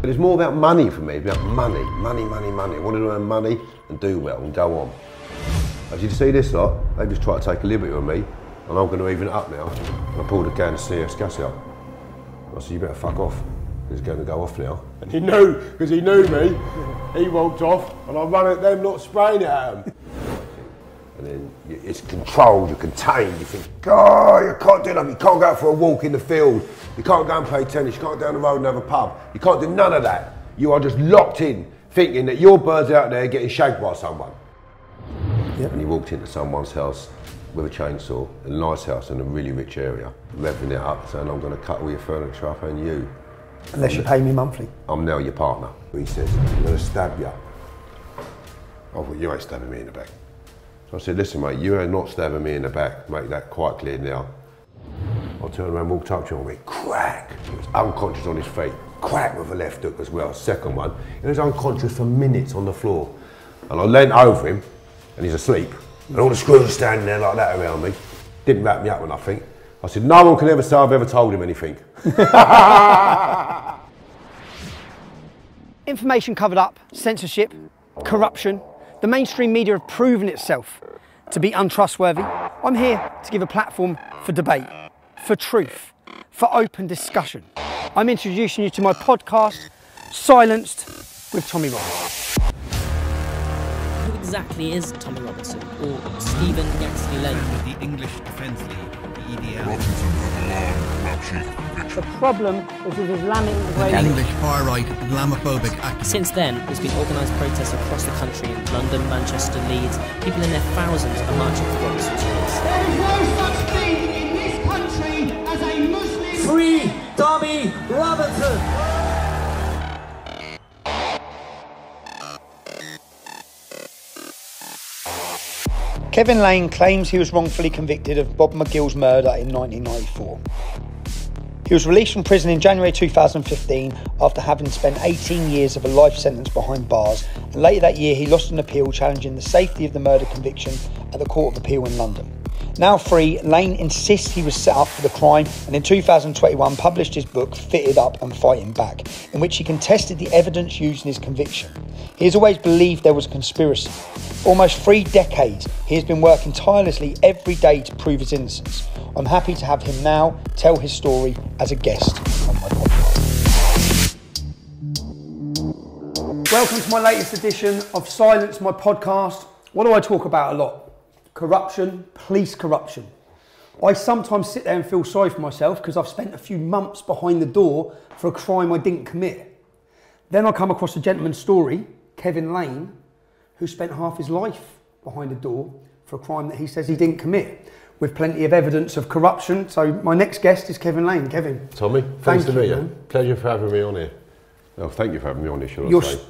But it's more about money for me, about money, money, money, money. I wanted to earn money and do well and go on. As you see this lot, they just try to take a liberty with me, and I'm going to even it up now. And I pulled a can of CS gas out. I said, you better fuck off. He's going to go off now. And he knew, because he knew me. He walked off, and I run at them, not spraying at them. And then it's controlled, you're contained. You think, God, you can't do nothing. You can't go out for a walk in the field. You can't go and play tennis. You can't go down the road and have a pub. You can't do none of that. You are just locked in, thinking that your bird's out there getting shagged by someone. And he walked into someone's house with a chainsaw, a nice house in a really rich area, revving it up, saying, I'm going to cut all your furniture up and you. Unless you pay me monthly. I'm now your partner. He says, I'm going to stab you. I thought, you ain't stabbing me in the back. So I said, listen, mate, you are not stabbing me in the back. Make that quite clear now. I turned around, walked up to him, and went, crack. He was unconscious on his feet. Crack with a left hook as well, second one. He was unconscious for minutes on the floor. And I leant over him, and he's asleep. And all the screws are standing there like that around me. Didn't wrap me up or nothing. I said, no one can ever say I've ever told him anything. Information covered up, censorship, corruption. The mainstream media have proven itself to be untrustworthy. I'm here to give a platform for debate, for truth, for open discussion. I'm introducing you to my podcast, Silenced with Tommy Robinson. Who exactly is Tommy Robinson or Stephen Yaxley Lennon? the English Defence League, the EDL. The problem is with Islamic The. English far-right Islamophobic activist. Since then, there's been organised protests across the country in London, Manchester, Leeds. People in their thousands are marching for Robinson's release. There is no such thing in this country as a Muslim. Free Tommy Robinson. Kevin Lane claims he was wrongfully convicted of Bob McGill's murder in 1994. He was released from prison in January 2015 after having spent 18 years of a life sentence behind bars. And later that year, he lost an appeal challenging the safety of the murder conviction at the Court of Appeal in London. Now free, Lane insists he was set up for the crime and in 2021 published his book Fitted Up and Fighting Back, in which he contested the evidence used in his conviction. He has always believed there was a conspiracy. For almost three decades, he has been working tirelessly every day to prove his innocence. I'm happy to have him now tell his story as a guest on my podcast. Welcome to my latest edition of Silence, my podcast. What do I talk about a lot? Corruption, police corruption. I sometimes sit there and feel sorry for myself because I've spent a few months behind the door for a crime I didn't commit. Then I come across a gentleman's story, Kevin Lane, who spent half his life behind a door for a crime that he says he didn't commit, with plenty of evidence of corruption. So my next guest is Kevin Lane. Kevin, Tommy, thanks to meet you. man. Pleasure for having me on here. Oh, thank you for having me on here, should I You're say? s-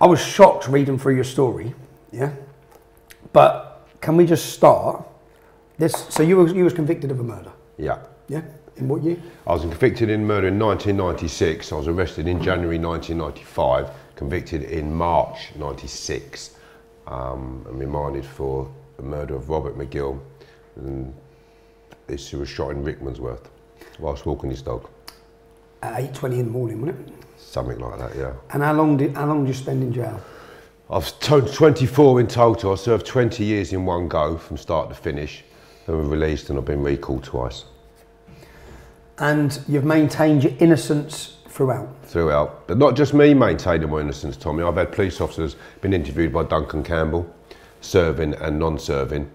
I was shocked reading through your story, yeah. But can we just start this? So you was you was convicted of a murder, Yeah. yeah? In what year? I was convicted in murder in 1996. I was arrested in January 1995, convicted in March 96, um, and remanded for the murder of Robert McGill. And who was shot in Rickmansworth whilst walking his dog. At eight twenty in the morning, wasn't it? Something like that, yeah. And how long did how long did you spend in jail? I've turned 24 in total. I served 20 years in one go from start to finish. Then were released and I've been recalled twice And you've maintained your innocence throughout. throughout. But not just me maintaining my innocence, Tommy. I've had police officers been interviewed by Duncan Campbell, serving and non-serving.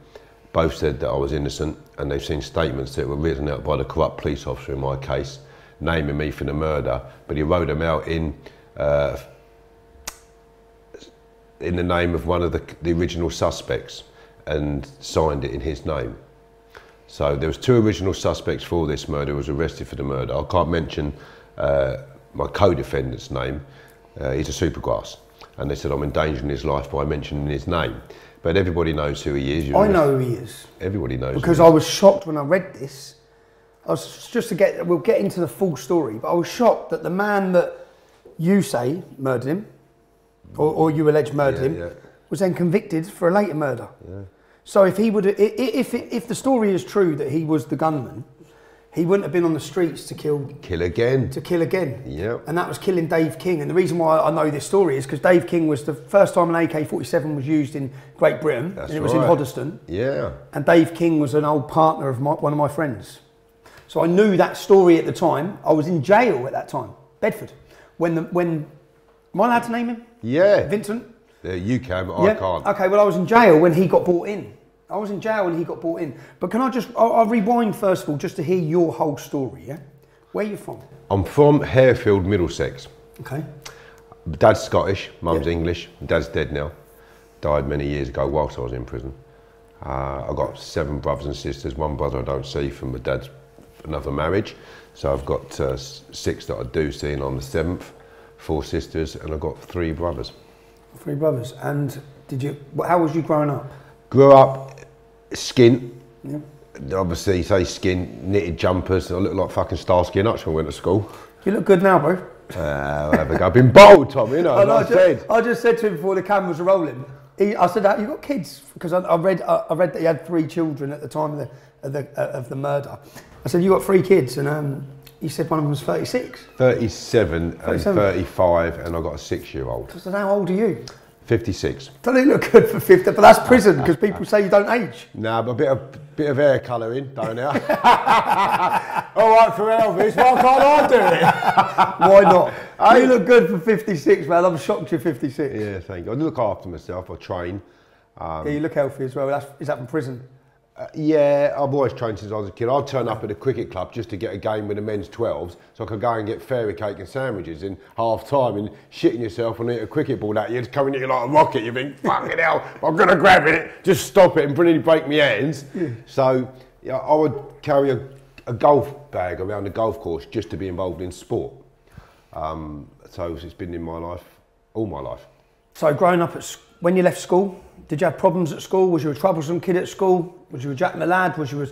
Both said that I was innocent and they've seen statements that were written out by the corrupt police officer in my case, naming me for the murder. But he wrote them out in uh, in the name of one of the, the original suspects and signed it in his name. So there was two original suspects for this murder was arrested for the murder. I can't mention uh, my co-defendant's name. Uh, he's a supergrass. And they said I'm endangering his life by mentioning his name. But everybody knows who he is. You I know who he is Everybody knows. because who I he is. was shocked when I read this. I was just to get we'll get into the full story, but I was shocked that the man that you say murdered him, or, or you allege murdered Yeah, him, yeah. was then convicted for a later murder. Yeah. So if he would, i- i- if if the story is true that he was the gunman, he wouldn't have been on the streets to kill Kill again. to kill again. Yeah. And that was killing Dave King. And the reason why I know this story is because Dave King was the first time an AK-47 was used in Great Britain, That's and it was in right. Hoddesdon. Yeah. And Dave King was an old partner of my, one of my friends. So I knew that story at the time. I was in jail at that time, Bedford, when the when. Am I allowed to name him? Yeah. Vincent. Yeah, you can, but I can't. Okay, well, I was in jail when he got brought in. I was in jail when he got brought in. But can I just, I'll, I'll rewind first of all just to hear your whole story, yeah? Where are you from? I'm from Harefield, Middlesex. Okay. Dad's Scottish, mum's Yeah. English. Dad's dead now. Died many years ago whilst I was in prison. Uh, I've got seven brothers and sisters. One brother I don't see from my dad's another marriage. So I've got uh, six that I do see, and I'm the seventh. Four sisters, and I've got three brothers. Three brothers. And did you, how was you growing up? Grew up skin. Yeah. Obviously, he say skin, knitted jumpers. I look like fucking Starsky and Hutch when I went to school. You look good now, bro. Uh, whatever. I've been bold, Tom, you know, I, I I, just, I just said to him before the cameras were rolling. He, I said, "You got kids?" Because I, I read, I, I read that he had three children at the time of the of the, uh, of the murder. I said, "You got three kids?" And um, he said one of them was thirty six. 37 and 35, and I've got a six year old. I said, "How old are you?" 56. Don't he look good for fifty? But that's prison because people say you don't age. Nah, but a bit of, bit of hair colouring, don't you? All right for Elvis, why can't I do it? Why not? you look good for fifty six, man. I'm shocked you're fifty six. Yeah, thank you. I look after myself, I train. Yeah, you um, look healthy as well. That's, is that from prison? Uh, yeah, I've always trained since I was a kid. I'd turn up at a cricket club just to get a game with the men's 12s so I could go and get fairy cake and sandwiches in half time and shitting yourself and hit a cricket ball at you. It's coming at you like a rocket. You think, fucking hell, I'm going to grab it, just stop it and really break my hands. So yeah, I would carry a, a golf bag around the golf course just to be involved in sport. Um, so it's been in my life, all my life. So growing up at when you left school, did you have problems at school? Was you a troublesome kid at school? Was you a Jack the lad? Was you a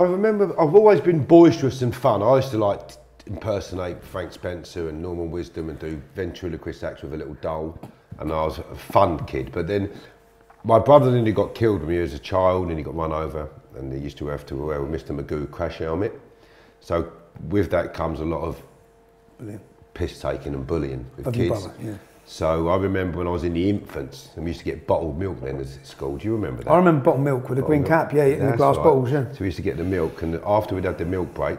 I remember I've always been boisterous and fun. I used to like impersonate Frank Spencer and Norman Wisdom and do ventriloquist acts with a little doll. And I was a fun kid. But then my brother nearly got killed when he was a child and he got run over. And he used to have to wear a Mr. Magoo crash helmet. So with that comes a lot of piss taking and bullying with Of kids. brother, yeah. So I remember when I was in the infants and we used to get bottled milk then at school. Do you remember that? I remember bottled milk with a green Bottle cap, yeah, in the glass right. bottles, yeah. So we used to get the milk, and after we'd had the milk break,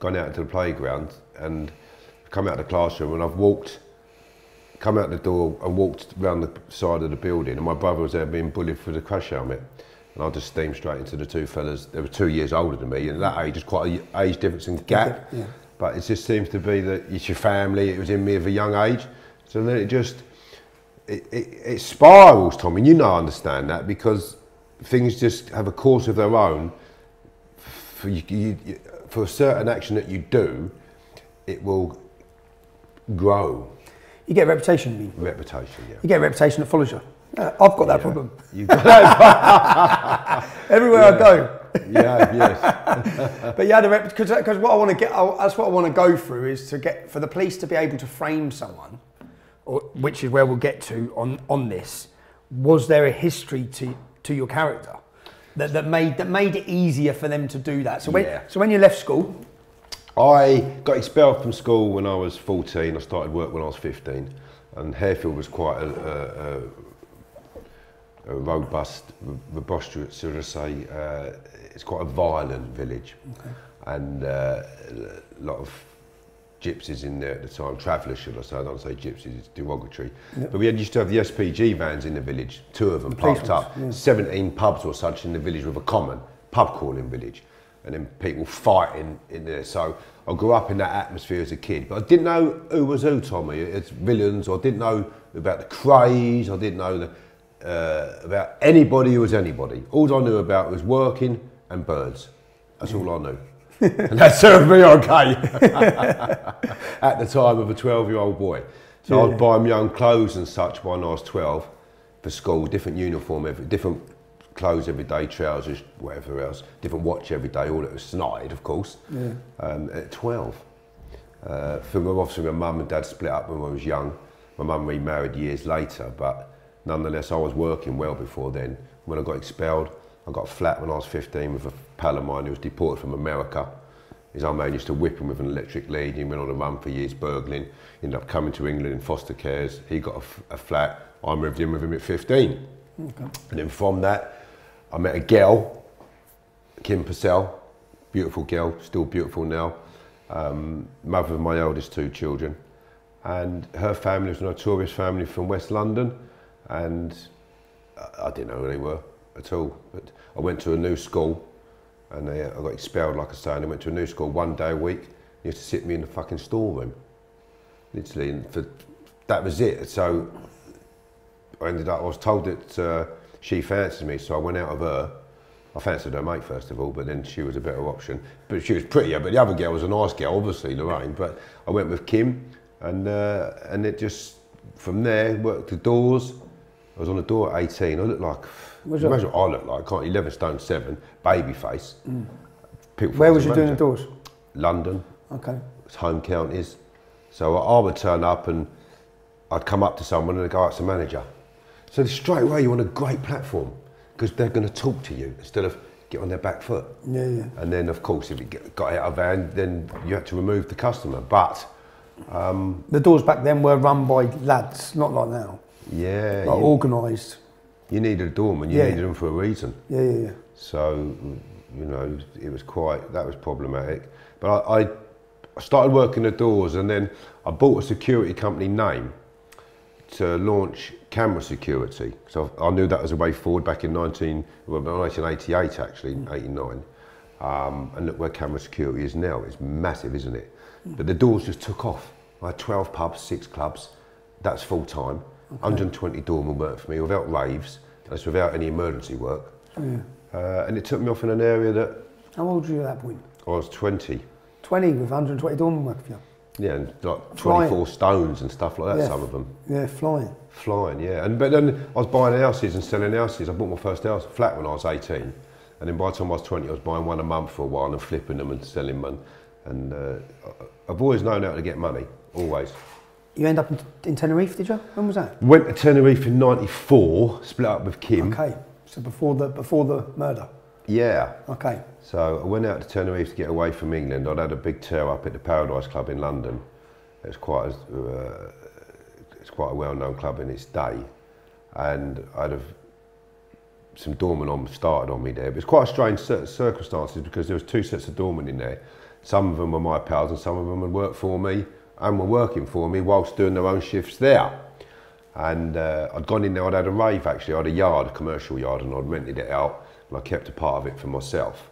gone out into the playground and come out of the classroom, and I've walked, come out the door and walked round the side of the building, and my brother was there being bullied for the crash helmet. And I just steamed straight into the two fellas. They were two years older than me, and that age is quite an age difference and gap. Yeah. But it just seems to be that it's your family. It was in me of a young age, so then it just it, it, it spirals, Tommy. and You know, I understand that because things just have a course of their own. For, you, you, for a certain action that you do, it will grow You get a reputation, you mean? reputation. Yeah. You get a reputation that follows you. Yeah, I've got that problem. You got that. Everywhere I go. yeah, yes. But yeah, the rep because because what I want to get, I, that's what I want to go through is to get for the police to be able to frame someone, or, which is where we'll get to on on this. Was there a history to to your character that, that made that made it easier for them to do that? So when Yeah. so when you left school, I got expelled from school when I was 14. I started work when I was 15. And Harefield was quite a, a, a, a robust, robust, should I say, uh, it's quite a violent village. And uh, a lot of gypsies in there at the time, travellers should I say, I don't say gypsies, it's derogatory. But we had, used to have the SPG vans in the village, two of them police parked up, ones, 17 pubs or such in the village with a common, pub calling village. And then people fighting in there. So I grew up in that atmosphere as a kid. But I didn't know who was who, Tommy. It's villains. I didn't know about the Krays. I didn't know the, uh, about anybody who was anybody. All I knew about was working and birds. That's all I knew. And that served me okay at the time of a 12 year old boy. So I was buying my own clothes and such when I was 12 for school, different uniform, every, different clothes every day, trousers, whatever else, different watch every day, all that was snide, of course, um, at 12. Uh, from obviously my mum and dad split up when I was young. My mum remarried years later, but nonetheless, I was working well before then. When I got expelled, I got a flat when I was 15 with a pal of mine who was deported from America. His old man used to whip him with an electric lead. He went on a run for years, burgling. He Ended up coming to England in foster cares. He got a, flat. I moved in with him at 15. And then from that, I met a girl, Kim Purcell, beautiful girl, still beautiful now. Um, mother of my eldest two children. And her family was a notorious family from West London. And I- I didn't know who they were at all. But I went to a new school and they, I got expelled, like I say, and I went to a new school one day a week. They used to sit me in the fucking storeroom. Literally, and for, that was it. So I ended up, I was told that uh, she fancied me, so I went out of her. I fancied her mate first of all, but then she was a better option. But she was prettier, but the other girl was a nice girl, obviously, Lorraine. But I went with Kim, and, uh, and it just, from there, worked the doors. I was on the door at 18. I looked like, Was imagine what I look like, can't you? 11 stone 7, baby face. People Where was you doing the doors? London Okay. it's home counties. So I would turn up and I'd come up to someone and they'd go, oh, it's a manager. So straight away you're on a great platform because they're going to talk to you instead of get on their back foot. Yeah, yeah. And then of course if it got out of hand, then you had to remove the customer. But um, The doors back then were run by lads, not like now. yeah, Like you, organised. You needed a doorman, you Yeah. needed them for a reason. Yeah, yeah, yeah. So, you know, it was quite, that was problematic. But I, I, started working the doors and then I bought a security company name to launch camera security. So I knew that was a way forward back in 19, well, 1988 actually, 89. Um, and look where camera security is now. It's massive, isn't it? But the doors just took off. I had 12 pubs, six clubs. That's full time. 120 doormen worked for me without raves. That's without any emergency work. Uh, and it took me off in an area that How old were you at that point? I was 20. 20 with 120 doormen work for you. Yeah, and like Flying. 24 stones and stuff like that, Yeah. some of them. Yeah, flying. Flying, yeah. And But then I was buying houses and selling houses. I bought my first house, flat when I was 18. And then by the time I was 20, I was buying one a month for a while and flipping them and selling them. And uh, I've always known how to get money, always. You end up in, in Tenerife, did you? When was that? Went to Tenerife in 94, split up with Kim. Okay, so before the before the murder. Yeah. Okay. So I went out to Tenerife to get away from England. I'd had a big tear up at the Paradise Club in London. It's quite a, uh, it's quite a well-known club in its day, and I'd have some doormen on started on me there. But it's quite a strange cir- circumstances because there was two sets of doormen in there. Some of them were my pals, and some of them had worked for me and were working for me whilst doing their own shifts there. And uh, I'd gone in there, I'd had a rave actually, I had a yard, a commercial yard, and I'd rented it out and I kept a part of it for myself.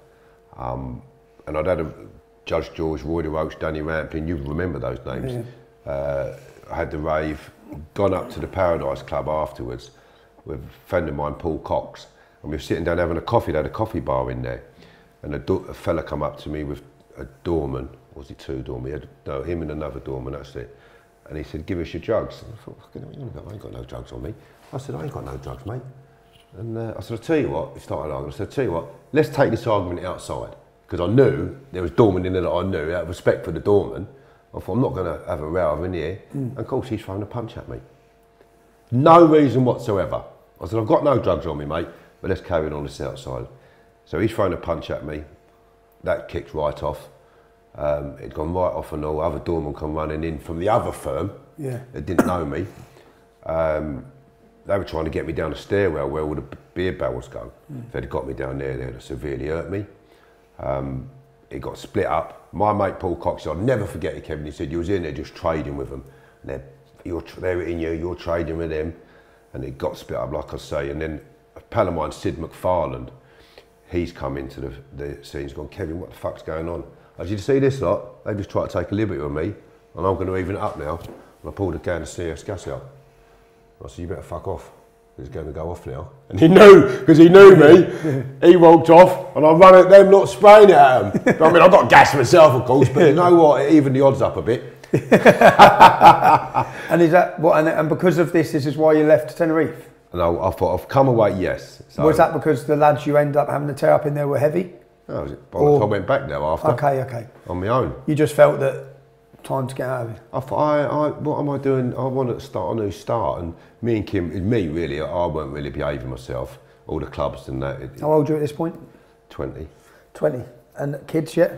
Um, and I'd had a Judge Jules, Roy DeRoach, Danny Rampling, you remember those names. Uh, I had the rave, gone up to the Paradise Club afterwards with a friend of mine, Paul Cox, and we were sitting down having a coffee, they had a coffee bar in there. And a, do- a fella come up to me with a doorman, was it two doormen? He had, no, him and another doorman, that's it. And he said, give us your drugs. And I thought, fucking hell? I ain't got no drugs on me. I said, I ain't got no drugs, mate. And uh, I said, I'll tell you what, he started arguing. I said, I'll tell you what, let's take this argument outside. Because I knew there was doormen in there that I knew, out of respect for the doorman. I thought, I'm not going to have a row in here. And of course, he's thrown a punch at me. No reason whatsoever. I said, I've got no drugs on me, mate, but let's carry on this outside. So he's thrown a punch at me. That kicked right off. Um, it'd gone right off and all. Other doormen come running in from the other firm Yeah. that didn't know me. Um, they were trying to get me down the stairwell where all the beer barrels go. If they'd got me down there, they'd have severely hurt me. Um, it got split up. My mate Paul Cox, I'll never forget it, Kevin. He said, You was in there just trading with them. And they're, you're, they're in you, you're trading with them. And it got split up, like I say. And then a pal of mine, Sid McFarland, he's come into the, the scene. He's gone, Kevin, what the fuck's going on? I Did you see this lot? They just tried to take a liberty with me. And I'm going to even it up now. And I pulled a can of CS gas out. I said, you better fuck off. He's going to go off now. And he knew, because he knew me. he walked off, and I ran at them, not spraying it at them. I mean, I've got gas myself, of course, but you know what? It evened the odds up a bit. And is that what? And, and because of this, this is why you left Tenerife. And I, I thought, I've come away, yes. So, Was that because the lads you ended up having to tear up in there were heavy? That was it. Or- I went back there after, Okay, okay. on my own. You just felt that time to get out of it. I thought, I, I, what am I doing? I want to start a new start. And me and Kim, me really, I weren't really behaving myself. All the clubs and that, it, How old are you at this point? 20. 20. And kids yet?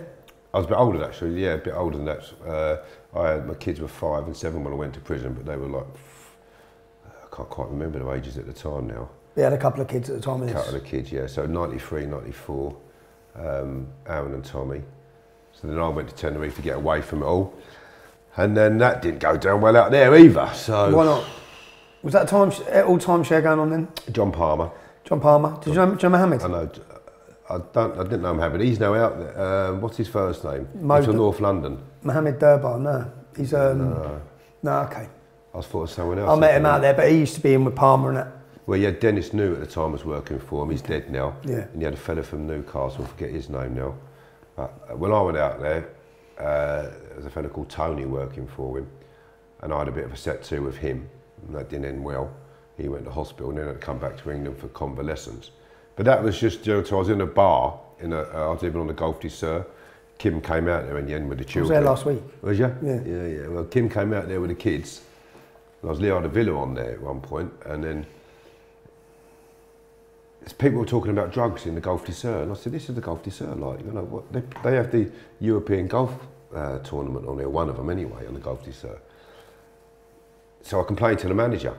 I was a bit older actually. Yeah, a bit older than that. Uh, I had, my kids were five and seven when I went to prison, but they were like I can't quite remember the ages at the time now. They had a couple of kids at the time A couple of kids, yeah. So 93, 94, um, Aaron and Tommy. So then I went to Tenerife to get away from it all. And then that didn't go down well out there either. So Why not? Was that a time all time share going on then? John Palmer, John Palmer. Did you know, do you know Mohammed? I know. I don't. I didn't know him, but he's now out there. Um, what's his first name? Mo- He's from North London. Mohammed Durbar. No, he's um. No, okay. I was thought was someone else. I met him out there, but he used to be in with Palmer and that. Well, yeah, Dennis New at the time was working for him. He's dead now. Yeah. And he had a fella from Newcastle, I forget his name now. But uh, when I went out there, uh, there was a fella called Tony working for him. And I had a bit of a set to with him. And that didn't end well. He went to hospital and then had to come back to England for convalescence. But that was just, you know, so I was in a bar, in a, uh, I was living on the Golf Sur. Kim came out there in the end with the I was children. there last week. Was you? Yeah. Yeah, yeah. Well, Kim came out there with the kids. And I was Leo de Villa on there at one point, and then people were talking about drugs in the Golf del Sur, and I said, "This is the Golf del Sur, like you know what? They, they have the European golf uh, tournament on there, one of them anyway, on the Golf del Sur." So I complained to the manager.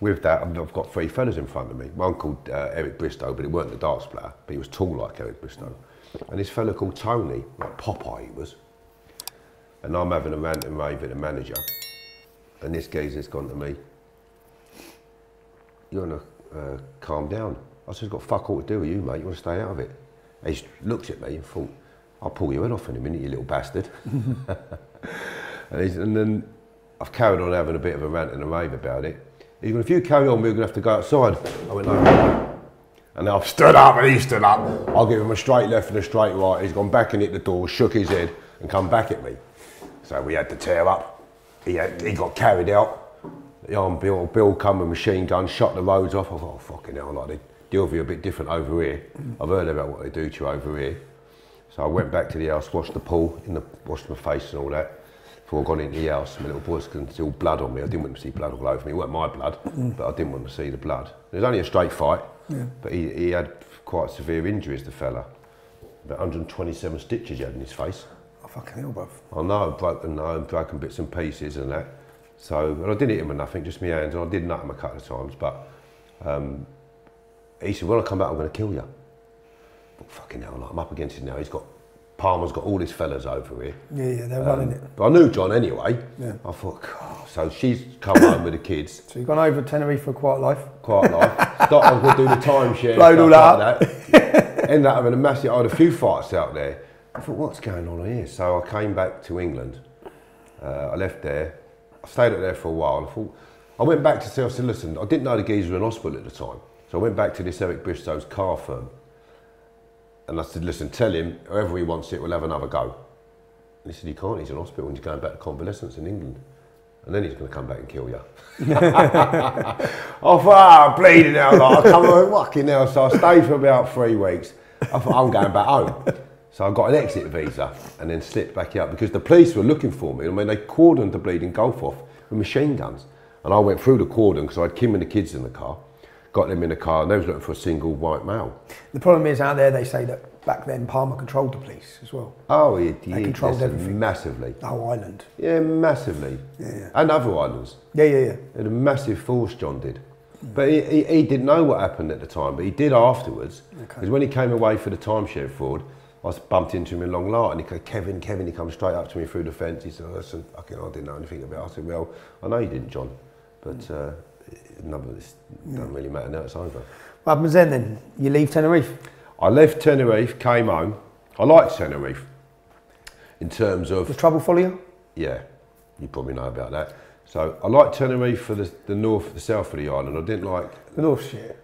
With that, I've I've got three fellas in front of me. One called uh, Eric Bristow, but it weren't the darts player, but he was tall like Eric Bristow. And this fella called Tony, like Popeye he was. And I'm having a rant and rave at the manager. And this geezer's gone to me, you want to uh, calm down? I said, got fuck all to do with you, mate. You want to stay out of it? And he looked at me and thought, I'll pull your head off in a minute, you little bastard. and, and then I've carried on having a bit of a rant and a rave about it. He's going, if you carry on, we're going to have to go outside. I went, no. And I've stood up and he stood up. I'll give him a straight left and a straight right. He's gone back and hit the door, shook his head and come back at me. So we had to tear up. He, had, he got carried out. The Bill, Bill come with machine gun, shot the roads off. I thought, oh, fucking hell, like they with you a bit different over here. I've heard about what they do to you over here. So I went back to the house, washed the pool, in the, washed my face and all that. Before I got into the house, my little boys can see all blood on me. I didn't want to see blood all over me. It weren't my blood, but I didn't want to see the blood. It was only a straight fight, but he, he had quite severe injuries, the fella. About 127 stitches he had in his face. Oh, fucking hell, bruv. I know, broken nose, broken bits and pieces and that. So, and I didn't hit him with nothing, just my hands, and I did nut him a couple of times, but um, he said, when I come back, I'm going to kill you. But fucking hell, like, I'm up against it now. He's got, Palmer's got all his fellas over here. Yeah, yeah, they're running it. But I knew John anyway. Yeah. I thought, God. So she's come home with the kids, So you've gone over to Tenerife for a quiet life. Quiet life. Thought I was going to do the timeshare. Blowed all that like that. Ended up having a massive, I had a few fights out there. I thought, what's going on here? So I came back to England. Uh, I left there. I stayed up there for a while. I thought, I went back to see, I said, listen, I didn't know the geezer in hospital at the time. So I went back to this Eric Bristow's car firm. And I said, listen, tell him, whoever he wants it, we'll have another go. And he said, he can't, he's in hospital and he's going back to convalescence in England. And then he's going to come back and kill you. I thought, ah, bleeding out, like, I come on, fucking hell. So I stayed for about three weeks. I thought, I'm going back home. So I got an exit visa and then slipped back out because the police were looking for me. I mean, they cordoned the bleeding Gulf off with machine guns. And I went through the cordon because I had Kim and the kids in the car, got them in the car, and they was looking for a single white male. The problem is out there, they say that back then Palmer controlled the police as well. Oh, he, he controlled listen, everything. massively. The whole island. Yeah, massively. yeah. And other islands. Yeah, yeah, yeah. Had a massive force, John did. But he, he, he didn't know what happened at the time, but he did afterwards. Because when he came away for the timeshare fraud, I bumped into him in Long Lartin and he said, Kevin, Kevin, he come straight up to me through the fence. He said, listen, fucking, I didn't know anything about it. I said, well, I know you didn't, John, but uh, none of this doesn't really matter now, it's over. What happens then then? You leave Tenerife? I left Tenerife, came home. I liked Tenerife in terms of Does trouble follow you? Yeah, you probably know about that. So I liked Tenerife for the, the north, the south of the island. I didn't like, The North shit.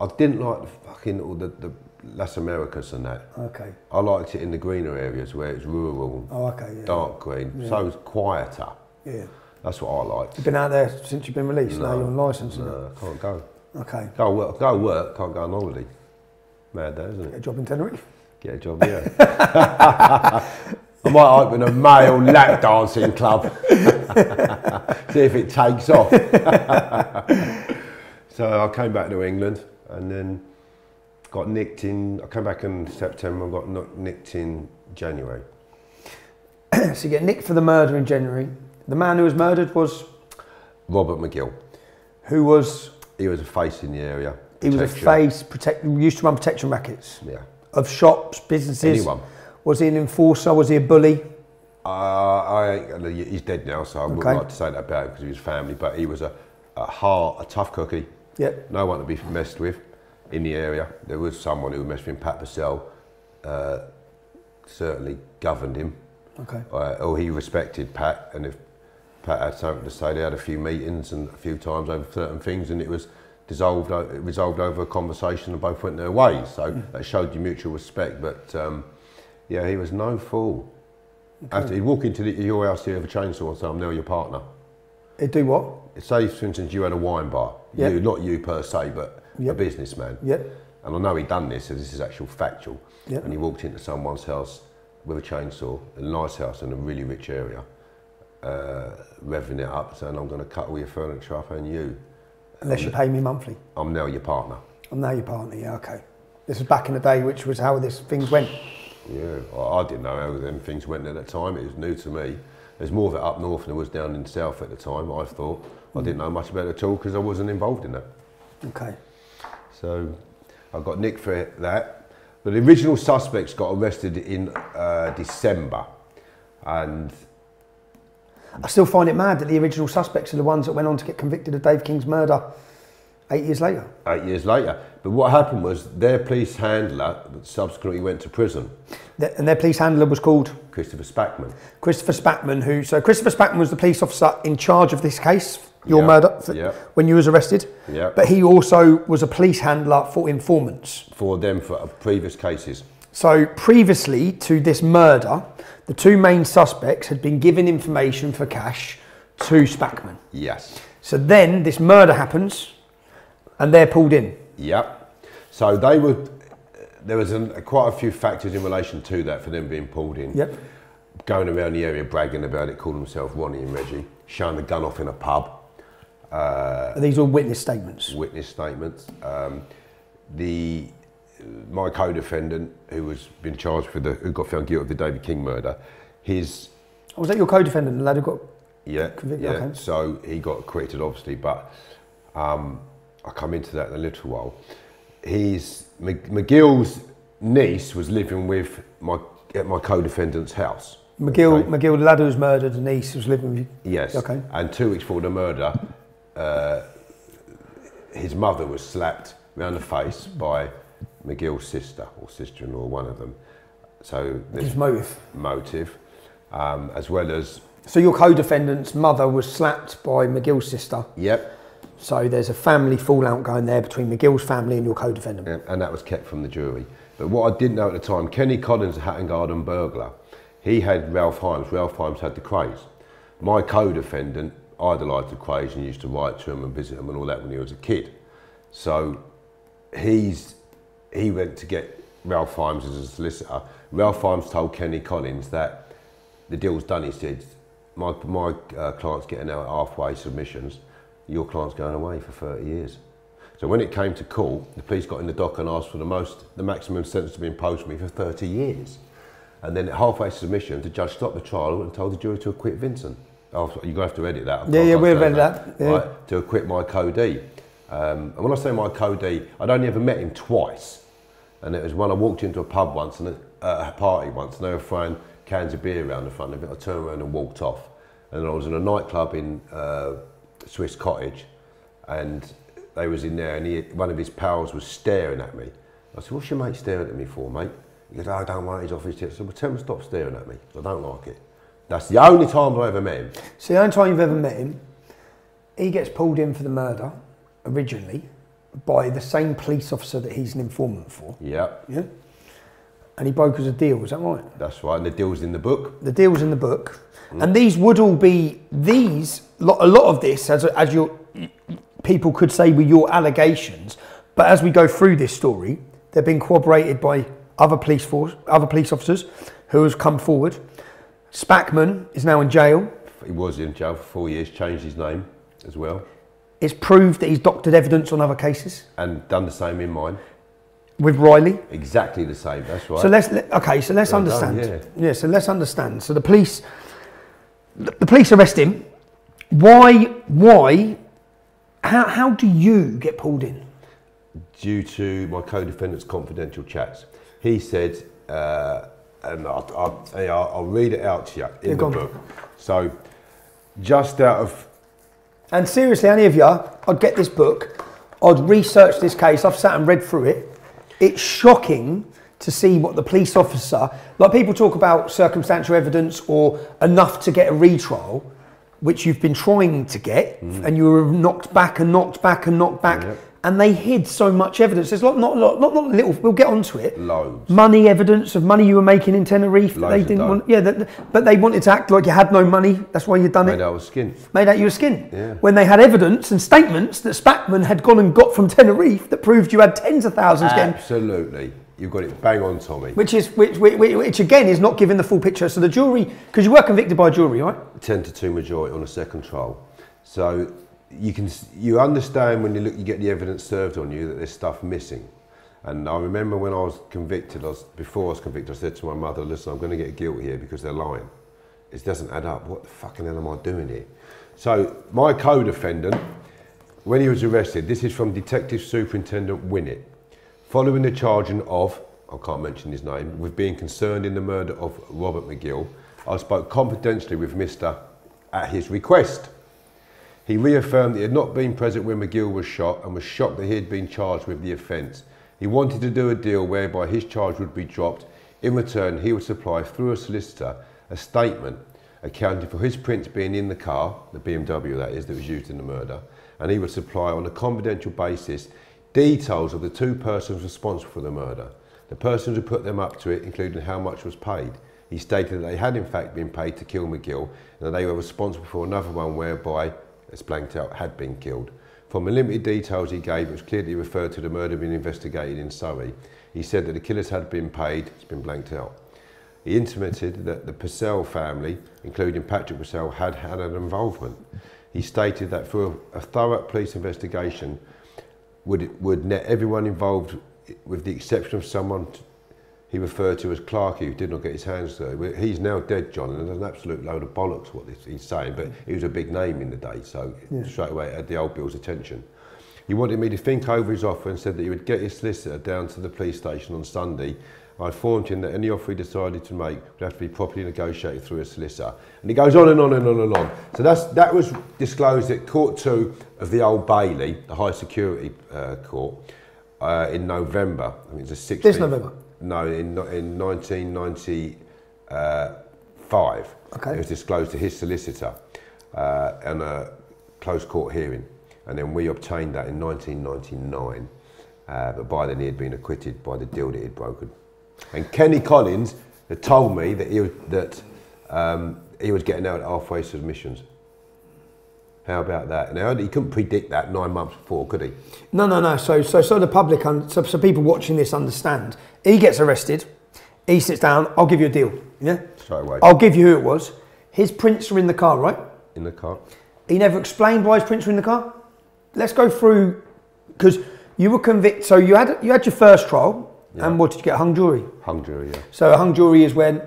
I didn't like the fucking all the, the Las Americas and that. Okay. I liked it in the greener areas where it's rural, Oh, okay, yeah. dark green, so it's quieter. Yeah. That's what I liked. You've been out there since you've been released. now you're on licence. No, I can't go. Okay. Go work, go work, can't go on holiday. Mad isn't it? Get a job in Tenerife. Get a job, yeah. I might open a male lap dancing club. See if it takes off. so I came back to England and then got nicked in. I came back in September and got nicked in January. so you get nicked for the murder in January. The man who was murdered was Robert McGill. who was He was a face in the area. he was a face protect used to run protection rackets Yeah. of shops, businesses. Anyone. Was he an enforcer? Was he a bully? Uh, I he's dead now, so I wouldn't like to say that about him because he was family. But he was a, a hard, a tough cookie. Yep. No one to be messed with in the area. There was someone who messed with him. Pat Purcell uh, certainly governed him. Okay. Uh, or he respected Pat, and if Pat had something to say, they had a few meetings and a few times over certain things, and it was dissolved, o- resolved over a conversation, and both went their ways. So that showed you mutual respect. But um, yeah, he was no fool. After he'd walk into the, your house here with a chainsaw and say, "I'm now your partner." He'd do what? Say, for instance, you had a wine bar. Yeah. You, not you per se, but Yeah. a businessman. Yep. And I know he'd done this, so this is actual factual. Yeah. And he walked into someone's house with a chainsaw, a nice house in a really rich area, uh, revving it up, saying, I'm going to cut all your furniture up and you. Unless you pay me monthly. I'm now your partner. I'm now your partner. Yeah. Okay. This was back in the day, which was how this things went. Yeah, I, I didn't know how them things went at that time. It was new to me. There's more of it up north than there was down in the south at the time, I thought. I didn't know much about it at all because I wasn't involved in that. Okay. So I got nicked for that. But the original suspects got arrested in uh, December. And I still find it mad that the original suspects are the ones that went on to get convicted of Dave King's murder eight years later. eight years later. But what happened was their police handler subsequently went to prison, Th- And their police handler was called Christopher Spackman. Christopher Spackman, who so Christopher Spackman was the police officer in charge of this case, your Yeah, murder, f- yeah. when you was arrested. Yeah. But he also was a police handler for informants. for them for previous cases. So previously to this murder, the two main suspects had been given information for cash to Spackman. Yes. So then this murder happens, and they're pulled in. Yep. So they were. There was an, quite a few factors in relation to that for them being pulled in. Yep. Going around the area bragging about it, calling themselves Ronnie and Reggie, showing the gun off in a pub. These are all witness statements. witness statements. Um, the my co-defendant, who was been charged with the, who got found guilty of the David King murder, his Was that your co-defendant, the lad who got? yeah, convicted? yeah. okay. So he got acquitted, obviously, but um, I'll come into that in a little while. His McGill's niece was living with my at my co-defendant's house. McGill, Okay? McGill, the lad who was murdered, and niece was living with you. Yes. Okay. And two weeks before the murder, uh, his mother was slapped round the face by McGill's sister or sister-in-law, one of them. So His there's motive. motive, um, as well as So your co-defendant's mother was slapped by McGill's sister. yep, So there's a family fallout going there between McGill's family and your co-defendant. and, and that was kept from the jury. But what I didn't know at the time, Kenny Collins, a Hatton Garden burglar, he had Ralph Haeems. Ralph Haeems had the Krays. My co-defendant idolised the Krays and used to write to him and visit him and all that when he was a kid. So he's he went to get Ralph Haeems as a solicitor. Ralph Haeems told Kenny Collins that the deal's done. He said, "My my uh, client's getting out halfway submissions. Your client's going away for 30 years." So when it came to court, the police got in the dock and asked for the most, the maximum sentence to be imposed on me for 30 years. And then at halfway submission, the judge stopped the trial and told the jury to acquit Vincent. Oh, you're going to have to edit that. I Yeah, yeah, we've understand edited that, yeah. Right, to acquit my co-D. Um, and when I say my co I would only ever met him twice. And it was when I walked into a pub once and a, uh, a party once, and they were throwing cans of beer around the front of it. I turned around and walked off. And I was in a nightclub in uh, Swiss Cottage, and they was in there, and he, one of his pals was staring at me. I said, "What's your mate staring at me for, mate?" He goes, "Oh, I don't want his office." I said, "Well, tell him to stop staring at me. I don't like it." That's the only time I ever met him. So the only time you've ever met him, he gets pulled in for the murder originally by the same police officer that he's an informant for. Yeah, Yeah. And he brokers a deal, is that right? that's right. And the deal's in the book. The deal's in the book. And these would all be, these, a lot of this, as, as your, people could say were your allegations, but as we go through this story, they've been corroborated by other police force, other police officers who has come forward. Spackman is now in jail. He was in jail for four years, changed his name as well, It's proved that he's doctored evidence on other cases. and done the same in mine. with Riley. Exactly the same. That's right. So let's let- okay. So let's Well done, understand. yeah. yeah. So let's understand. So the police, the, the police arrest him. Why? Why? How? How do you get pulled in? due to my co-defendant's confidential chats. He said, uh, and I'll, I'll, I'll read it out to you in Yeah, the book. So, just out of And seriously, any of you, I'd get this book. I'd research this case. I've sat and read through it. It's shocking to see what the police officer, like people talk about circumstantial evidence or enough to get a retrial, which you've been trying to get, mm. and you were knocked back and knocked back and knocked back, Yep. And they hid so much evidence. There's not not not not, not little. We'll get onto it. Loads. Money evidence of money you were making in Tenerife. Loads they didn't want. Yeah, that, but they wanted to act like you had no money. That's why you done it made out of skin. made out your skin. Yeah. When they had evidence and statements that Spackman had gone and got from Tenerife that proved you had tens of thousands getting, Absolutely. You've got it bang on, Tommy. which is which, which, which again is not giving the full picture. So the jury, because you were convicted by a jury, right? 10 to 2 majority on a second trial. So you can you understand when you look you get the evidence served on you that there's stuff missing. And I remember when I was convicted, I was, before I was convicted, I said to my mother, listen, I'm going to get guilty here because they're lying. It doesn't add up. What the fucking hell am I doing here? So my co-defendant, when he was arrested, this is from Detective Superintendent Winnett, following the charging of, I can't mention his name, with being concerned in the murder of Robert McGill, I spoke confidentially with Mr. at his request. He reaffirmed that he had not been present when McGill was shot and was shocked that he had been charged with the offence. He wanted to do a deal whereby his charge would be dropped. In return, he would supply through a solicitor a statement accounting for his prints being in the car, the BMW that is, that was used in the murder, and he would supply on a confidential basis details of the two persons responsible for the murder. The persons who put them up to it, including how much was paid. He stated that they had in fact been paid to kill McGill and that they were responsible for another one whereby, out, had been killed. From the limited details he gave, it was clearly referred to the murder being investigated in Surrey. He said that the killers had been paid, it's been blanked out. He intimated that the Purcell family, including Patrick Purcell, had had an involvement. He stated that through a, a thorough police investigation would, would net everyone involved, with the exception of someone he referred to as Clarkey, who did not get his hands dirty. He's now dead, John, and there's an absolute load of bollocks what this, he's saying, but he was a big name in the day, so straight away it had the old Bill's attention. He wanted me to think over his offer and said that he would get his solicitor down to the police station on Sunday. I informed him that any offer he decided to make would have to be properly negotiated through a solicitor. And he goes on and on and on and on. So that's, that was disclosed at Court 2 of the Old Bailey, the high security uh, court, uh, in November. I think it's the 16th. This November? No, in, in 1995. Okay. It was disclosed to his solicitor uh, in a close court hearing. And then we obtained that in 1999. Uh, but by then he had been acquitted by the deal that he'd broken. And Kenny Collins had told me that he was, that, um, he was getting out at halfway submissions. How about that? Now, he couldn't predict that nine months before, could he? No, no, no. So, so, so the public, un- so, so people watching this understand. He gets arrested. He sits down. I'll give you a deal. Yeah. Straight away. I'll give you who it was. His prints are in the car, right? In the car. He never explained why his prints were in the car. Let's go through because you were convicted. So you had you had your first trial, and what did you get? Hung jury. Hung jury, yeah. So a hung jury is when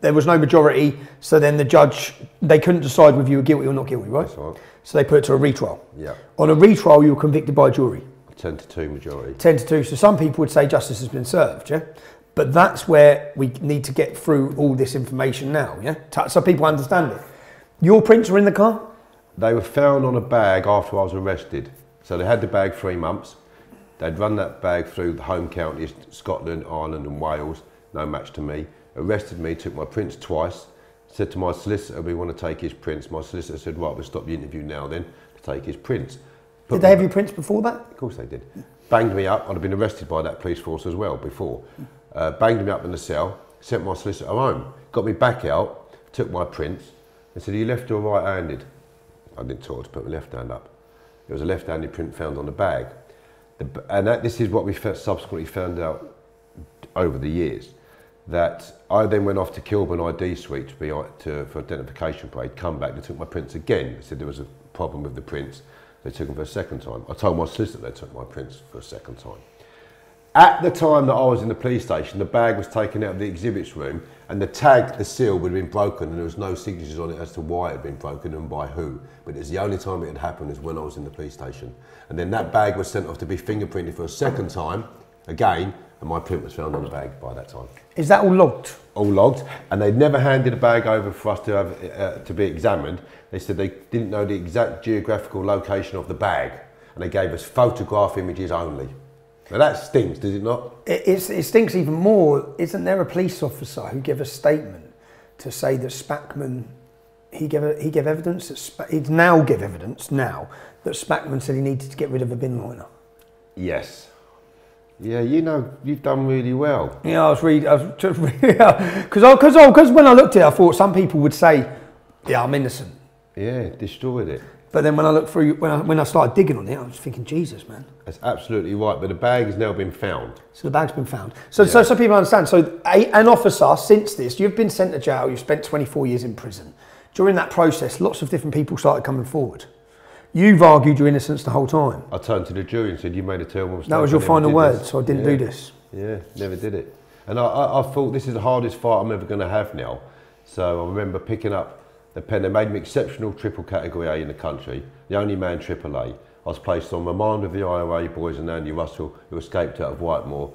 there was no majority. So then the judge they couldn't decide whether you were guilty or not guilty, right? That's right. So they put it to a retrial. Yeah. On a retrial, you were convicted by a jury. 10 to 2 majority. 10 to 2. So some people would say justice has been served, yeah? But that's where we need to get through all this information now, yeah? So people understand it. Your prints were in the car? They were found on a bag after I was arrested. So they had the bag three months. They'd run that bag through the home counties, Scotland, Ireland and Wales, no match to me. Arrested me, took my prints twice. Said to my solicitor, we want to take his prints. My solicitor said, right, we'll stop the interview now then to take his prints. Put Did they have your prints before that? Of course they did. Banged me up. I'd have been arrested by that police force as well before. Uh, banged me up in the cell, sent my solicitor home, got me back out, took my prints, and said, Are you left or right handed? I didn't talk to put my left hand up. It was a left handed print found on the bag. And that, this is what we subsequently found out over the years. That I then went off to Kilburn ID Suite to be, to, for identification parade, come back, they took my prints again. They said there was a problem with the prints. They took them for a second time. I told my solicitor they took my prints for a second time. At the time that I was in the police station, the bag was taken out of the exhibits room and the tag, the seal, would have been broken and there was no signatures on it as to why it had been broken and by who. But it's the only time it had happened is when I was in the police station. And then that bag was sent off to be fingerprinted for a second time, again, and my print was found on the bag by that time. Is that all logged? All logged, and they'd never handed a bag over for us to have uh, to be examined. They said they didn't know the exact geographical location of the bag, and they gave us photograph images only. Now that stinks, does it not? It, it's, it stinks even more. Isn't there a police officer who gave a statement to say that Spackman, he gave, a, he gave evidence, that Spa, he'd now give evidence now that Spackman said he needed to get rid of a bin liner. Yes. Yeah, you know, you've done really well. Yeah, I was reading, I was just because because because when I looked at it, I thought some people would say, "Yeah, I'm innocent," Yeah, destroyed it. But then when I looked through, when I when I started digging on it, I was thinking, "Jesus, man." That's absolutely right, but the bag has now been found. So the bag's been found. So so so people understand. So a, an officer since this, you've been sent to jail. You've spent 24 years in prison. During that process, lots of different people started coming forward. You've argued your innocence the whole time. I turned to the jury and said, "You made a terrible mistake." That was your final word. this." So I didn't Yeah. do this. Yeah, never did it. And I, I, I thought this is the hardest fight I'm ever going to have now. So I remember picking up the pen. Made me exceptional triple category A in the country, the only man triple A. I was placed on remand with the IRA boys and Andy Russell, who escaped out of Whitemoor,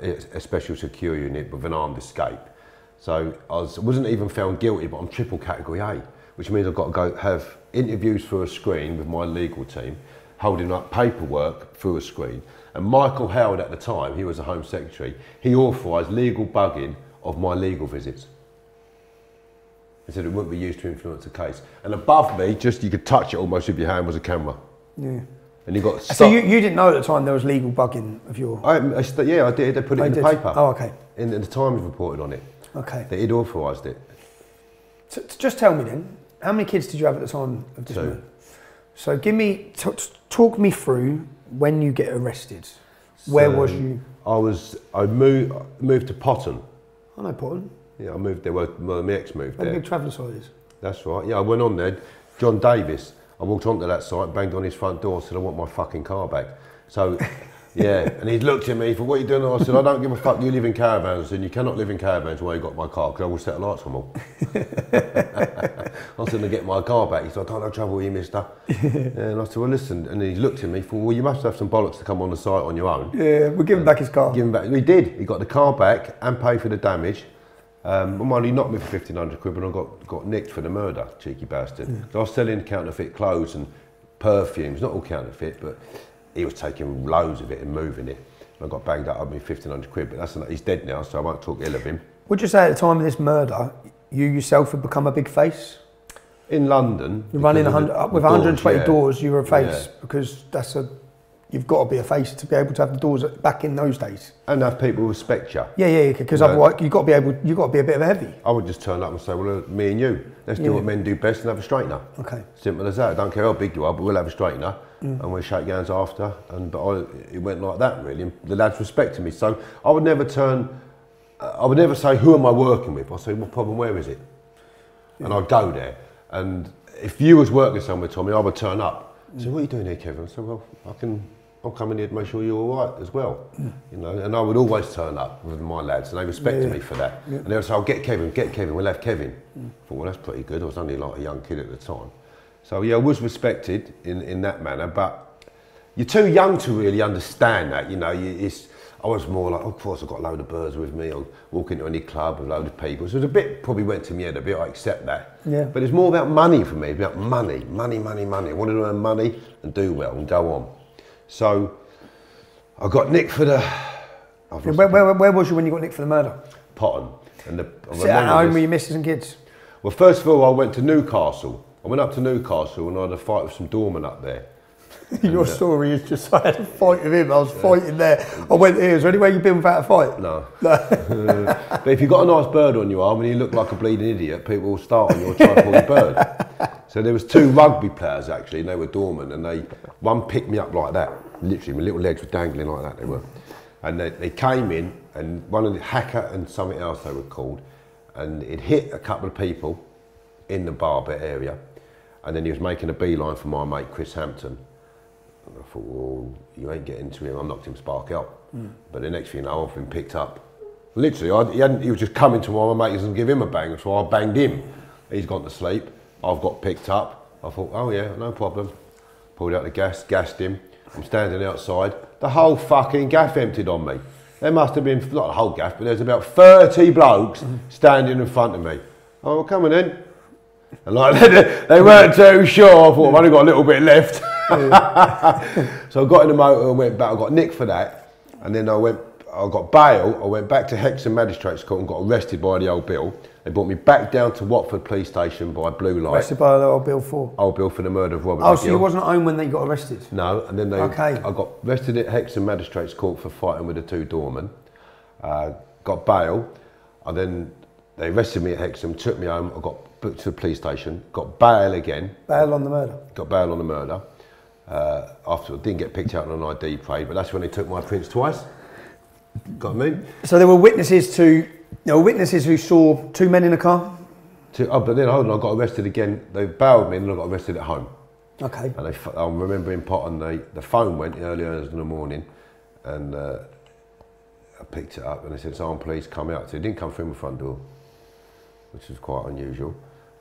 a special secure unit with an armed escape. So I was, wasn't even found guilty, but I'm triple category A, which means I've got to go have interviews through a screen with my legal team, holding up paperwork through a screen. And Michael Howard at the time, he was the Home Secretary, he authorised legal bugging of my legal visits. He said it wouldn't be used to influence the case. And above me, just you could touch it almost with your hand, was a camera. Yeah. And you got So you, you didn't know at the time there was legal bugging of your. I, I st- yeah, I did. They put it Oh, in the did? paper. Oh, okay. In, in the Times reported on it. Okay. That he'd authorised it. So, just tell me then, how many kids did you have at the time of this Two. So give me, t- t- talk me through when you get arrested. Where So, was you? I was. I moved moved to Potton. I know Portland. Yeah, I moved there. Well, well my ex moved there. big travelling side is. That's right. Yeah, I went on there. John Davis. I walked onto that site, banged on his front door, said, "I want my fucking car back." So, yeah, and he looked at me for what are you doing? I said, "I don't give a fuck. You live in caravans, and you cannot live in caravans where you got my car because I will set the lights on them all." I going to get my car back. He said, "I don't have trouble with you, Mister." and I said, "Well, listen." And he looked at me for, "Well, you must have some bollocks to come on the site on your own." Yeah, we're giving back his car. Give him back. He did. He got the car back and paid for the damage. Um, well, he knocked me for fifteen hundred quid, but I got got nicked for the murder, cheeky bastard. So I was selling counterfeit clothes and perfumes, not all counterfeit, but he was taking loads of it and moving it. And I got banged up. I mean, fifteen hundred quid, but that's he's dead now, so I won't talk ill of him. Would you say at the time of this murder, you yourself had become a big face? In London, You're running 100, the- with the 120 yeah. doors, you're a face Yeah. because that's a, you've got to be a face to be able to have the doors back in those days. and have people respect you. Yeah, yeah, because No. otherwise you've got to be able, you've got to be a bit of a heavy. I would just turn up and say, well, uh, me and you, let's Yeah. do what men do best and have a straightener. Okay. Simple as that. I don't care how big you are, but we'll have a straightener Mm. and we'll shake hands after. And but I, it went like that really. And the lads respected me, so I would never turn. uh, I would never say, "Who am I working with?" I say, "What problem? Where is it?" And I'd go there. And if you was working somewhere, Tommy, I would turn up. So what are you doing here, Kevin? I said, "Well, I can." I'm in here to make sure you're all right as well, you know. And I would always turn up with my lads, and they respected Yeah, yeah. me for that. And they would say, "I'll get Kevin, get Kevin, we'll have Kevin." Mm. I thought, well, that's pretty good. I was only like a young kid at the time. So, yeah, I was respected in, in that manner, but you're too young to really understand that, you know. You, it's, I was more like, oh, of course, I've got a load of birds with me. I'll walk into any club with a load of people. So it was a bit, probably went to me head a bit, I accept that. Yeah. But it's more about money for me, about money, money, money, money. I wanted to earn money and do well and go on. So I got nicked for the. I've lost Where, where, where was you when you got nicked for the murder? Potton. And the, I Sit at home with your missus and kids. well, first of all, I went to Newcastle. I went up to Newcastle and I had a fight with some doorman up there. Your uh, story is just I had a fight with him. I was fighting there. I went here. Is there any way you've been without a fight? No. but if you've got a nice bird on your arm and you look like a bleeding idiot, people will start on you or try to pull your bird. So there was two rugby players actually, and they were dormant, and they one picked me up like that, literally, my little legs were dangling like that. They were, and they, they came in, and one of the hacker and something else they were called, and it hit a couple of people in the barber area, and then he was making a beeline for my mate Chris Hampton. And I thought, well, you ain't getting to him. I knocked him spark out. Hmm. But the next thing you know, I've been picked up. Literally, I, he, he was just coming to one of my mates and give him a bang, so I banged him. He's gone to sleep. I've got picked up. I thought, oh yeah, no problem. Pulled out the gas, gassed him. I'm standing outside. The whole fucking gaff emptied on me. There must have been, not the whole gaff, but there's about 30 blokes standing in front of me. Oh, come on in. And like they, they weren't too sure. I thought I've only got a little bit left. so I got in the motor and went back. I got nicked for that, and then I went. I got bail. I went back to Hexham Magistrates Court and got arrested by the old bill. They brought me back down to Watford Police Station by blue light. Arrested by the old Bill Four. Old bill for the murder of Robert. Oh, so you wasn't at home when they got arrested? No, and then they. Okay. I got arrested at Hexham Magistrates Court for fighting with the two doormen. Uh, got bail, and then they arrested me at Hexham, took me home. I got booked to the police station. Got bail again. Bail on the murder. Got bail on the murder. Uh, after I didn't get picked out on an ID parade, but that's when they took my prints twice. Got me. So there were witnesses to. There were witnesses who saw two men in a car. To, oh, but then hold on, I got arrested again. They bailed me, and then I got arrested at home. Okay. And they, I'm remembering Potton, they, the phone went early hours in the morning and uh, I picked it up and they said, someone please come out. So it didn't come through my front door, which was quite unusual.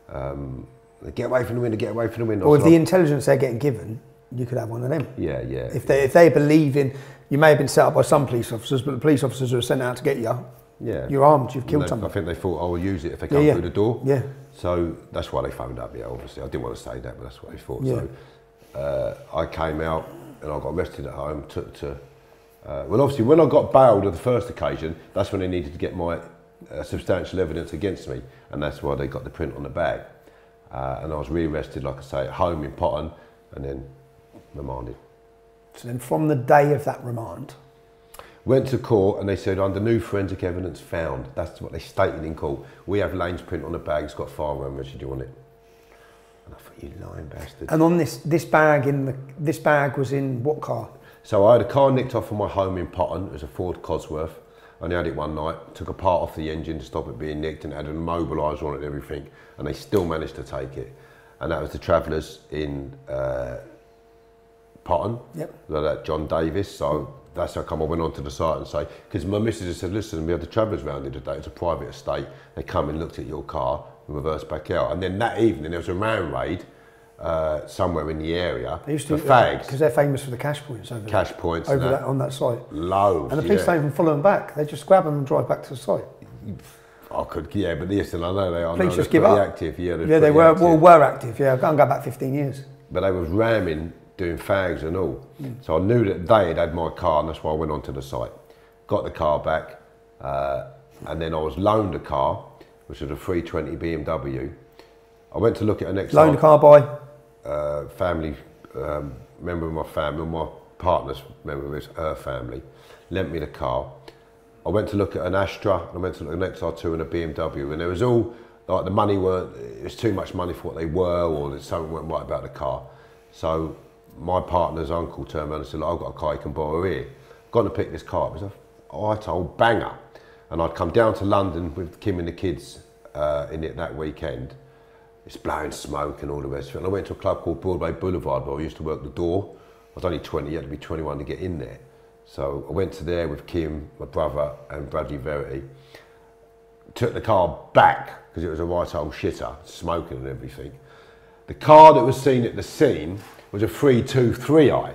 Um, get away from the window, get away from the window. Or if So the I- intelligence they're getting given, you could have one of them. yeah, yeah. If they if they believe in, you may have been set up by some police officers, but the police officers who are sent out to get you, yeah. you're armed, you've killed they- someone. I think they thought I will use it if they Yeah, come yeah. through the door. Yeah. So that's why they phoned up, yeah, obviously. I didn't want to say that, but that's what they thought. Yeah. So uh, I came out and I got arrested at home, took to. Uh, well, obviously, when I got bailed on the first occasion, that's when they needed to get my uh, substantial evidence against me, and that's why they got the print on the bag. Uh, and I was re-arrested, like I say, at home in Potton, and then remanded. So then from the day of that remand, Went to court and they said under new forensic evidence found. That's what they stated in court. We have Lane's print on the bag. It's got firearm residue on it. And I thought, you lying bastard. and on this this bag in the this bag was in what car? So I had a car nicked off from my home in Potton. It was a Ford Cosworth. I only had it one night. Took a part off the engine to stop it being nicked and had an immobiliser on it and everything. And they still managed to take it. And that was the Travellers in uh, Potton. Yep. So that uh, John Davis. So mm. that's how come I went onto the site and say, because my missus said, listen, we had the Travellers round here today. It's a private estate. They come and looked at your car and reversed back out. And then that evening there was a man raid uh, somewhere in the area They used to uh, fags, because they're famous for the cash points over cash there, points over that. that on that site. Loads. And the police yeah. don't even follow them back. They just grab them and drive back to the site. I could, yeah, but listen, I know they are. Police just give up. active. Yeah, Yeah, they were active. well, were active. Yeah, I can't go back 15 years. but they was ramming, doing fags and all. Mm. So I knew that they had had my car, and that's why I went onto the site. Got the car back, uh, and then I was loaned a car, which was a 320 BMW. I went to look at an XR. Loaned a car by. uh, family um, member of my family, my partner's member of his, her family, lent me the car. I went to look at an Astra, and I went to look at an XR2 and a BMW, and there was all like the money weren't. It was too much money for what they were, or something went right about the car. So my partner's uncle turned around and said, "Look, "I've got a car you can borrow here." Gone to pick this car up. It was a I told banger, and I'd come down to London with Kim and the kids uh, in it that weekend. It's blowing smoke and all the rest of it. And I went to a club called Broadway Boulevard where I used to work the door. I was only 20, you had to be 21 to get in there. So I went to there with Kim, my brother, and Bradley Verity. Took the car back because it was a right old shitter, smoking and everything. The car that was seen at the scene was a 323i.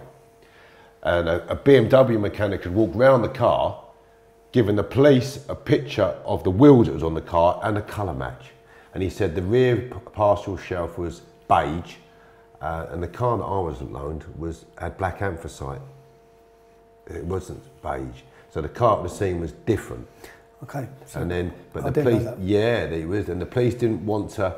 And a, a BMW mechanic had walked round the car, given the police a picture of the wheels that was on the car and a colour match. And he said the rear p- partial shelf was beige, uh, and the car that I was loaned was had black anthracite. It wasn't beige. So the car at the scene was different. Okay. So And then, but I the police, yeah, they was, and the police didn't want to.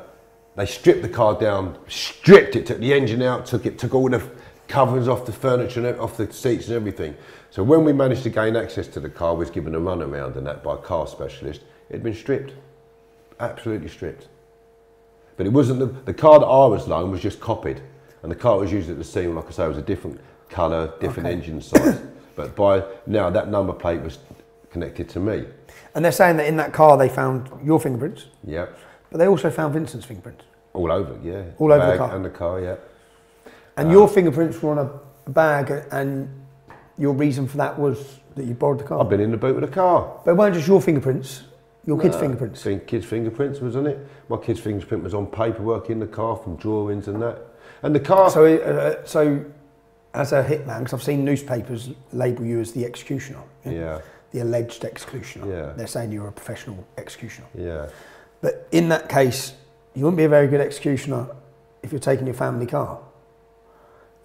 They stripped the car down, stripped it, took the engine out, took it, took all the covers off the furniture and off the seats and everything. So when we managed to gain access to the car, we was given a run around and that by a car specialist. It had been stripped, absolutely stripped. But it wasn't the, the car that I was loaned was just copied, and the car that was used at the scene, like I say, was a different colour, different Okay. engine size. but by now, that number plate was connected to me. and they're saying that in that car they found your fingerprints, Yep. But they also found Vincent's fingerprints. All over, yeah. All over the car. And the car, yeah. And your fingerprints were on a bag, and your reason for that was that you borrowed the car? I've been in the boot with the car. But it weren't just your fingerprints, your kids' fingerprints. Kids' fingerprints was on it. My kid's fingerprint was on paperwork in the car from drawings and that. And the car. So, uh, so as a hitman, because I've seen newspapers label you as the executioner. yeah, The alleged executioner. Yeah. They're saying you're a professional executioner. yeah. But in that case, you wouldn't be a very good executioner if you're taking your family car.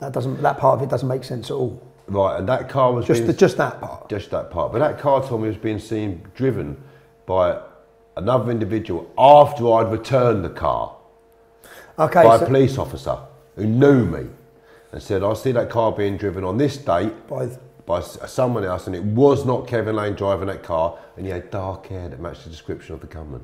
That doesn't. That part of it doesn't make sense at all. Right, and that car was Just being, the, just that part. just that part. But that car, Tommy, was being seen driven by another individual after I'd returned the car Okay. by so- a police officer who knew me and said, "I see that car being driven on this date by by uh, someone else, and it was not Kevin Lane driving that car, and he had dark hair that matched the description of the gunman."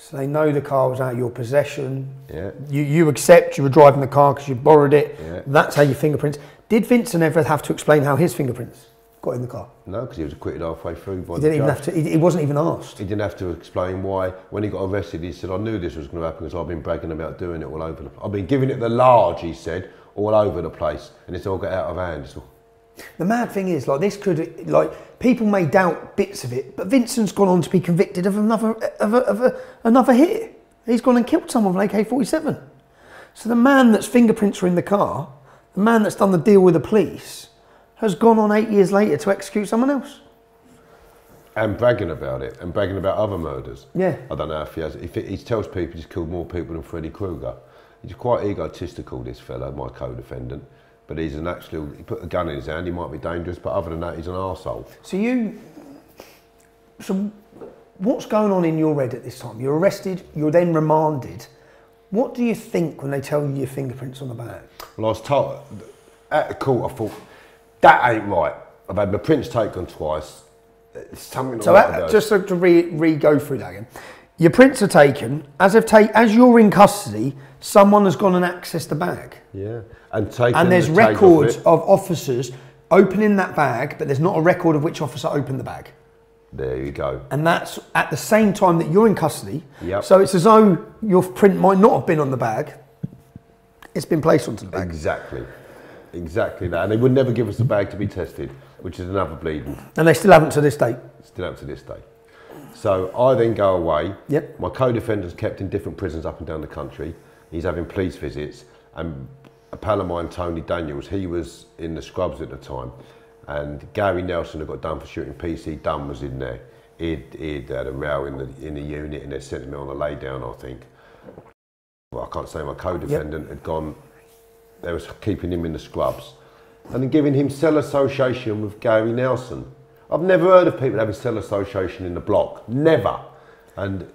So they know the car was out of your possession. Yeah. You, you accept you were driving the car because you borrowed it. Yeah. That's how your fingerprints. Did Vincent ever have to explain how his fingerprints got in the car? No, because he was acquitted halfway through by He the didn't even judge. have to. He, he wasn't even asked. He didn't have to explain why. When he got arrested, he said, I knew this was going to happen because I've been bragging about doing it all over the I've been giving it the large, he said, all over the place. And it's all got out of hand. The mad thing is, like this could, like people may doubt bits of it, but Vincent's gone on to be convicted of another of, a, of a, another hit. He's gone and killed someone with AK-47. So the man that's fingerprints are in the car, the man that's done the deal with the police, has gone on eight years later to execute someone else. and bragging about it and bragging about other murders. Yeah. I don't know if he has. If he, he tells people he's killed more people than Freddy Krueger. He's quite egotistical, this fellow, my co-defendant. But he's an actual. He put a gun in his hand. He might be dangerous, but other than that, he's an arsehole. So you, so what's going on in your head at this time? You're arrested. You're then remanded. What do you think when they tell you your fingerprints on the bag? Well, I was told at the court. I thought that ain't right. I've had my prints taken twice. It's something. So right uh, just to, to re, re go through that again, your prints are taken. As if take as you're in custody, someone has gone and accessed the bag, yeah, and taking and there's the records it. of officers opening that bag, but there's not a record of which officer opened the bag. There you go. And that's at the same time that you're in custody. Yep. So it's as though your print might not have been on the bag. It's been placed onto the bag. Exactly, exactly that. And they would never give us the bag to be tested, which is another bleeding. And they still haven't to this date. Still haven't to this day. So I then go away. Yep. My co-defendant's kept in different prisons up and down the country. He's having police visits, and a pal of mine, Tony Daniels, he was in the scrubs at the time, and Gary Nelson, had got done for shooting PC Dunne, was in there. He'd, he'd had a row in the in the unit, and they sent him on a lay down, I think. Well, I can't say my co-defendant had gone. They was keeping him in the scrubs, and then giving him cell association with Gary Nelson. I've never heard of people having cell association in the block. Never. And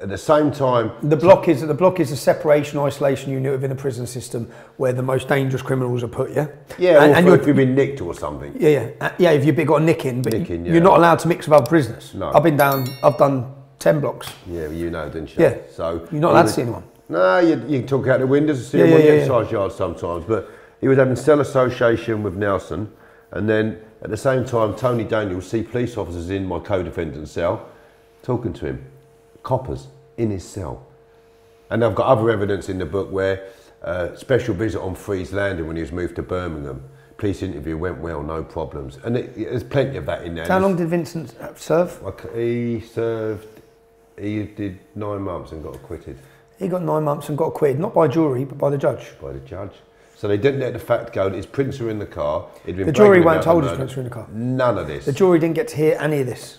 at the same time, The block is the block is a separation isolation unit within a prison system where the most dangerous criminals are put. Yeah. yeah, And, or and if you've been nicked or something. yeah, yeah, Uh, yeah. If you've got a nick in, but Nick in, you're not allowed to mix with other prisoners. No. I've been down. I've done ten blocks. Yeah, you know, didn't you? Yeah. So You're not allowed to see anyone. No, you, you can talk out the windows and see Yeah, him yeah, on the yeah, yeah. exercise yard sometimes. But he was having cell association with Nelson, and then at the same time, Tony Daniels see police officers in my co-defendant's cell, talking to him, coppers in his cell. And I've got other evidence in the book where uh, special visit on Freeze Landing when he was moved to Birmingham. Police interview went well, no problems, and it, there's plenty of that in there. How long did Vincent uh, serve? He served, he did nine months and got acquitted He got nine months and got acquitted, not by jury, but by the judge. by the judge. So they didn't let the fact go that his prints are in the car. The jury weren't told his prints were in the car. None of this. The jury didn't get to hear any of this.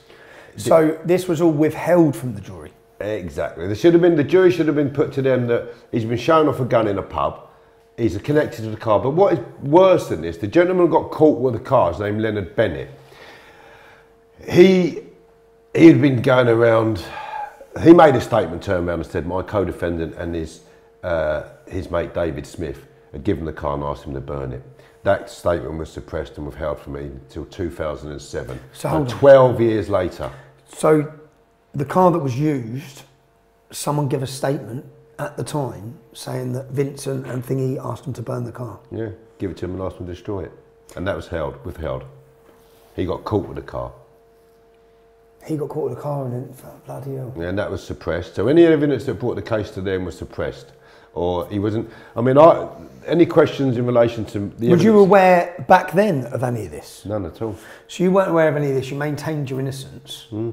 So this was all withheld from the jury. Exactly. There should have been the jury should have been put to them that he's been shown off a gun in a pub. He's connected to the car. But what is worse than this, the gentleman got caught with the car, his name Leonard Bennett. He he had been going around. He made a statement, turned around and said, "My co-defendant and his uh, his mate David Smith had given the car and asked him to burn it." That statement was suppressed and withheld from me until 2007. So And 12 years later. So the car that was used, someone gave a statement at the time saying that Vincent and Thingy asked him to burn the car. Yeah, give it to him and ask him to destroy it. And that was held, withheld. He got caught with the car. He got caught with a car and then, bloody hell. Yeah, and that was suppressed. So any evidence that brought the case to them was suppressed. Or he wasn't. I mean, I, any questions in relation to the Was you aware back then of any of this? None at all. So you weren't aware of any of this. You maintained your innocence. Hmm.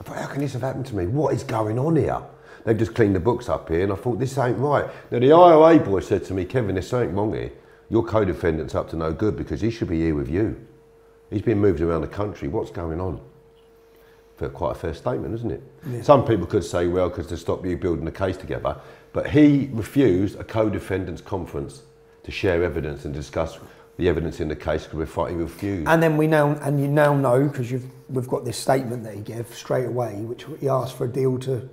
I thought, how can this have happened to me? What is going on here? They've just cleaned the books up here, and I thought, this ain't right. Now, the IRA boy said to me, Kevin, there's something wrong here. Your co defendant's up to no good because he should be here with you. He's been moved around the country. What's going on? For quite a fair statement, isn't it? Some people could say, well, because to stop you building a case together. But he refused a co defendant's conference to share evidence and discuss the evidence in the case because we're fighting refused. And then we now, and you now know because you've we've got this statement that he gave straight away, which he asked for a deal to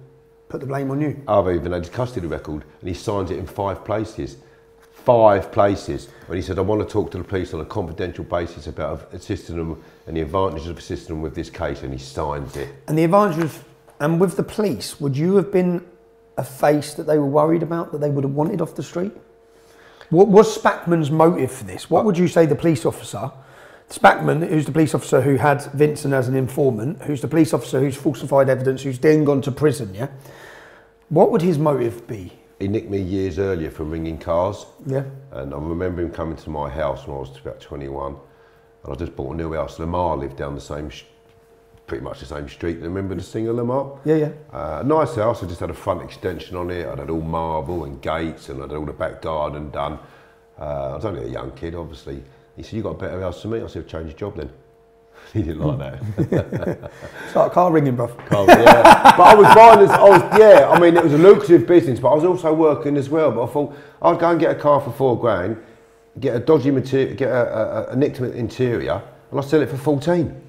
put the blame on you. I've even had his custody record and he signs it in five places. Five places. And he said, I want to talk to the police on a confidential basis about assisting them and the advantages of assisting them with this case, and he signs it. And the advantages, and with the police, would you have been a face that they were worried about that they would have wanted off the street? What was Spackman's motive for this? What would you say the police officer, Spackman, who's the police officer who had Vincent as an informant, who's the police officer who's falsified evidence, who's then gone to prison, yeah? What would his motive be? He nicked me years earlier for ringing cars. Yeah. And I remember him coming to my house when I was about 21. And I just bought a new house. Lemar lived down the same, pretty much the same street. Remember the singer Lemar? Yeah, yeah. Uh, nice house. I just had a front extension on it. I'd had all marble and gates, and I'd had all the back garden done. Uh, I was only a young kid, obviously. He said, "You got a better house than me." I said, "Change your job then." he didn't like that. It's like a car ringing, bruv. Oh, yeah. but I was buying this. I was, yeah. I mean, it was a lucrative business, but I was also working as well. But I thought I'd go and get a car for four grand, get a dodgy material, get a, a, a nicked interior, and I'd sell it for fourteen.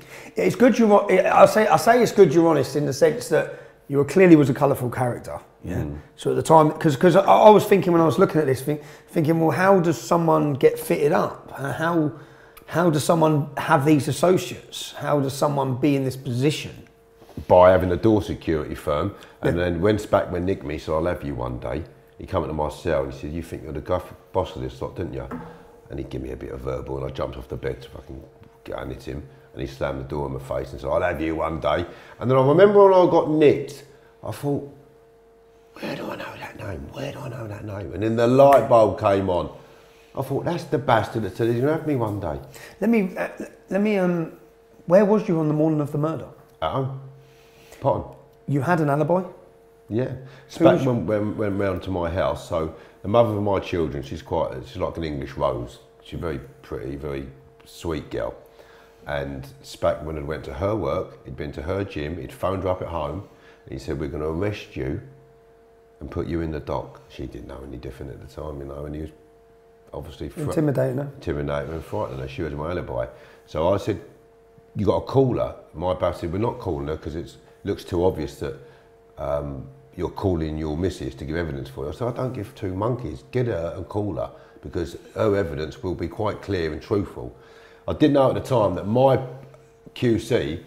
It's good you're. I say I say it's good you're honest in the sense that you were clearly was a colourful character. Yeah. So at the time, because because I, I was thinking when I was looking at this, think, thinking, well, how does someone get fitted up? Uh, how how does someone have these associates? How does someone be in this position? by having a door security firm. And then when Spackman nicked me, so I'll have you one day. He came into my cell and he said, "You think you're the guff- boss of this lot, didn't you?" And he gave me a bit of verbal, and I jumped off the bed to fucking get and hit him. And he slammed the door in my face and said, "I'll have you one day." And then I remember when I got nicked, I thought, "Where do I know that name? Where do I know that name?" And then the light bulb came on. I thought, "That's the bastard that said he's gonna have me one day." Let me uh, let me. Um, where was you on the morning of the murder? At home, Potton. You had an alibi. Yeah. Spackman went, went round to my house. So the mother of my children, she's quite, she's like an English rose. She's very pretty, very sweet girl. And Spackman had went to her work. He'd been to her gym. He'd phoned her up at home. And he said, "We're going to arrest you and put you in the dock." She didn't know any different at the time, you know. And he was obviously fr- Intimidating her. intimidating and frightening her. She was my alibi. So I said, you got to call her. My boss said, we're not calling her because it looks too obvious that um, you're calling your missus to give evidence for you. I said, I don't give two monkeys. Get her and call her because her evidence will be quite clear and truthful. I didn't know at the time that my QC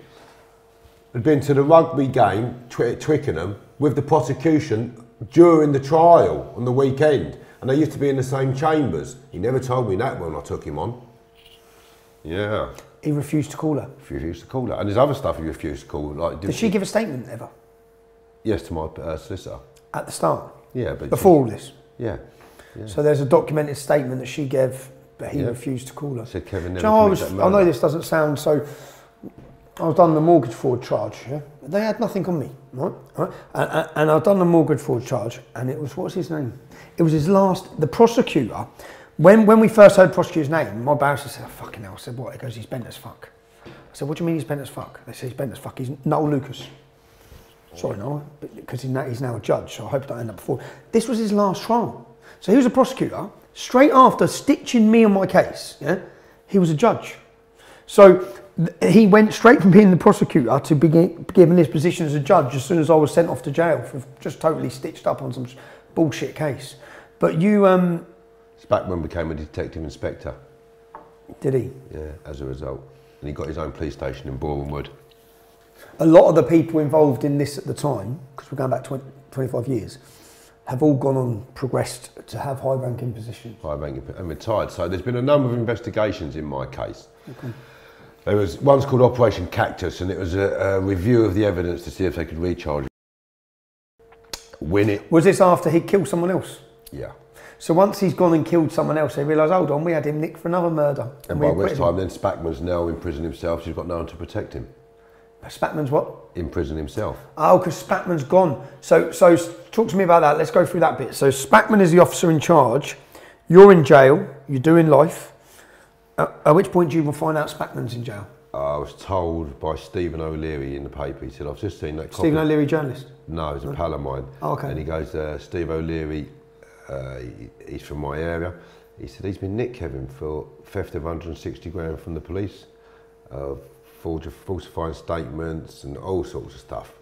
had been to the rugby game at Twickenham with the prosecution during the trial on the weekend. And they used to be in the same chambers. He never told me that when I took him on. Yeah, He refused to call her. he refused to call her. And there's other stuff he refused to call. Like, Did she give a statement ever Yes, to my uh, solicitor. at the start? Yeah, but Before all this. Yeah. So there's a documented statement that she gave, but he Yeah. refused to call her. Said Kevin never you know, I, was, I know this doesn't sound so. I was done the mortgage fraud charge. Yeah, they had nothing on me, right? right? And, and- I've done the mortgage fraud charge, and it was what's his name? It was his last. The prosecutor. When when we first heard the prosecutor's name, my barrister said, oh, "Fucking hell!" I said, "What?" He goes, "He's bent as fuck." I said, "What do you mean he's bent as fuck?" They said, "He's bent as fuck. He's Noel Lucas." Sorry, Noel, because he's now, he's now a judge, so I hope I don't end up before. This was his last trial. So he was a prosecutor. Straight after stitching me on my case, yeah, he was a judge. So he went straight from being the prosecutor to begin, given his position as a judge as soon as I was sent off to jail for just totally stitched up on some bullshit case. But you, um, Spackman became a detective inspector. did he? Yeah, as a result. And he got his own police station in Wood. A lot of the people involved in this at the time, because we're going back 20, 25 years, have all gone on, progressed to have high ranking positions. high ranking and retired. So there's been a number of investigations in my case. There was one's called Operation Cactus, and it was a, a review of the evidence to see if they could recharge. Win it. Was this after he killed someone else? Yeah. So once he's gone and killed someone else, they realise, hold on, we had him nicked for another murder. And we by which acquitted him. time, then Spackman's now in prison himself. He's got no one to protect him. Spackman's what? In prison himself. Oh, because Spackman's gone. So, so talk to me about that. Let's go through that bit. So Spackman is the officer in charge. You're in jail. You're doing life. At, at which point do you find out Spackman's in jail? I was told by Stephen O'Leary in the paper. He said, "I've just seen that." copy." Stephen O'Leary, journalist. No, he's a pal of mine. Oh, okay. And he goes, uh, Steve O'Leary, uh, he- he's from my area. He said he's been nicked, Kevin, for theft of 160 grand from the police, uh, forge- falsifying statements and all sorts of stuff.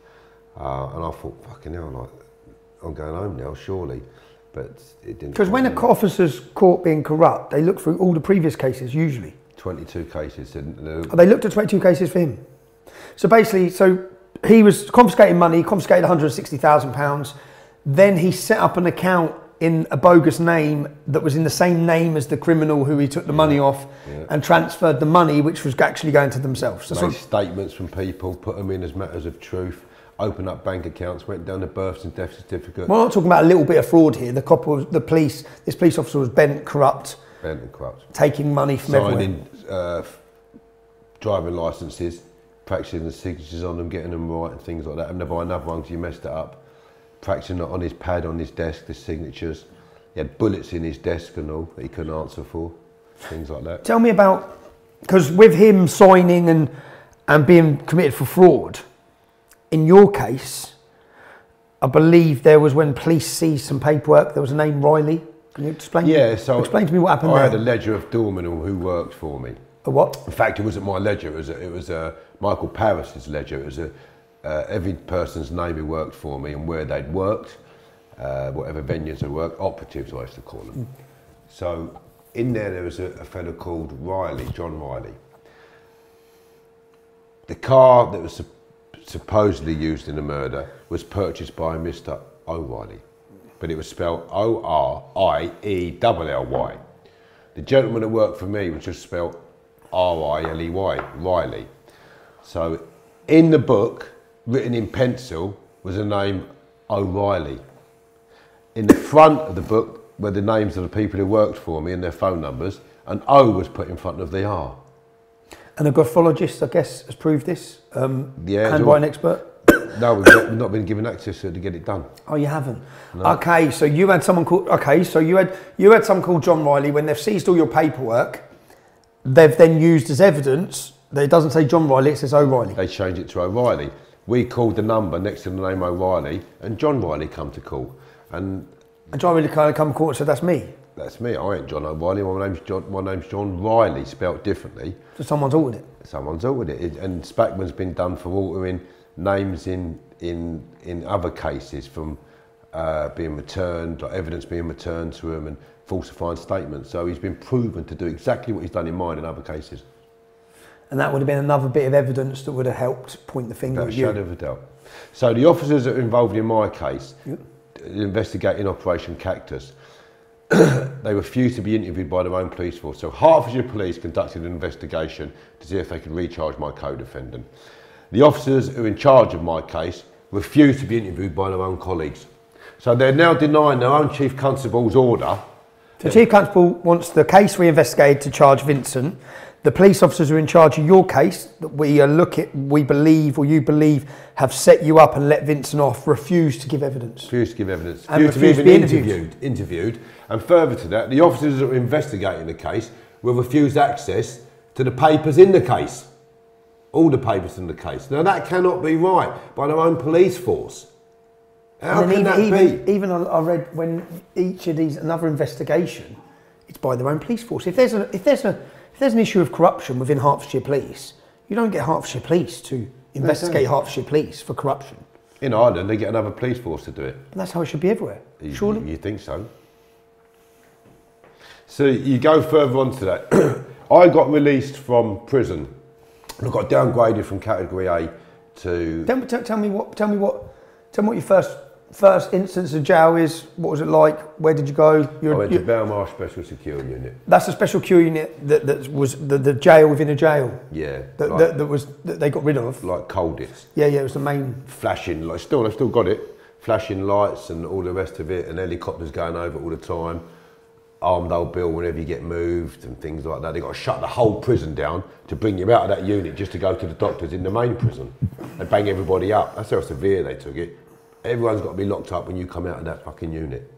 Uh, and I thought, fucking hell, like, I'm going home now, surely. But it didn't. Because when a happen. co- officer's caught being corrupt, they look through all the previous cases usually. 22 cases, and uh, Oh, They looked at 22 cases for him. So basically, so he was confiscating money, confiscated 160,000 pounds. Then he set up an account in a bogus name that was in the same name as the criminal who he took the money off, yeah. and transferred the money, which was actually going to themselves. So made statements from people, put them in as matters of truth, opened up bank accounts, went down to births and death certificate, we're not talking about a little bit of fraud here. The cop was, the police, this police officer was bent, corrupt, bent and corrupt. taking money from everywhere. signing uh, driving licenses, practicing the signatures on them, getting them right, and things like that. And to buy another one because you messed it up. Practicing on his pad on his desk, the signatures. He had bullets in his desk and all that he couldn't answer for, things like that. Tell me about because with him signing and and being committed for fraud, in your case, I believe there was when police seized some paperwork. There was a name Riley. Can you explain? Yeah, so explain to me what happened I there. had a ledger of Dorminal who worked for me. A what? In fact, it wasn't my ledger. It was a, it was a Michael Paris's ledger. It was a, uh, every person's name who worked for me and where they'd worked, uh, whatever venues they worked, operatives I used to call them. So in there there was a, a fellow called Riley, John Riley. The car that was sup- supposedly used in the murder was purchased by Mr. O'Reilly, but it was spelled O R I E L L Y. The gentleman that worked for me was just spelled R I L E Y, Riley. So in the book, written in pencil, was the name O'Reilly. In the front of the book were the names of the people who worked for me and their phone numbers, and O was put in front of the R. And a graphologist, I guess, has proved this. Um, Yeah, handwriting all- expert. No, we've not, we've not been given access to to get it done. Oh, you haven't. Okay, so you had someone called. Okay, so you had you had someone called John Riley. When they've seized all your paperwork, they've then used as evidence. that It doesn't say John Riley; it says O'Reilly. They changed it to O'Reilly. We called the number next to the name O'Reilly, and John Riley come to call. And And John Riley kind of come court and said, "That's me." that's me. I ain't John O'Reilly. My name's John. My name's John Riley, spelt differently. So someone's altered it. Someone's altered it. it and Spackman's been done for altering names in in in other cases from uh, being returned, or evidence being returned to him, and falsifying statements. So he's been proven to do exactly what he's done in mine in other cases. And that would have been another bit of evidence that would have helped point the finger at you. shadow of a doubt. So the officers that are involved in my case, investigating Operation Cactus, they refused to be interviewed by their own police force. So Hertfordshire Police conducted an investigation to see if they could recharge my co-defendant. The officers who are in charge of my case refused to be interviewed by their own colleagues. So they're now denying their own chief constable's order. The Chief Constable wants the case reinvestigated to charge Vincent. The police officers who are in charge of your case that we uh, look at, we believe, or you believe, have set you up and let Vincent off, refuse to give evidence. Refuse to give evidence, And refused to be even interviewed. interviewed, interviewed. And further to that, the officers that were investigating the case were refused access to the papers in the case. All the papers in the case. Now that cannot be right by their own police force. How And can then that even, even, be? even I read when each of these another investigation, it's by their own police force. If there's a if there's a there's an issue of corruption within Hertfordshire Police, you don't get Hertfordshire Police to investigate Hertfordshire Police for corruption. In Ireland, they get another police force to do it. And that's how it should be everywhere. You- Surely. You think so? So you go further on to that. I got released from prison. I got downgraded from category A to Tell, me- tell, tell me what tell me what tell me what your first first instance of jail is. What was it like? Where did you go? I You're, went to Belmarsh Special Secure Unit. that's a special secure unit that, that was the, the jail within a jail Yeah, that, like, that, that was that they got rid of. like Colditz. Yeah, yeah, it was the main. flashing, like still, I've still got it, flashing lights and all the rest of it, and helicopters going over all the time. Armed old Bill whenever you get moved and things like that. They got to shut the whole prison down to bring you out of that unit just to go to the doctors in the main prison. and bang everybody up. That's how severe they took it. Everyone's got to be locked up when you come out of that fucking unit.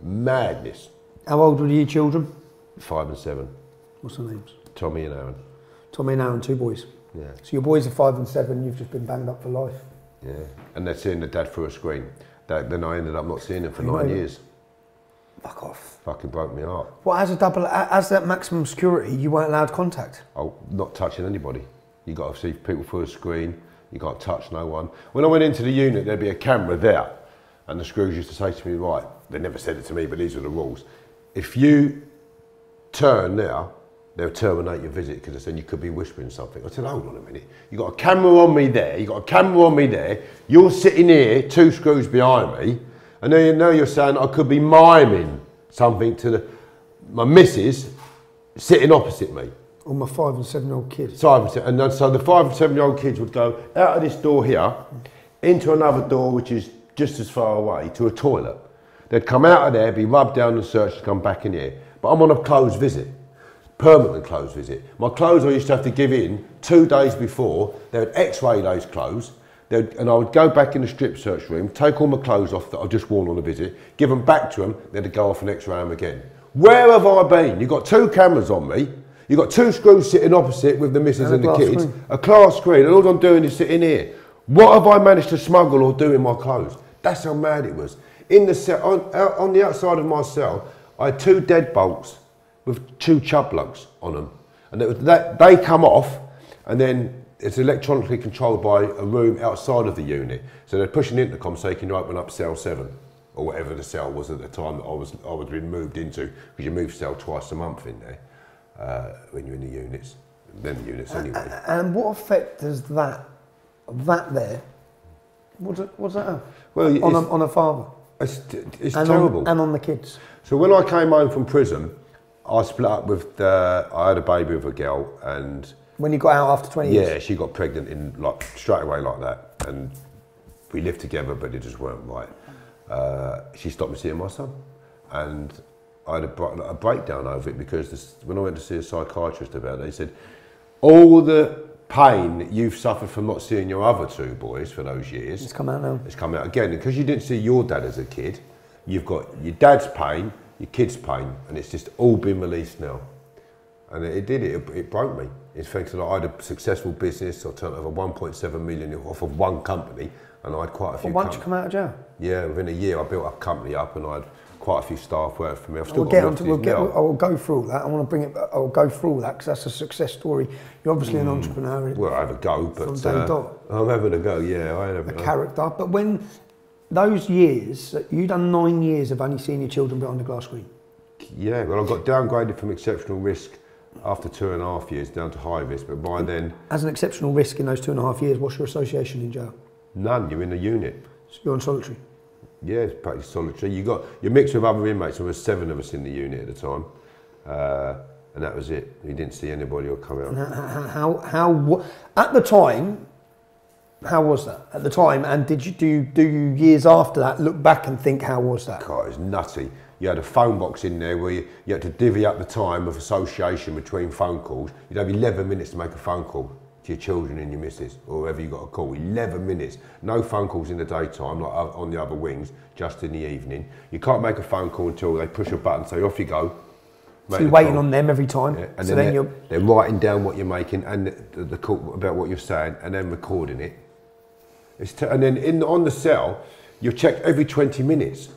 Madness. How old were your children? Five and seven. What's their names? Tommy and Aaron. Tommy and Aaron, two boys. Yeah. So your boys are five and seven. You've just been banged up for life. Yeah, and they're seeing the dad through a screen. That, then I ended up not seeing him for You nine years. Fuck off. Fucking broke me heart. Well, as a double, as that maximum security, you weren't allowed contact. Oh, not touching anybody. You got to see people through a screen. You can't touch no one. When I went into the unit, there'd be a camera there, and the screws used to say to me, "Right," they never said it to me, but these are the rules. If you turn now, they'll terminate your visit because they said you could be whispering something. I said, hold on a minute. You got a camera on me there. You got a camera on me there. You're sitting here, two screws behind me, and now you know you're saying I could be miming something to the, my missus sitting opposite me. Or my five and seven year old kids. So, I was- and so the five and seven year old kids would go out of this door here into another door which is just as far away to a toilet. They'd come out of there, be rubbed down and searched, come back in here. But I'm on a closed visit, permanent closed visit. My clothes I used to have to give in two days before. They would x-ray those clothes. They'd, and I would go back in the strip search room, take all my clothes off that I've just worn on a visit, give them back to them, then they'd go off and x-ray them again. Where have I been? You've got two cameras on me. You've got two screws sitting opposite with the missus And and, the kids. screen. A class screen, and all I'm doing is sitting here. What have I managed to smuggle or do in my clothes? That's how mad it was. In the cell, on, out, on the outside of my cell, I had two deadbolts with two Chubb lugs on them, and was that they come off, and then it's electronically controlled by a room outside of the unit. So they're pushing intercom so you can open up cell seven or whatever the cell was at the time that I was I was being moved into because you move cell twice a month in there uh, when you're in the units, them units anyway. And what effect does that, that there, what does, what does that have? Well, on, a, on a father. It's, it's and terrible. On, and on the kids. So when I came home from prison, I split up with. Uh, I had a baby with a girl, and When you got out after 20 yeah, years. Yeah, she got pregnant in like straight away like that, and we lived together, but it just weren't right. Uh, she stopped me seeing my son, and I had a, a breakdown over it because this, when I went to see a psychiatrist about it, they said all the pain that you've suffered from not seeing your other two boys for those years It's come out now. it's come out again. Because you didn't see your dad as a kid, you've got your dad's pain, your kid's pain, and it's just all been released now. And it, it did it. it. Broke me. It's thanks to that I had a successful business. I turned over 1.7 million off of one company, and I had quite a few. But once you com- come out of jail. yeah, within a year, I built a company up, and I had quite a few staff working for me. I've still We'll got get a onto, we'll get. I will go through all that. I want to bring it. I'll go through all that because that's a success story. You're obviously an entrepreneur, Well, I have a go, but From day uh, dot. I'm having a go. Yeah, I have a character. But when those years, you've done nine years of only seeing your children behind the glass screen. Yeah, well, I got downgraded from exceptional risk after two and a half years down to high risk, but by then, As an exceptional risk in those two and a half years, what's your association in jail? none. You're in a unit. So you're on solitary. Yeah, it's practically solitary. You got you're mixed with other inmates. There was seven of us in the unit at the time, uh, and that was it. You didn't see anybody or come out. How, how, how, at the time, how was that at the time? And did you do you, do you years after that look back and think how was that? God, it was nutty. You had a phone box in there where you, you had to divvy up the time of association between phone calls. You'd have 11 minutes to make a phone call to your children and your missus, or whoever you got a call. 11 minutes. No phone calls in the daytime, like uh, on the other wings, just in the evening. You can't make a phone call until they push a button, say, off you go. So you're waiting call. on them every time. Yeah, and so then, then they're, you're they're writing down what you're making and the, the call about what you're saying, and then recording it. It's t- and then in on the cell, you're checked every 20 minutes.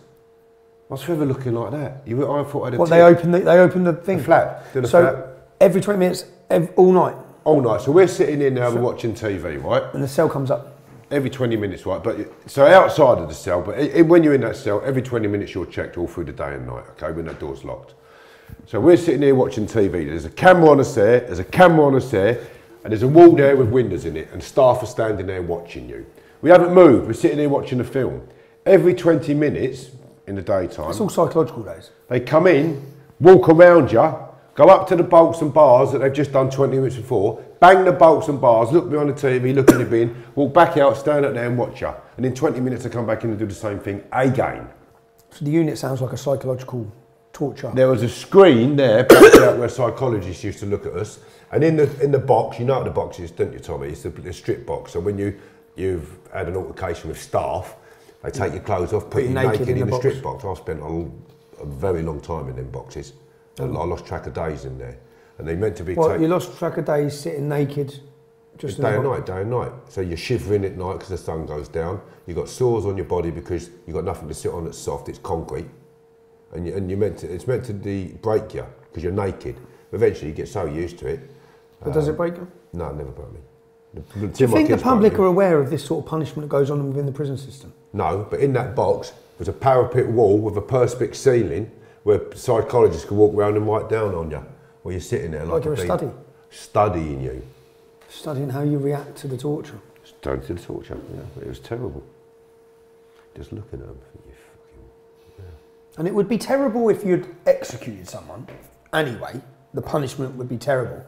What's forever looking like that? You, I thought I'd what they open the, they open the thing. The flat, the so flat. every 20 minutes, ev all night, all night. So we're sitting in there, we're watching TV, right? and the cell comes up. Every 20 minutes, right? But so outside of the cell, but i- i- when you're in that cell, every 20 minutes you're checked all through the day and night. Okay, when that door's locked. So we're sitting here watching TV. There's a camera on us there. There's a camera on us there, and there's a wall there with windows in it, and staff are standing there watching you. We haven't moved. We're sitting here watching a film. Every 20 minutes in the daytime, It's all psychological days. they come in, walk around you, go up to the bolts and bars that they've just done 20 minutes before, bang the bolts and bars, look behind the TV, look in the bin, walk back out, stand up there and watch her. And in 20 minutes I come back in and do the same thing again. So the unit sounds like a psychological torture. There was a screen there where psychologists used to look at us. And in the in the box, you know what the box is, don't you, Tommy? It's the, the strip box. So when you you've had an altercation with staff, they take your clothes off, put you naked, in, the, box. strip box. I've spent a, a very long time in them boxes. I lost track of days in there. And they meant to be Well, you lost track of days sitting naked, just day and night, day and night. So you're shivering at night because the sun goes down. You've got sores on your body because you've got nothing to sit on that's soft, it's concrete. And, you, and you're meant to, it's meant to de- break you because you're naked. Eventually you get so used to it. But does it um, break you? No, it never broke me. The- Do you think the public are aware of this sort of punishment that goes on within the prison system? No, but in that box was a parapet wall with a perspex ceiling where psychologists could walk around and write down on you while you're sitting there like, Like you're a study? Studying you. Studying how you react to the torture. Studying to the torture. Yeah, it was terrible. Just looking at them. You fucking And it would be terrible if you'd executed someone. Anyway, the punishment would be terrible.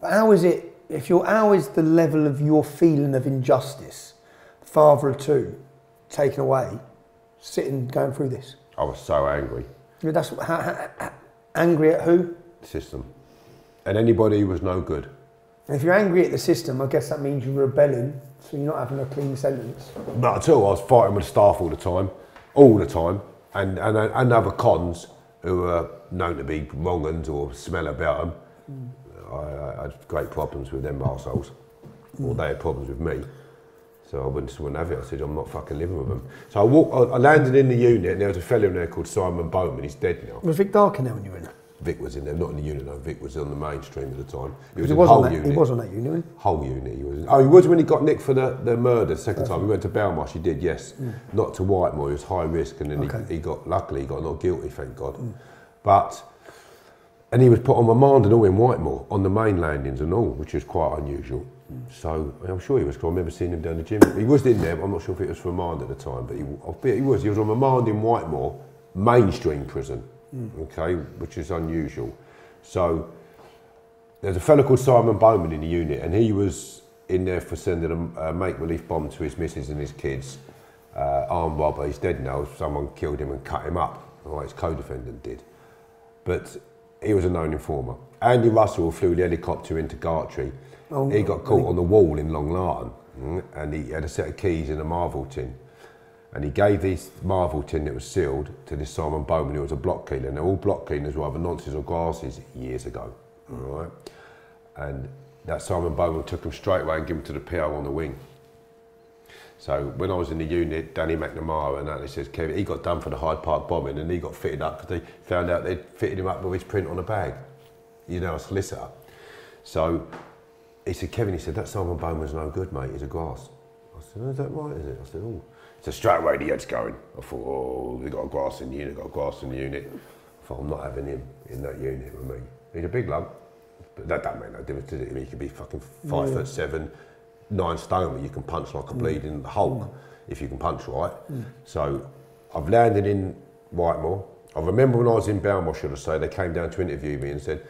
But how is it, if you're, how is the level of your feeling of injustice, father of two, taken away, sitting, going through this? I was so angry. That's angry at who? System. And anybody who was no good. And if you're angry at the system, I guess that means you're rebelling, so you're not having a clean sentence. Not at all. I was fighting with staff all the time, all the time, and and, and other cons who were known to be wrong uns or smell about them. Mm. I, I had great problems with them arseholes. Or they had problems with me. So I wouldn't, just wouldn't have it. I said, I'm not fucking living with them. So I, walked, I landed in the unit and there was a fellow in there called Simon Bowman. He's dead now. Was Vic Dark in there when you were in there? Vic was in there, not in the unit, no. Vic was on the mainstream at the time. He was He in was, the on whole that, unit. he was on that unit, Whole unit he was. in. Oh, he was when he got nicked for the, the murder the second time. He went to Belmarsh, he did, yes. Mm. Not to Whitemoor, he was high risk and then Okay. he, he got, luckily, he got not guilty, thank God. But, and he was put on remand and all in Whitemoor, on the main landings and all, which was quite unusual. So I'm sure he was. Cause I remember seeing him down the gym. He was in there, but I'm not sure if it was for remand at the time, but he, I bet he was. He was on remand in Whitemoor, mainstream prison, okay, which is unusual. So there's a fellow called Simon Bowman in the unit, and he was in there for sending a, a make-believe bomb to his missus and his kids. Uh, armed robber, he's dead now. Someone killed him and cut him up. Right, his co-defendant did. But he was a known informer. Andy Russell flew the helicopter into Gartree. Oh, he got caught on the wall in Long Lartin, mm, and he had a set of keys in a Marvel tin. And he gave this Marvel tin that was sealed to this Simon Bowman, who was a block cleaner. Now, all block cleaners were either nonces or grasses years ago. All right? And that Simon Bowman took him straight away and gave him to the PO on the wing. So when I was in the unit, Danny McNamee and that, he says, Kevin, he got done for the Hyde Park bombing and he got fitted up because they found out they'd fitted him up with his print on a bag. You know, a solicitor. So he said, Kevin, he said, that Simon Bowman's no good, mate. He's a grass. I said, oh, is that right, is it? I said, oh. So straight away the head's going. I thought, oh, they got a grass in the unit, got a grass in the unit. I thought, I'm not having him in that unit with me. He's a big lump. But that don't make no difference, does it? I mean, he could be fucking five foot seven, nine stone, but you can punch like a mm. bleeding Hulk mm. if you can punch right. Mm. So I've landed in Whitemoor. I remember when I was in Belmore, should I say, they came down to interview me and said,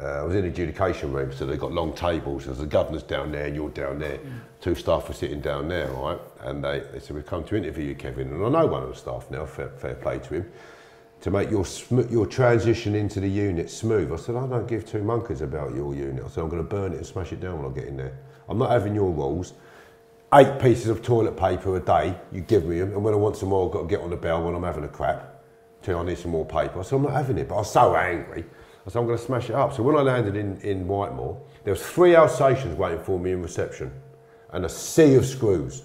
uh, I was in the adjudication room, so they've got long tables. There's the governor's down there, and you're down there. Two staff were sitting down there, right? And they, they said, We've come to interview you, Kevin. And I know one of the staff now, fair, fair play to him, to make your, your transition into the unit smooth. I said, I don't give two monkeys about your unit. I said, I'm going to burn it and smash it down when I get in there. I'm not having your rules. Eight pieces of toilet paper a day, you give me them, and when I want some more, I've got to get on the bell when I'm having a crap. Till I need some more paper. I said, I'm not having it, but I was so angry. I said, I'm going to smash it up. So when I landed in, in Whitemoor, there was three Alsatians waiting for me in reception and a sea of screws.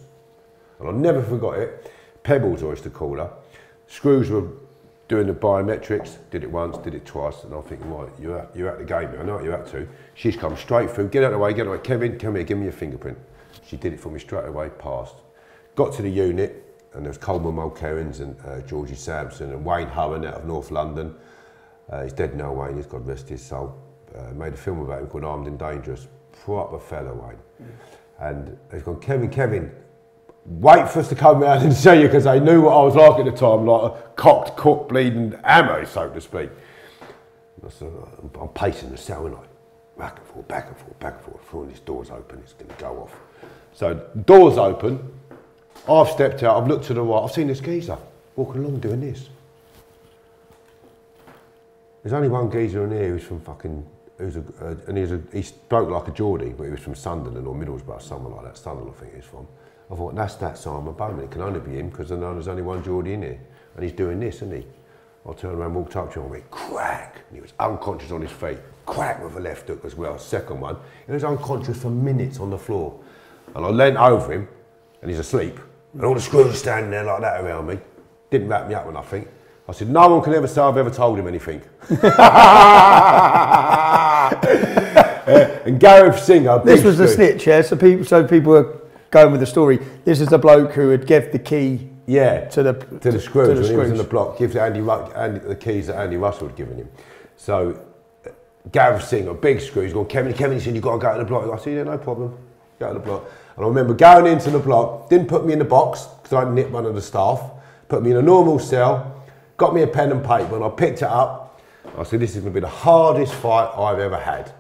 And I'll never forgot it. Pebbles, I used to call her. Screws were doing the biometrics, did it once, did it twice, and I'm thinking, right, you're out, you're the game. I know what you're up to. She's come straight through, get out of the way, get out of the way. Kevin, come here, give me your fingerprint. She did it for me straight away, passed. Got to the unit, and there was Coleman Mulkerrins and uh, Georgie Sampson and Wayne Hurren out of North London. Uh, he's dead now, Wayne, he's God rest his soul. Uh, made a film about him called Armed and Dangerous. Proper fella, Wayne. And he's gone, Kevin, Kevin, wait for us to come round and see you because they knew what I was like at the time, like a cocked, cooked, bleeding ammo, so to speak. And I said, I'm, I'm pacing the cell, aren't I? back and forth, back and forth, back and forth. Before this door's open, it's going to go off. So door's open. I've stepped out. I've looked to the right. I've seen this geezer walking along doing this. There's only one geezer in here who's from fucking, who's a, and he's a, he spoke like a Geordie, but he was from Sunderland or Middlesbrough, somewhere like that. Sunderland, I think he's from. I thought, that's that Simon Bowman. It can only be him because I know there's only one Geordie in here. And he's doing this, isn't he? I turned around, walked up to him, and went, crack. And he was unconscious on his feet. Crack with a left hook as well, second one. He was unconscious for minutes on the floor. And I leant over him, and he's asleep. And all the screws standing there like that around me. Didn't wrap me up or nothing. I said, no one can ever say I've ever told him anything. and Gareth Singer, This was the snitch, yeah. So people, so people were going with the story. This is the bloke who had gave the key Yeah, to the to the screws to the when he was in the block. Gives Andy, Andy the keys that Andy Russell had given him. So uh, Gareth Singer, big screw, he's gone, Kevin, Kevin, he said, you've got to go to the block. I said, yeah, no problem. Go to the block. And I remember going into the block, didn't put me in the box because I nipped one of the staff, put me in a normal cell, got me a pen and paper, and I picked it up. I said, this is going to be the hardest fight I've ever had.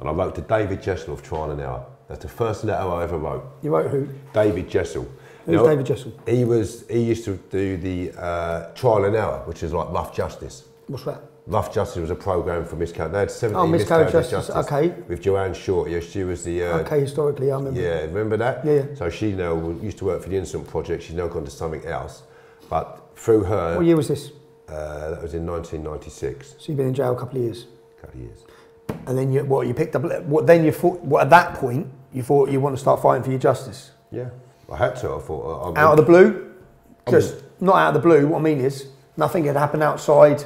And I wrote to David Jessel of Trial and Error. That's the first letter I ever wrote. You wrote who? David Jessel. Who's David Jessel? He was. He used to do the uh, trial and error, which is like rough justice. What's that? Rough Justice was a program for miscarriage. They had 17 Oh, Miscarriage miscarriages Justice, okay. With Joanne Short. Yeah, she was the. Uh, Okay, historically, I remember. Yeah, remember that? Yeah, yeah. So she now used to work for the Innocent Project. She's now gone to something else. But through her, What year was this? Uh, that was in 1996, So you've been in jail a couple of years, a couple of years. and then you what? You picked up. What then? You thought? What at that point? You thought you want to start fighting for your justice Yeah, I had to. I thought. I, I out of the blue? I Just mean- not out of the blue. What I mean is, nothing had happened outside.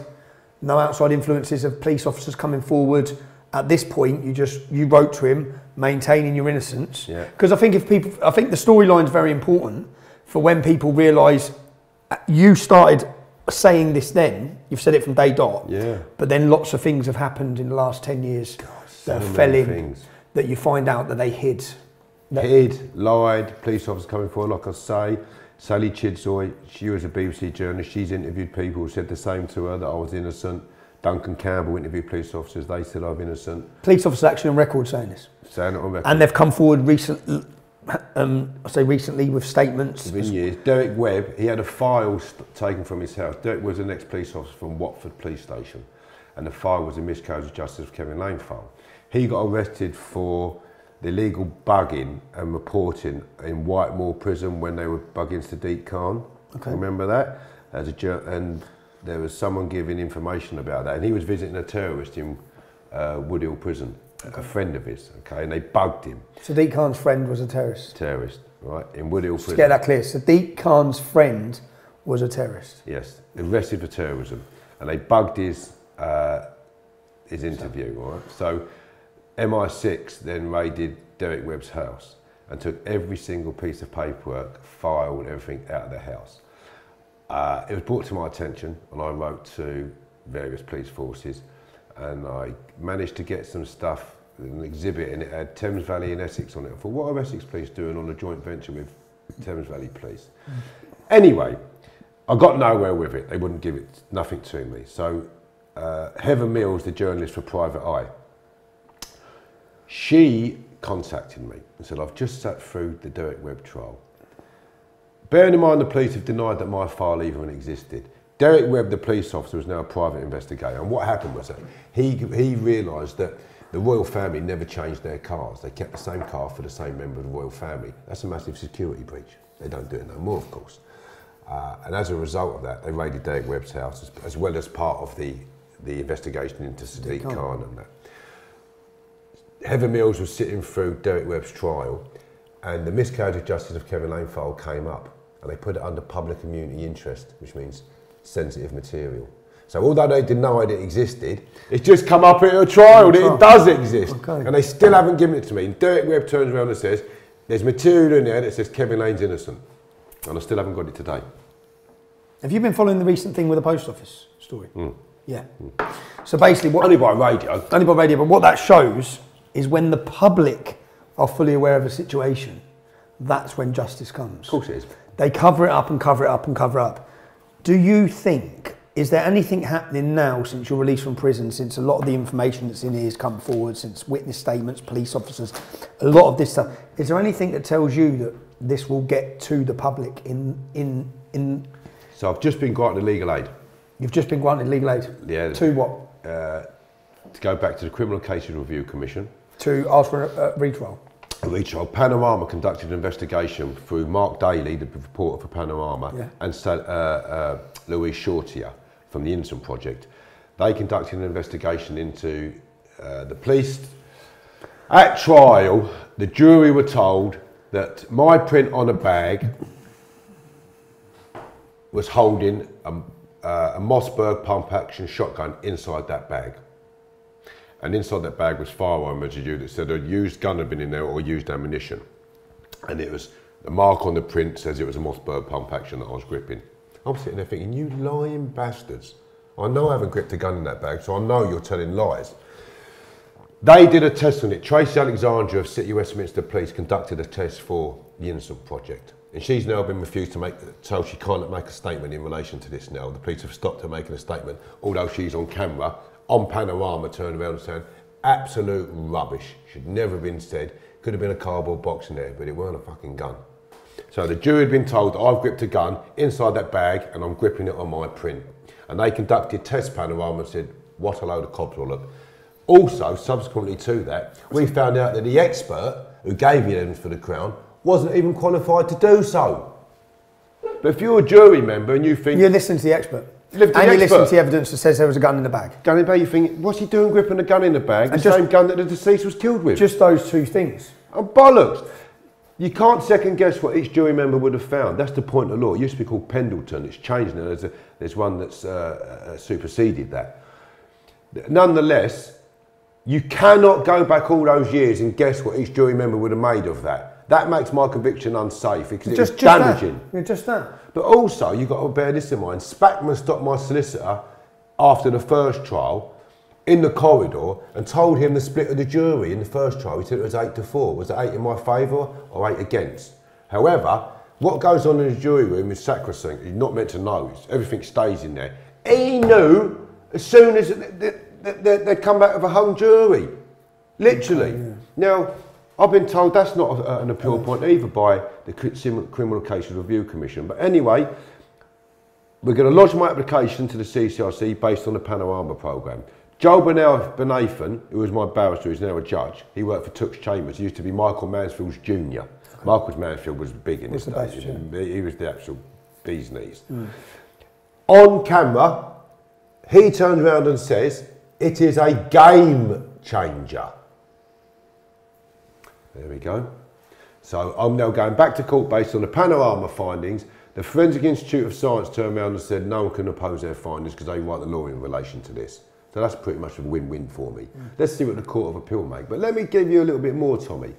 No outside influences of police officers coming forward. At this point, you just you wrote to him, maintaining your innocence. Yeah. Because I think if people, I think the storyline's very important for when people realise uh, you started saying this. Then you've said it from day dot. Yeah. But then lots of things have happened in the last ten years that so fell in. things. That you find out that they hid. That- hid, lied, police officers coming forward, like I say. Sally Chidzoy, she was a BBC journalist, she's interviewed people who said the same to her, that I was innocent. Duncan Campbell interviewed police officers, they said I'm innocent. Police officers actually on record saying this. Saying it on record. And they've come forward recently, um, I say recently, with statements. Years. Derek Webb, he had a file st- taken from his house. Derek was an ex-police officer from Watford Police Station, and the file was a miscarriage of justice of Kevin Lane file. He got arrested for the illegal bugging and reporting in Whitemoor Prison when they were bugging Sadiq Khan. Okay. Remember that? As a and there was someone giving information about that, and he was visiting a terrorist in uh, Woodhill Prison, a friend of his. Okay, and they bugged him, Sadiq Khan's friend was a terrorist. terrorist, right, in Woodhill Let's get that clear. Sadiq Khan's friend was a terrorist. Yes, arrested for terrorism, and they bugged his uh, his interview. All right, so MI6 then raided Derek Webb's house and took every single piece of paperwork, file, and everything out of the house. Uh, it was brought to my attention, and I wrote to various police forces, and I managed to get some stuff, an exhibit, and it had Thames Valley and Essex on it. Thought, what are Essex Police doing on a joint venture with Thames Valley Police? Anyway, I got nowhere with it. They wouldn't give it nothing to me. So uh, Heather Mills, the journalist for Private Eye, she contacted me and said, I've just sat through the Derek Webb trial. Bearing in mind the police have denied that my file even existed. Derek Webb, the police officer, was now a private investigator. And what happened was that he, he realised that the royal family never changed their cars. They kept the same car for the same member of the royal family. That's a massive security breach. They don't do it no more, of course. Uh, and as a result of that, they raided Derek Webb's house as, as well as part of the, the investigation into Sadiq Khan. Khan and that. Heather Mills was sitting through Derek Webb's trial, and the miscarriage of justice of Kevin Lane file came up, and they put it under public immunity interest, which means sensitive material. So although they denied it existed, it's just come up at a trial oh, that it does exist, oh, Okay. and they still haven't given it to me. And Derek Webb turns around and says, "There's material in there that says Kevin Lane's innocent," and I still haven't got it today. Have you been following the recent thing with the post office story? Hmm. Yeah. So basically, what Only by radio. only by radio, but what that shows is when the public are fully aware of a situation, that's when justice comes. Of course it is. They cover it up and cover it up and cover it up. Do you think Is there anything happening now since your release from prison, since a lot of the information that's in here has come forward, since witness statements, police officers, a lot of this stuff? Is there anything that tells you that this will get to the public in in in? So I've just been granted legal aid You've just been granted legal aid. Yeah. To what? Uh, to go back to the Criminal Cases Review Commission. To ask for a, a retrial. A retrial. Panorama conducted an investigation through Mark Daly, the reporter for Panorama, Yeah. and uh, uh, Louise Shotter from the Innocent Project. They conducted an investigation into uh, the police. At trial, the jury were told that my print on a bag was holding a, uh, a Mossberg pump action shotgun inside that bag. And inside that bag was firearm residue that said a used gun had been in there or used ammunition. And it was, the mark on the print says it was a Mossberg pump action that I was gripping. I'm sitting there thinking, you lying bastards. I know I haven't gripped a gun in that bag, so I know you're telling lies. They did a test on it. Tracy Alexandra of City Westminster Police conducted a test for the Innocent Project. And she's now been refused to make, so she can't make a statement in relation to this now. The police have stopped her making a statement, although she's on camera, on panorama, turned around and said, absolute rubbish. Should never have been said. Could have been a cardboard box in there, but it weren't a fucking gun. So the jury had been told I've gripped a gun inside that bag and I'm gripping it on my print. And they conducted test panorama and said, what a load of cobs will look. Also, subsequently to that, we found out that the expert who gave the evidence for the Crown wasn't even qualified to do so. But if you're a jury member and you think, You're listening to the expert. Live to and the you're to the evidence that says there was a gun in the bag. gun in bag, you think, what's he doing gripping a gun in the bag? The just- same gun that the deceased was killed with. Just those two things. Oh, bollocks! You can't second guess what each jury member would have found. That's the point of law. It used to be called Pendleton. It's changed now. There's, a, there's one that's uh, uh, superseded that. Nonetheless, you cannot go back all those years and guess what each jury member would have made of that. That makes my conviction unsafe because it's just damaging. That. Yeah, just that. But also, you've got to bear this in mind. Spackman stopped my solicitor after the first trial in the corridor and told him the split of the jury in the first trial. He said it was eight to four. Was it eight in my favour or eight against? However, what goes on in the jury room is sacrosanct. You're not meant to know. Everything stays in there. He knew as soon as they, they, they, they'd come back with a hung jury. Literally. Now, I've been told that's not a, an appeal point either by the Criminal Cases Review Commission. But anyway, we're going to lodge my application to the CCRC based on the Panorama programme. Joe Bennathan, who was my barrister, who's now a judge, he worked for Tooks Chambers. He used to be Michael Mansfield's junior. Michael Mansfield was big in his the days. best, yeah. Hmm. He he was the actual bee's knees. On camera, he turns around and says, it is a game changer. There we go. So I'm now going back to court based on the panorama findings. The Forensic Institute of Science turned around and said no one can oppose their findings because they write the law in relation to this. So that's pretty much a win-win for me. Mm. Let's see what the Court of Appeal make. But let me give you a little bit more, Tommy.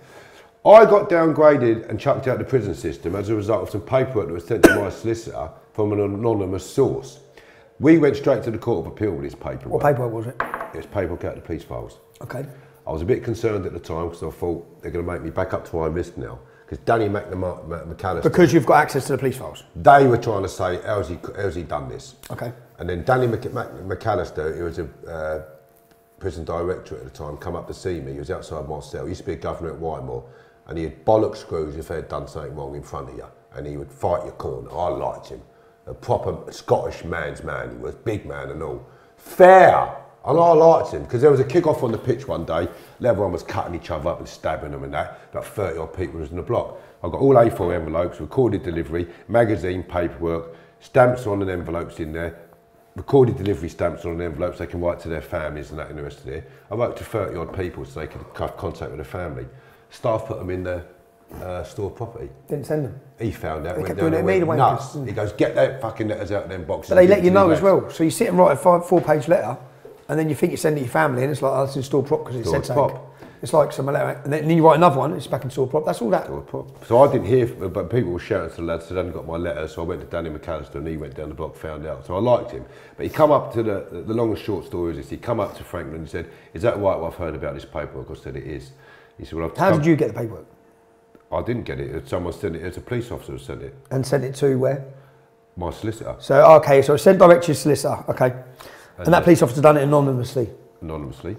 I got downgraded and chucked out the prison system as a result of some paperwork that was sent to my solicitor from an anonymous source. We went straight to the Court of Appeal with this paperwork. What paperwork was it? It was paperwork out of the police files. Okay. I was a bit concerned at the time because I thought they're going to make me back up to high risk now. Because Danny McNamara, McAllister, Because you've got access to the police files. they were trying to say, how's he, how's he done this? Okay. And then Danny Mc, Mac, McAllister, who was a uh, prison director at the time, come up to see me. He was outside my cell. He used to be a governor at Whitemoor. And he had bollock screws if they had done something wrong in front of you. And he would fight your corner. I liked him. A proper Scottish man's man. He was big man and all. Fair. And I liked him because there was a kick-off on the pitch one day. and Everyone was cutting each other up and stabbing them and that. About 30 odd people was in the block. I got all A4 envelopes, recorded delivery, magazine, paperwork, stamps on and envelopes in there, recorded delivery stamps on envelopes they can write to their families and that in the rest of it. I wrote to 30 odd people so they could have contact with their family. Staff put them in the uh, store property. Didn't send them. He found out, They went kept down doing and it went me, the nuts. He goes, get that fucking letters out of them boxes. But they let you know as well. So you sit and write a five, four-page letter, and then you think you send it to your family, and it's like, oh, it's in store prop because it said prop. It's like some letter, and then you write another one, it's back in store prop. That's all that. So I didn't hear, but people were shouting to the lads, so they hadn't got my letter, so I went to Danny McAllister and he went down the block, found out. So I liked him. But he come up to the, the long and short story is this, he come up to Franklin and said, is that right what I've heard about this paperwork? I said, it is. He said, well, I've How did you get the paperwork? I didn't get it. Someone sent it, it's a police officer who sent it. And sent it to where? My solicitor, So okay, so it sent direct to your solicitor. Okay, and, that police officer done it anonymously. anonymously.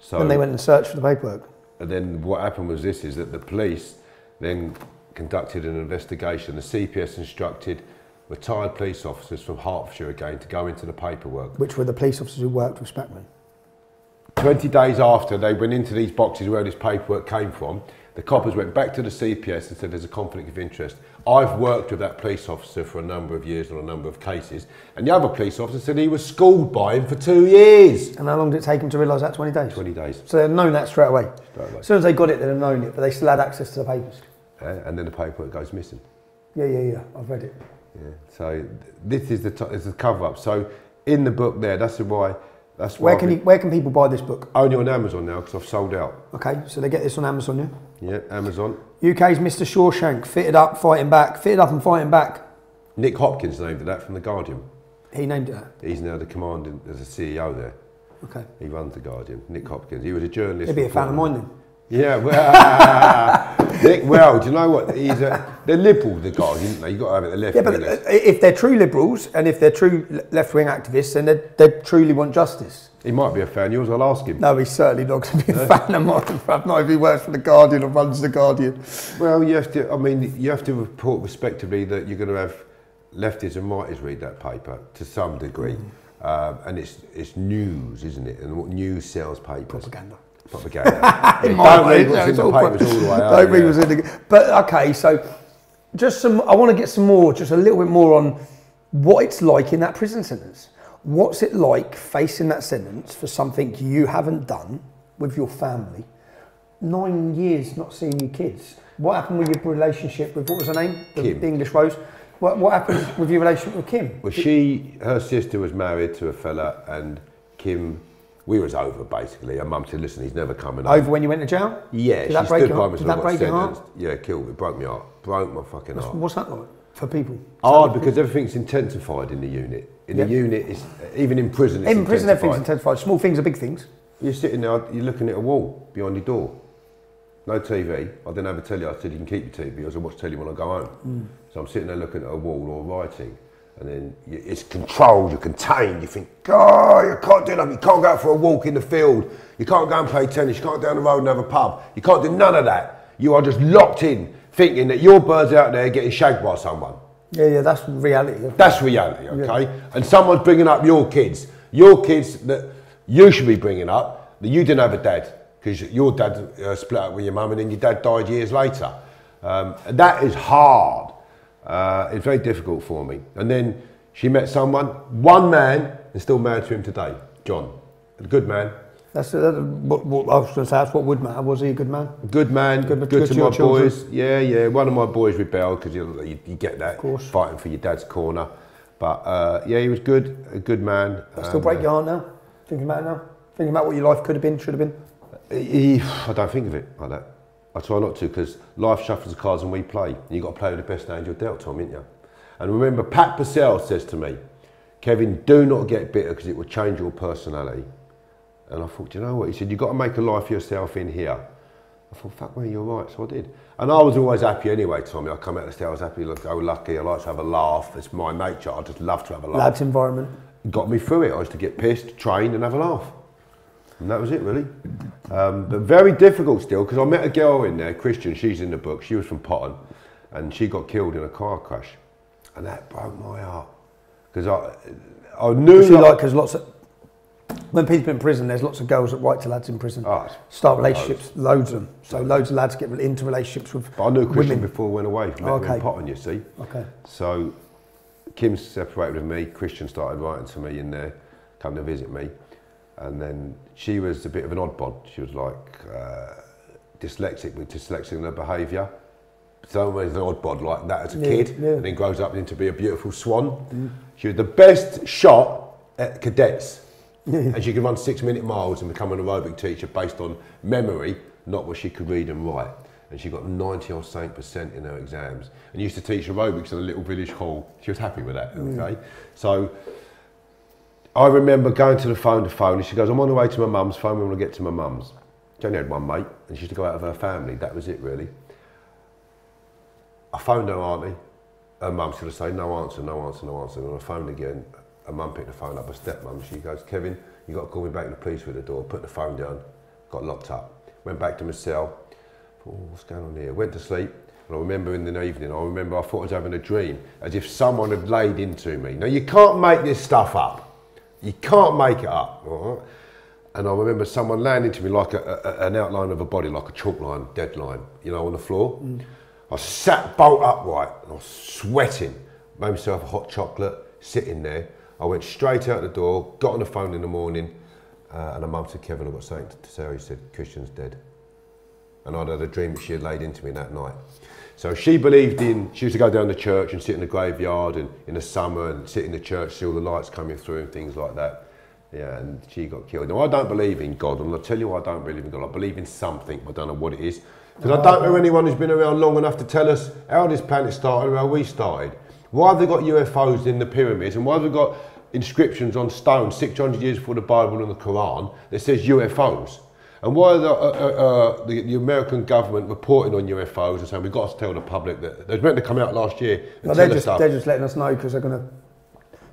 So then they went and searched for the paperwork. And then what happened was this: is that the police then conducted an investigation. The CPS instructed retired police officers from Hertfordshire again to go into the paperwork. which were the police officers who worked with Spackman. 20 days after they went into these boxes where this paperwork came from, the coppers went back to the CPS and said there's a conflict of interest. I've worked with that police officer for a number of years on a number of cases, and the other police officer said he was schooled by him for two years. And how long did it take him to realise that? 20 days? 20 days. So they'd known that straight away. Straight away. As soon as they got it, they'd have known it, but they still had access to the papers. Uh, and then the paperwork goes missing. Yeah, yeah, yeah. I've read it. Yeah. So this is the t- is the cover up. So in the book there, that's why. That's Where can you, where can people buy this book? only on Amazon now because I've sold out. Okay, so they get this on Amazon, yeah? Yeah, Amazon. UK's Mr. Shawshank, fitted up, fighting back, fitted up and fighting back. Nick Hopkins named it that from the Guardian. He named it that. He's now the commanding as a CEO there. Okay. He runs the Guardian. Nick Hopkins. He was a journalist. He'd be a fan of mine then. Yeah, well, Nick. Do you know what? He's a. They're liberal, the Guardian. You got to have it. The left. Yeah, but wingers. uh, if they're true liberals and if they're true left wing activists, then they, they truly want justice. he might be a fan. of Yours. I'll ask him. No, he's certainly not going to be a fan of mine, bruv. Not if he works for the Guardian or runs the Guardian. Well, you have to. I mean, you have to report respectively that you're going to have lefties and righties read that paper to some degree, Mm. um, and it's it's news, isn't it? And what news sells papers. Propaganda. Propaganda. Yeah, don't read what's in the all papers all the way. Don't read what's in the. But okay, so just some. I want to get some more, just a little bit more on what it's like in that prison sentence. What's it like facing that sentence for something you haven't done with your family? Nine years not seeing your kids. What happened with your relationship with what was her name? The, Kim. the English Rose. What, what happened with your relationship with Kim? Well, she, her sister was married to a fella, and Kim, we was over basically. Her mum said, "Listen, he's never coming Over home." when you went to jail? Yeah, Did she stood by me. Did that break your heart? Yeah, killed me, broke me heart, broke my fucking heart. What's that like for people? Hard because everything's intensified in the unit. In Yep. the unit, it's even in prison. It's In prison, everything's intensified. intensified. Small things are big things. You're sitting there, you're looking at a wall behind your door. No TV. I didn't have a telly. I said you can keep your TV. I said watch telly when I go home. Mm. So I'm sitting there looking at a wall or writing, and then you, it's controlled. You're contained. You think, God, you can't do nothing. You can't go out for a walk in the field. You can't go and play tennis. You can't go down the road and have a pub. You can't do none of that. You are just locked in, thinking that your bird's out there getting shagged by someone. Yeah, yeah, that's reality. That's reality, okay? And someone's bringing up your kids, your kids that you should be bringing up, that you didn't have a dad, because your dad uh, split up with your mum and then your dad died years later. Um, and that is hard. Uh, it's very difficult for me. And then she met someone, one man, and still married to him today, John. A good man, That's uh, what, what I was going to say. That's what would matter. Was he a good man? Good man, Good- good, good to to my children. boys. Yeah, yeah. One of my boys rebelled because you, you, you get that Of course. fighting for your dad's corner. But uh, yeah, he was good, a good man. That still break uh, your heart now. Thinking about it now. Thinking about what your life could have been, should have been. He, I don't think of it like that. I try not to because life shuffles the cards and we play. And you've got to play with the best hand you're dealt, Tom, ain't you? And remember, Pat Purcell says to me, Kevin, do not get bitter because it will change your personality. And I thought, "Do you know what? He said, you've got to make a life for yourself in here. I thought, fuck me, you're right. So I did. And I was always happy anyway, Tommy. I come out of the stairs, was happy, look, oh, lucky. I like to have a laugh. It's my nature. I just love to have a laugh Lads environment. got me through it. I used to get pissed, train, and have a laugh. And that was it, really. Um, but very difficult still, because I met a girl in there, Christian, she's in the book, she was from Potton, and she got killed in a car crash. And that broke my heart. Because I, I knew. That- like? Because lots of when people been in prison, there's lots of girls that write to lads in prison. Oh, Start relationships, loads of them. So loads of lads get into relationships with but I knew Christian women. before I went away from Okay. in Potton, you see. Okay. So Kim separated with me. Christian started writing to me in there, come to visit me, and then she was a bit of an oddbod. She was like uh, dyslexic with dyslexia in her behaviour. So was an oddbod like that as a Yeah, kid, yeah. And then grows up into be a beautiful swan. She was the best shot at cadets. and she could run six minute miles and become an aerobic teacher based on memory, not what she could read and write. And she got 90 or something percent in her exams. And used to teach aerobics in a little village hall. She was happy with that, okay? So I remember going to the phone to phone and she goes, I'm on the way to my mum's, phone me when I get to my mum's. She only had one mate and she used to go out of her family. That was it really. I phoned her auntie her mum's going to say, no answer, no answer, no answer. And on the phone again, her mum picked the phone up, her stepmum, she goes, Kevin, you got to call me back to the police with the door. Put the phone down, got locked up. Went back to my cell, oh, what's going on here? Went to sleep. And I remember in the evening, I remember I thought I was having a dream, as if someone had laid into me. Now, you can't make this stuff up. You can't make it up. All right? And I remember someone landing to me like a, a, an outline of a body, like a chalk line, dead line, you know, on the floor. I sat bolt upright, I was sweating, made myself a hot chocolate, sitting there. I went straight out the door, got on the phone in the morning, uh, and a mum said, Kevin, I've got something to you. He said, Christian's dead. And I'd had a dream that she had laid into me that night. So she believed in, she used to go down to church and sit in the graveyard and in the summer and sit in the church, see all the lights coming through and things like that. Yeah, and she got killed. Now, I don't believe in God, and I'll tell you I don't believe in God. I believe in something, but I don't know what it is. Because I don't know anyone who's been around long enough to tell us how this planet started or how we started. Why have they got UFOs in the pyramids, and why have they got inscriptions on stone 600 years before the Bible and the Quran that says UFOs? And why are the, uh, uh, uh, the, the American government reporting on UFOs and saying we've got to tell the public that they was meant to come out last year and No, they're us just they're just letting us know because they're going to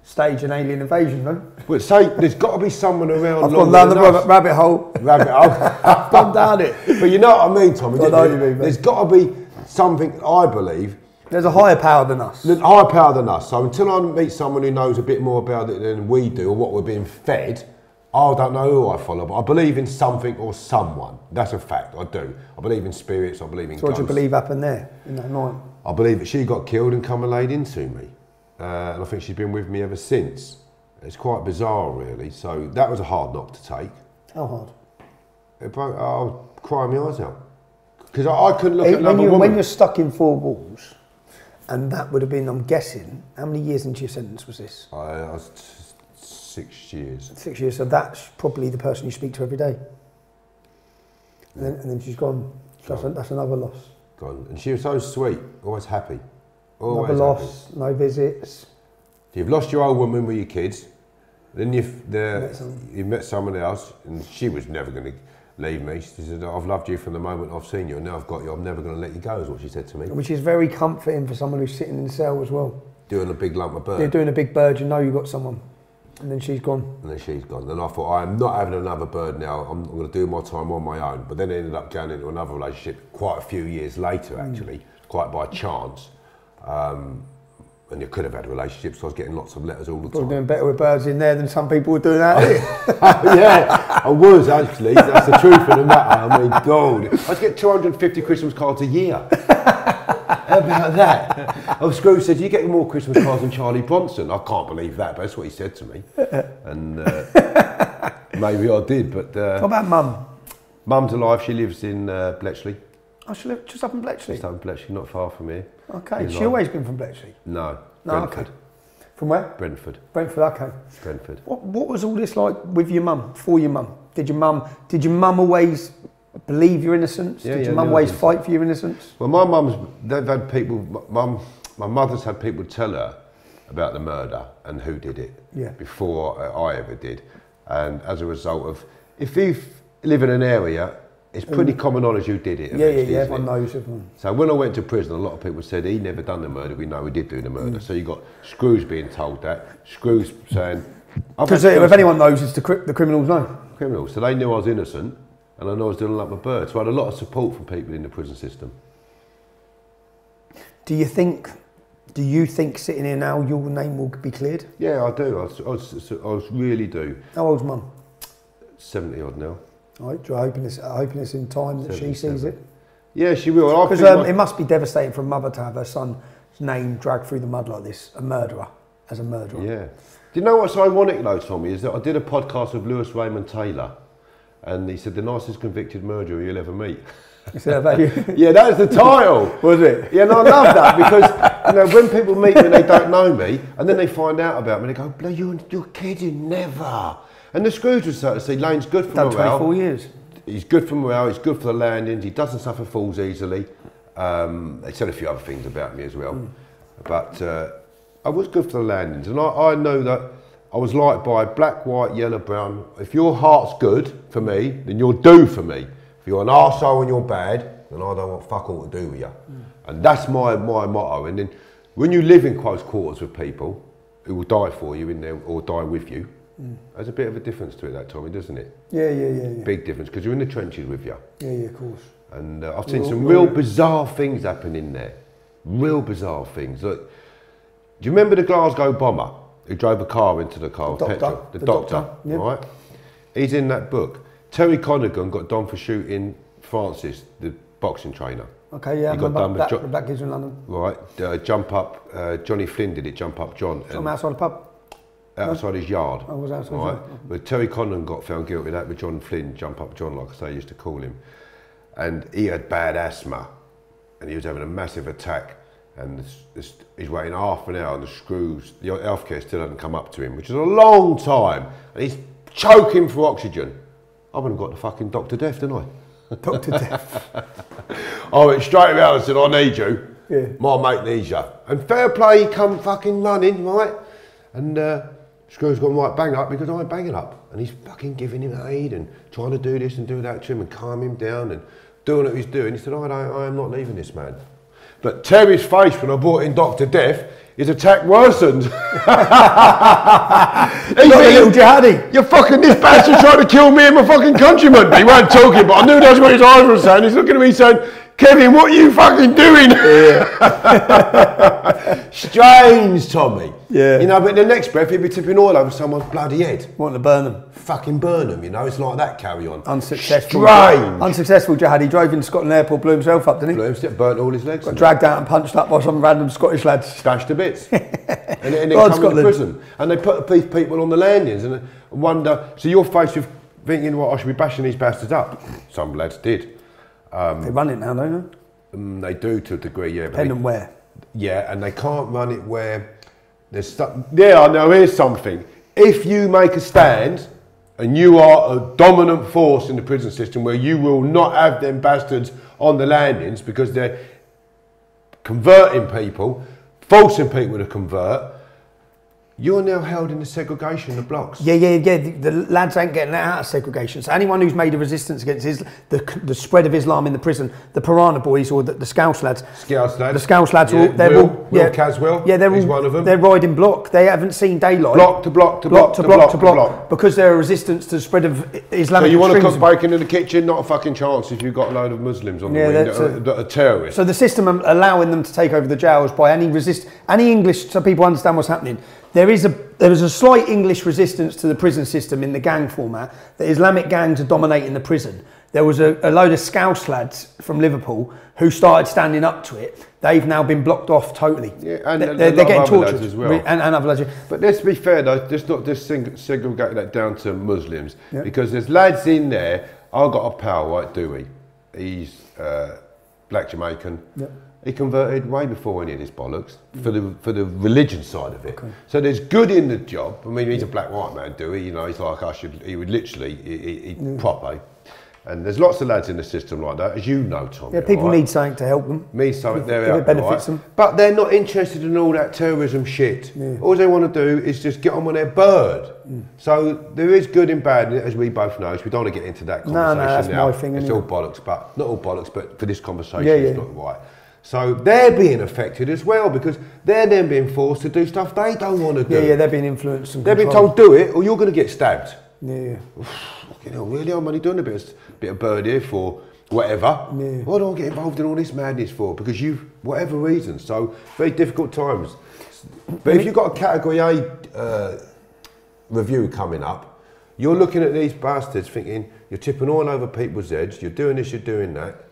stage an alien invasion. No? But say there's got to be someone around. I've gone down the rabbit, rabbit hole. rabbit hole. I've gone down it. But you know what I mean, Tommy. I know what you mean. There's got to be something I believe There's a higher power than us. A higher power than us. So until I meet someone who knows a bit more about it than we do, or what we're being fed, I don't know who I follow. But I believe in something or someone. That's a fact. I do. I believe in spirits. I believe in So what do you believe happened there in that night? I believe that she got killed and come and laid into me. Uh, and I think she's been with me ever since. It's quite bizarre, really. So that was a hard knock to take. How hard? It broke, I'll cry my eyes out. Because I, I couldn't look Hey, at when, another you, woman. when you're stuck in four walls, and that would have been, I'm guessing, how many years into your sentence was this? I, I was six years. Six years. So that's probably the person you speak to every day. And then, and then she's gone. So that's, a, that's another loss. Gone. And she was so sweet, always happy. Always Another happy. loss. No visits. You've lost your old woman with your kids, then you've, the, Met someone. you've met someone else, and she was never going to leave me. She said, I've loved you from the moment I've seen you, and now I've got you, I'm never going to let you go, is what she said to me. Which is very comforting for someone who's sitting in the cell as well. Doing a big lump of bird. They're doing a big bird, you know you've got someone. And then she's gone. And then she's gone. And I thought, I am not having another bird now. I'm, I'm going to do my time on my own. But then I ended up going into another relationship quite a few years later, Mm. actually, quite by chance. Um, and you could have had a relationship, so I was getting lots of letters all the Probably time. doing better with birds in there than some people were doing out here. yeah, I was actually. That's the truth of the matter. I mean, God, I get 250 Christmas cards a year. How about that? Oh, Scrooge said, "You get more Christmas cards than Charlie Bronson." I can't believe that, but that's what he said to me. And uh, maybe I did, but what uh, about mum? Mum's alive. She lives in uh, Bletchley, Oh, she lived just up in Bletchley. just up in Bletchley, not far from here. Okay, She's she always been from Bletchley. No, No, Brentford. okay. From where? Brentford. Brentford, okay. Brentford. What, what was all this like with your mum, for your mum? Did your mum, did your mum always believe your innocence? Yeah, did yeah, your mum always fight for your innocence? Well, my mum's, they've had people, mum, my mother's had people tell her about the murder and who did it Yeah. before I ever did. And as a result of, if you live in an area, it's pretty common knowledge who did it. Mm. Yeah, yeah, yeah, everyone it? knows everyone. So when I went to prison, a lot of people said he never done the murder. We know he did do the murder. Mm. So you got Screws being told that, Screws saying, Because if anyone knows, it's the, cri- the criminals know. criminals. So they knew I was innocent, and I know I was doing like my bird. So I had a lot of support from people in the prison system. Do you think, do you think sitting here now your name will be cleared? Yeah, I do. I, was, I, I really do. How old's mum? 70 odd now. Right, you're hoping it's, hoping it's in time that she sees it? Yeah, she will. Because um, my- it must be devastating for a mother to have her son's name dragged through the mud like this, a murderer, as a murderer. Yeah. Do you know what's ironic though, Tommy, is that I did a podcast with Lewis Raymond Taylor, and he said the nicest convicted murderer you'll ever meet. Is that about you? yeah, that was the title. Was it? Yeah, and I love that because you know when people meet me and they don't know me, and then they find out about me, they go, "Blow, you're, you're kidding, never." And the Scrooge was starting to say, Lane's good for Done morale. 24 years. He's good for morale. He's good for the landings. He doesn't suffer falls easily. Um, they said a few other things about me as well, but uh, I was good for the landings, and I, I know that I was liked by black, white, yellow, brown. If your heart's good for me, then you'll do for me. If you're an arsehole and you're bad, then I don't want fuck all to do with you. And that's my my motto. And then when you live in close quarters with people who will die for you in there or die with you, there's a bit of a difference to it that Tommy, doesn't it? Yeah, yeah, yeah, yeah. Big difference because you're in the trenches with you. Yeah, yeah, of course. And uh, I've seen some real- bizarre things happen in there. Real bizarre things. Do you remember the Glasgow bomber who drove a car into the car with doctor, petrol? The, the doctor, doctor, yeah. right? He's in that book. Terry Conaghan got done for shooting Francis, the boxing trainer. Okay, yeah, He got done with Jo- the Black Kids in London. Right, uh, jump up. Uh, Johnny Flynn did it. Jump up, John. From outside the pub. outside his yard. Oh, was outside right? But Terry Conlon got found guilty of that with John Flynn, jump up John, like I say, I used to call him. And he had bad asthma, and he was having a massive attack. And this, this, he's waiting half an hour, and the screws, the healthcare still hasn't come up to him, which is a long time. And he's choking for oxygen. I wouldn't have got the fucking Doctor Death, didn't I? Doctor Death. I went straight around and said, I need you. Yeah. My mate needs you. And fair play, he come fucking running, right? And uh, Screw's gone right bang up because I'm banging up. And he's fucking giving him aid and trying to do this and do that to him and calm him down and doing what he's doing. He said, I, don't, I am not leaving this man. But Terry's face when I brought in Dr. Death, his attack worsened. He's a little jihadi. you're fucking this bastard trying to kill me and my fucking countrymen. He weren't talking, but I knew that's what his eyes were saying. He's looking at me saying, Kevin, what are you fucking doing? Strange, Tommy. Yeah. You know, but in the next breath, he'd be tipping oil over someone's bloody head. Wanting to burn them. Fucking burn them, you know? It's like that carry on. Unsuccessful. Strange. Unsuccessful jihadi. Drove into Scotland Airport, blew himself up, didn't he? Bloomstick burnt all his legs. Got dragged out and punched up by some random Scottish lads. dashed to bits. and, and then God, come to prison. And they put these people on the landings and wonder, so you're faced with thinking, well, I should be bashing these bastards up. Some lads did. They run it now, don't they? Mm, they do to a degree, yeah. Depending they- where. Yeah, and they can't run it where there's stuff. Yeah, I know. Here's something. If you make a stand and you are a dominant force in the prison system where you will not have them bastards on the landings because they're converting people, forcing people to convert, you're now held in the segregation of blocks. Yeah, yeah, yeah. The, the lads ain't getting out of segregation. So anyone who's made a resistance against his, the, the spread of Islam in the prison, the Piranha boys or the, the Scouse lads, Scouse lads. the Scouse lads, Yeah, all, they're Will- all Will yeah, Caswell, Yeah, they're he's all, one of them. They're riding block. They haven't seen daylight. Block to block to block to block to block, to block. because they're a resistance to the spread of Islam. So you want to cook bacon in the kitchen? Not a fucking chance if you've got a load of Muslims on the Yeah, wing that are, a- that are terrorists. So the system allowing them to take over the jails by any resist any English, so people understand what's happening. There is a there is a slight English resistance to the prison system in the gang format. The Islamic gangs are dominating the prison. There was a, a load of Scouse lads from Liverpool who started standing up to it. They've now been blocked off totally. Yeah, and they're, they're getting other tortured as well. And, and other lads. But let's be fair though, let's not just seg- segregate that down to Muslims Yeah. because there's lads in there. I've got a pal, right, Dewey. He's uh, black Jamaican. Yeah. He converted way before any of this bollocks for the for the religion side of it. So there's good in the job. I mean, he's a black white man, Dewey. You know, he's like I should. He would literally, he, he, he proper. And there's lots of lads in the system like that, as you know, Tom. Yeah, people need something to help them. Me something there it benefits right? them. But they're not interested in all that terrorism shit. All they want to do is just get on with their bird. Mm. So there is good and bad, as we both know. So we don't want to get into that No, conversation no, that's now. my thing It's all bollocks, but not all bollocks, but for this conversation, Yeah, it's yeah. not right. So they're being affected as well because they're then being forced to do stuff they don't want to do. Yeah, yeah, they're being influenced and They've been controlled. told do it or you're going to get stabbed. Yeah. You know, really, I'm only doing a bit of, bit of bird for whatever. Yeah. Why do I get involved in all this madness for? Because you, whatever reason. So very difficult times. But if you've got a category A uh, review coming up, you're looking at these bastards thinking you're tipping all over people's heads. You're doing this, you're doing that.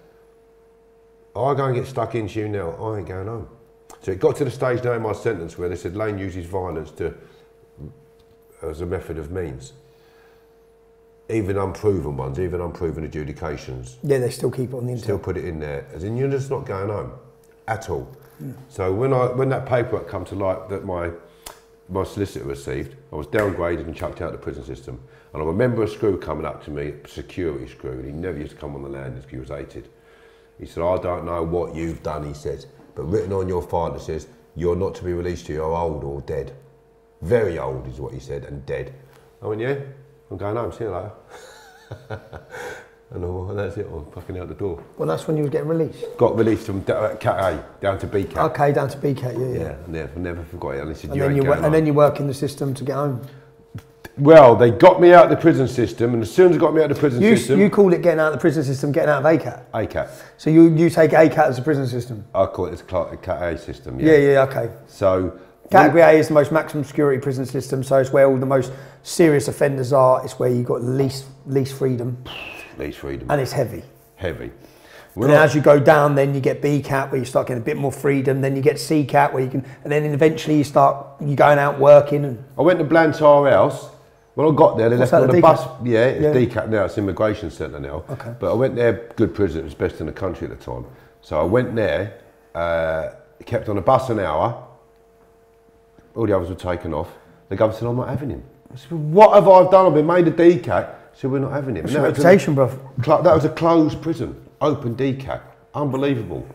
I go and get stuck into you now. I ain't going home. So it got to the stage now in my sentence where they said Lane uses violence to as a method of means even unproven ones, even unproven adjudications, Yeah, they still keep it on the still put it in there. As in, you're just not going home at all. Hmm. So when I when that paperwork come to light that my my solicitor received, I was downgraded and chucked out of the prison system. And I remember a screw coming up to me, security screw, and he never used to come on the landings because he was hated. He said, I don't know what you've done, he said, but written on your file it says, you're not to be released till you're old or dead. Very old is what he said, and dead. I went, yeah, I'm going home, see you later. And all, and that's it. I'm fucking out the door. Well, that's when you were getting released. Got released from uh, Cat A down to B Cat. Okay, down to BK, yeah, yeah. Yeah, never, never forgot it. And they said, And you then you wo- going and then you work in the system to get home. Well, they got me out of the prison system, and as soon as they got me out of the prison You, system, you called it getting out of the prison system, getting out of ACAT. ACAT. So you, you take ACAT as a prison system. I call it the Cla- Cat A system. Yeah, yeah, okay. So Category A is the most maximum security prison system, so it's where all the most serious offenders are. It's where you've got least least freedom, least freedom, and it's heavy. heavy. And When then I- as you go down, then you get B cat where you start getting a bit more freedom. Then you get C cat where you can, and then eventually you start you going out working. And I went to Blantyre House. When I got there, they What's left me on a a bus. Yeah, it's Yeah. DCAT now. It's immigration centre now. Okay. But I went there, good prison. It was best in the country at the time. So I went there, uh, kept on a bus an hour. All the others were taken off. The government said, I'm not having him. I said, what have I done? I've been made a DCAT. So we're not having him. What's your that was a- reputation, bruv? Cl- that was a closed prison, open DCAT, unbelievable.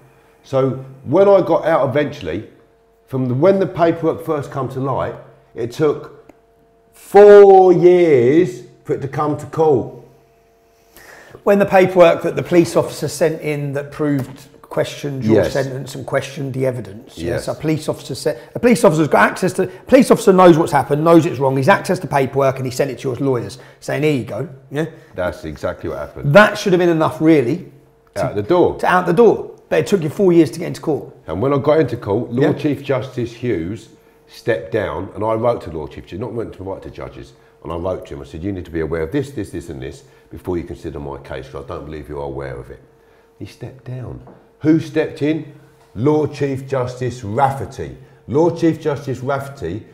So when I got out eventually, from the, when the paperwork first come to light, it took four years for it to come to court. when the paperwork that the police officer sent in that proved questioned your Yes. sentence and questioned the evidence. Yes. a police officer said a police officer's got access to police officer knows what's happened, knows it's wrong. He's access to paperwork and he sent it to your lawyers, saying, "Here you go." Yeah, That's exactly what happened. that should have been enough, really, Out the door. to out the door. But it took you four years to get into court. And when I got into court, Lord Yeah. Chief Justice Hughes stepped down, and I wrote to Lord Chief Justice, not went to write to judges, and I wrote to him. I said, "You need to be aware of this, this, this, and this before you consider my case. Because I don't believe you are aware of it." He stepped down. Who stepped in? Lord Chief Justice Rafferty. Lord Chief Justice Rafferty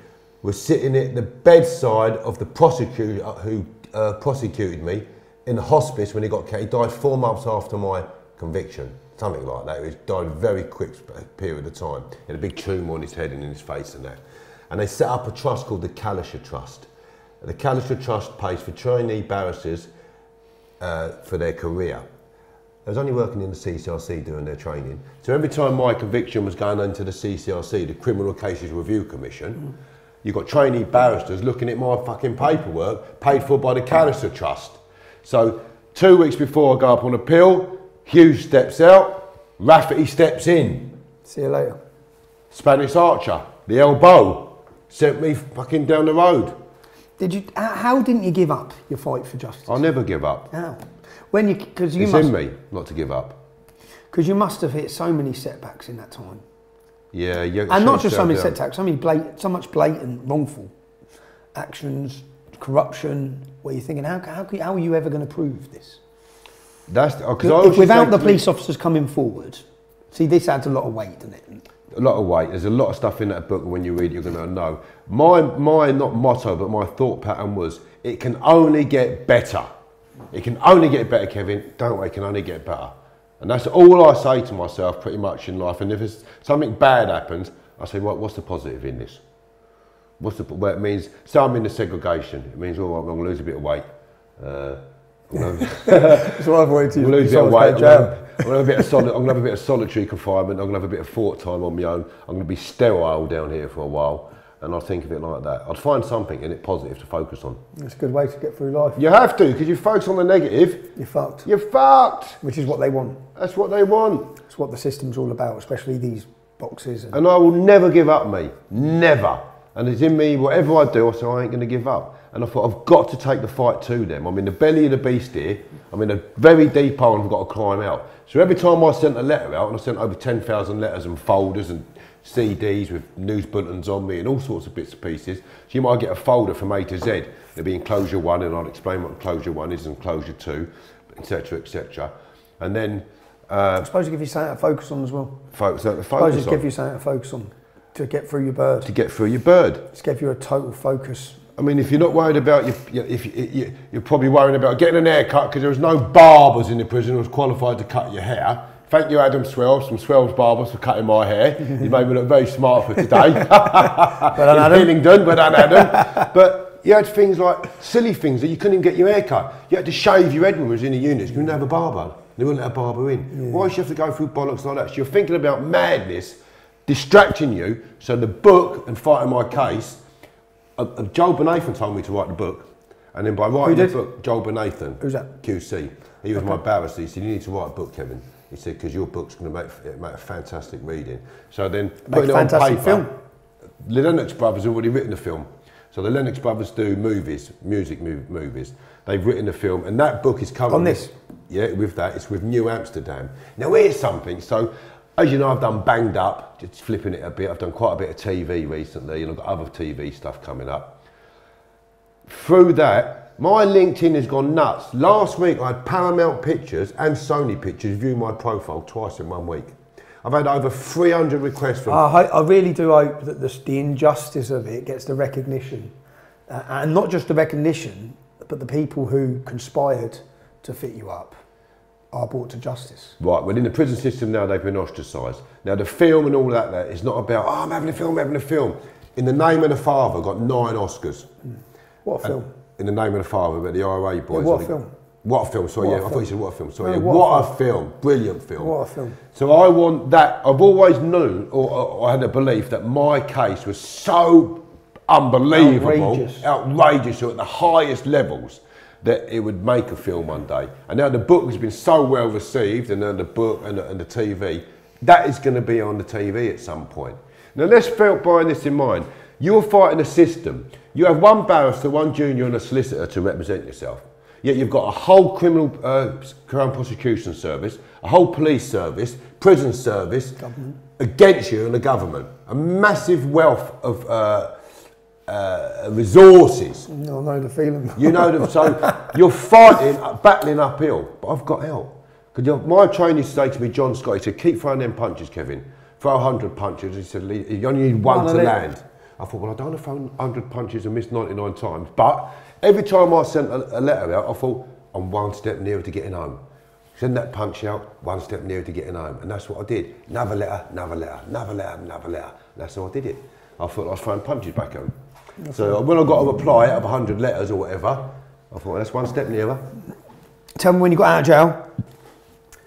was sitting at the bedside of the prosecutor who uh, prosecuted me in the hospice when he got he died four months after my conviction, something like that. He died a very quick period of time. He had a big tumour on his head and in his face and that. And they set up a trust called the Calisher Trust. The Calisher Trust pays for trainee barristers uh, for their career. I was only working in the CCRC doing their training. So every time my conviction was going into the CCRC, the Criminal Cases Review Commission, you've got trainee barristers looking at my fucking paperwork paid for by the Calisher Trust. So two weeks before I go up on appeal, Hughes steps out, Rafferty steps in. See you later. Spanish Archer, the elbow, sent me fucking down the road. Did you? How, didn't you give up your fight for justice? I'll never give up. How? When you because you It's must in me not to give up. because you must have hit so many setbacks in that time. Yeah, you and not just so many down. setbacks, so many blatant, so much blatant wrongful actions, corruption. Where you're thinking, how, how, how are you ever going to prove this? That's because without the police officers coming forward, see, this adds a lot of weight, doesn't it? A lot of weight. There's a lot of stuff in that book. When you read, it, you're going to know. My my not motto, but my thought pattern was: it can only get better. It can only get better, Kevin. Don't worry, it can only get better. And that's all I say to myself pretty much in life. And if something bad happens, I say, what, what's the positive in this? What's the, well, it means, so I'm in the segregation. It means, oh, I'm going to lose a bit of weight. Uh, I'm gonna- I've waited I'm gonna a bit of weight. I'm gonna, have, I'm gonna have a bit of solid, I'm gonna have a bit of solitary confinement. I'm gonna have a bit of thought time on my own. I'm gonna be sterile down here for a while, and I think of it like that. I'd find something in it positive to focus on. It's a good way to get through life. You have to, because you focus on the negative, You're fucked. you're fucked. Which is what they want. That's what they want. It's what the system's all about, especially these boxes. And, And I will never give up, me. Never. And it's in me, whatever I do, I say, I ain't going to give up. And I thought, I've got to take the fight to them. I'm in the belly of the beast here. I'm in a very deep hole and I've got to climb out. So every time I sent a letter out, and I sent over 10,000 letters and folders and CDs with news bulletins on me and all sorts of bits and pieces. So you might get a folder from A to Z. There'll be enclosure one, and I'll explain what enclosure one is and enclosure two, etc., etc. And then I suppose it give you something to focus on as well. focus, uh, I suppose focus it give you something to focus on to get through your bird. to get through your bird. It's give you a total focus. I mean, if you're not worried about your, if you, you're probably worrying about getting an haircut because there was no barbers in the prison who was qualified to cut your hair. Thank you, Adam Swells from Swells Barbers for cutting my hair. you made me look very smart for today. But In Adam. Hillingdon, but Adam. but you had things like silly things that you couldn't even get your hair cut. You had to shave your head when you was in the units. You couldn't have a barber. They wouldn't let a barber in. Why should you have to go through bollocks like that? So you're thinking about madness, distracting you. So the book and fighting my case, uh, uh, Joel Bennathan told me to write the book. And then by writing the book, Joel Bennathan. Who's that? QC. He was my barrister. He said, "You need to write a book, Kevin." He said, "Because your book's going to make it make a fantastic reading." So then, putting it on fantastic paper, film. the Lennox brothers have already written the film. So the Lennox brothers do movies, music mov- movies. They've written the film, and that book is currently On this? Yeah, with that, it's with New Amsterdam. Now here's something. So, as you know, I've done banged up, just flipping it a bit. I've done quite a bit of TV recently, and I've got other TV stuff coming up. Through that, my LinkedIn has gone nuts. Last week, I had Paramount Pictures and Sony Pictures view my profile twice in one week. I've had over 300 requests from. I, I really do hope that the, the injustice of it gets the recognition, uh, and not just the recognition, but the people who conspired to fit you up are brought to justice. Right, well, in the prison system now, they've been ostracised. Now, the film and all that, that is not about, oh, I'm having a film, having a film. In the Name of the Father, got nine Oscars. Hmm. What a film! In the Name of the Father, but the IRA boys. what a I film. What a film, sorry, What yeah, I thought you said what a film, sorry. No, yeah, what a what, a film. film, brilliant film. What a film. So I want that, I've always known, or, or I had a belief that my case was so unbelievable, Outrageous. outrageous, or at the highest levels, that it would make a film one day. And now the book has been so well received, and now the book and the, and the TV, that is going to be on the TV at some point. Now let's bear bearing this in mind. You're fighting a system. You have one barrister, one junior, and a solicitor to represent yourself. Yet you've got a whole criminal uh, crown prosecution service, a whole police service, prison service against you and the government. A massive wealth of uh, uh, resources. No, I know the feeling. You know, them, so you're fighting, uh, battling uphill. But I've got help. Because my trainer used to say to me, John Scott, he said, keep throwing them punches, Kevin. Throw 100 punches. He said, you only need one One to a lit." land. I thought, well, I don't want to throw 100 punches and miss 99 times. But every time I sent a, a letter out, I thought, I'm one step nearer to getting home. Send that punch out, one step nearer to getting home. And that's what I did. Another letter, another letter, another letter, another letter. That's how I did it. I thought I was throwing punches back home. So when I got a reply out of 100 letters or whatever, I thought, well, that's one step nearer. Tell me when you got out of jail.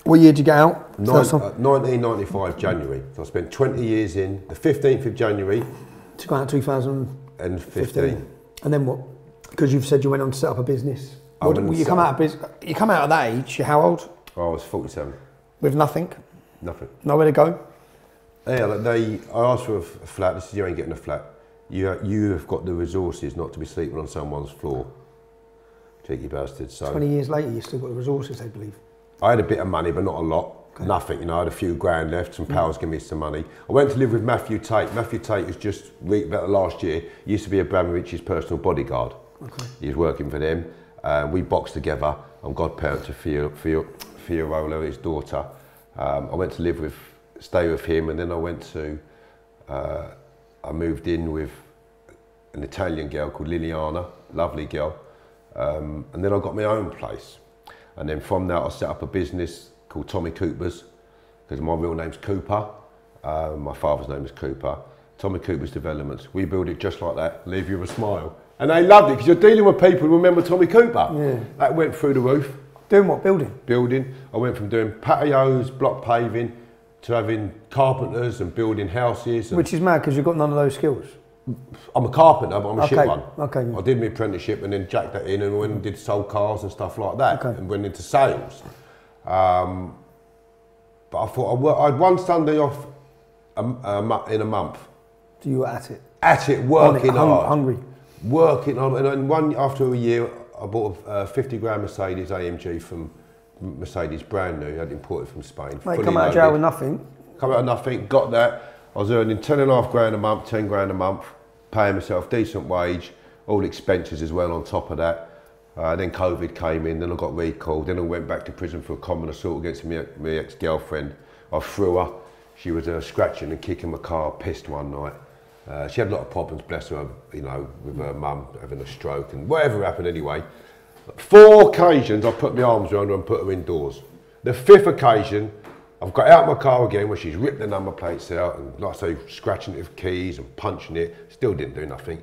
What year did you get out? Nine, uh, 1995 January. So I spent 20 years in the 15th of January you go out in 2015? and 15. And then what? Because you've said you went on to set up a business. I What, you come out of business. You come out at that age. You're how old? I was 47. With nothing, Nothing. nowhere to go. Yeah, like they. I asked for a flat. They said you ain't getting a flat. You you have got the resources not to be sleeping on someone's floor. Cheeky bastard. So 20 years later, you still got the resources, they believe. I had a bit of money, but not a lot. Nothing, you know. I had a few grand left. Some pals gave me some money. I went to live with Matthew Tate. Matthew Tate was just re- about last year. He used to be Abramovich's personal bodyguard. Okay. He was working for them. Uh, we boxed together. I'm godparent to Fio, Fio, Fiorulo, his daughter. Um, I went to live with, stay with him, and then I went to. Uh, I moved in with an Italian girl called Liliana, lovely girl. Um, and then I got my own place. And then from that, I set up a business called Tommy Cooper's, because my real name's Cooper. Um, my father's name is Cooper. Tommy Cooper's Developments. We build it just like that, leave you with a smile. And they loved it because you're dealing with people who remember Tommy Cooper. Yeah. That went through the roof Doing what? Building. building. I went from doing patios, block paving, to having carpenters and building houses. And Which is mad because you've got none of those skills. I'm a carpenter, but I'm a shit one. okay, yeah. I did my apprenticeship and then jacked that in and went and did sold cars and stuff like that Okay. and went into sales. Um, but I thought I, had one Sunday off a, a, in a month. So you were at it. At it, On it, working hung- hard. hungry. Working on, and then one after a year, I bought a uh, 50 grand Mercedes AMG from Mercedes, brand new. I'd imported from Spain. Mate, come out of jail with nothing. Come out of nothing, got that. I was earning ten and a half grand a month, ten grand a month, paying myself decent wage, all expenses as well on top of that. Uh, then COVID came in, then I got recalled, then I went back to prison for a common assault against my, my ex-girlfriend. I threw her. She was uh, scratching and kicking my car, pissed one night. Uh, she had a lot of problems, bless her, you know, with her mum having a stroke and whatever happened anyway. Four occasions I've put my arms around her and put her indoors. The fifth occasion, I've got out my car again where she's ripped the number plates out and, like I say, scratching it with keys and punching it. Still didn't do nothing.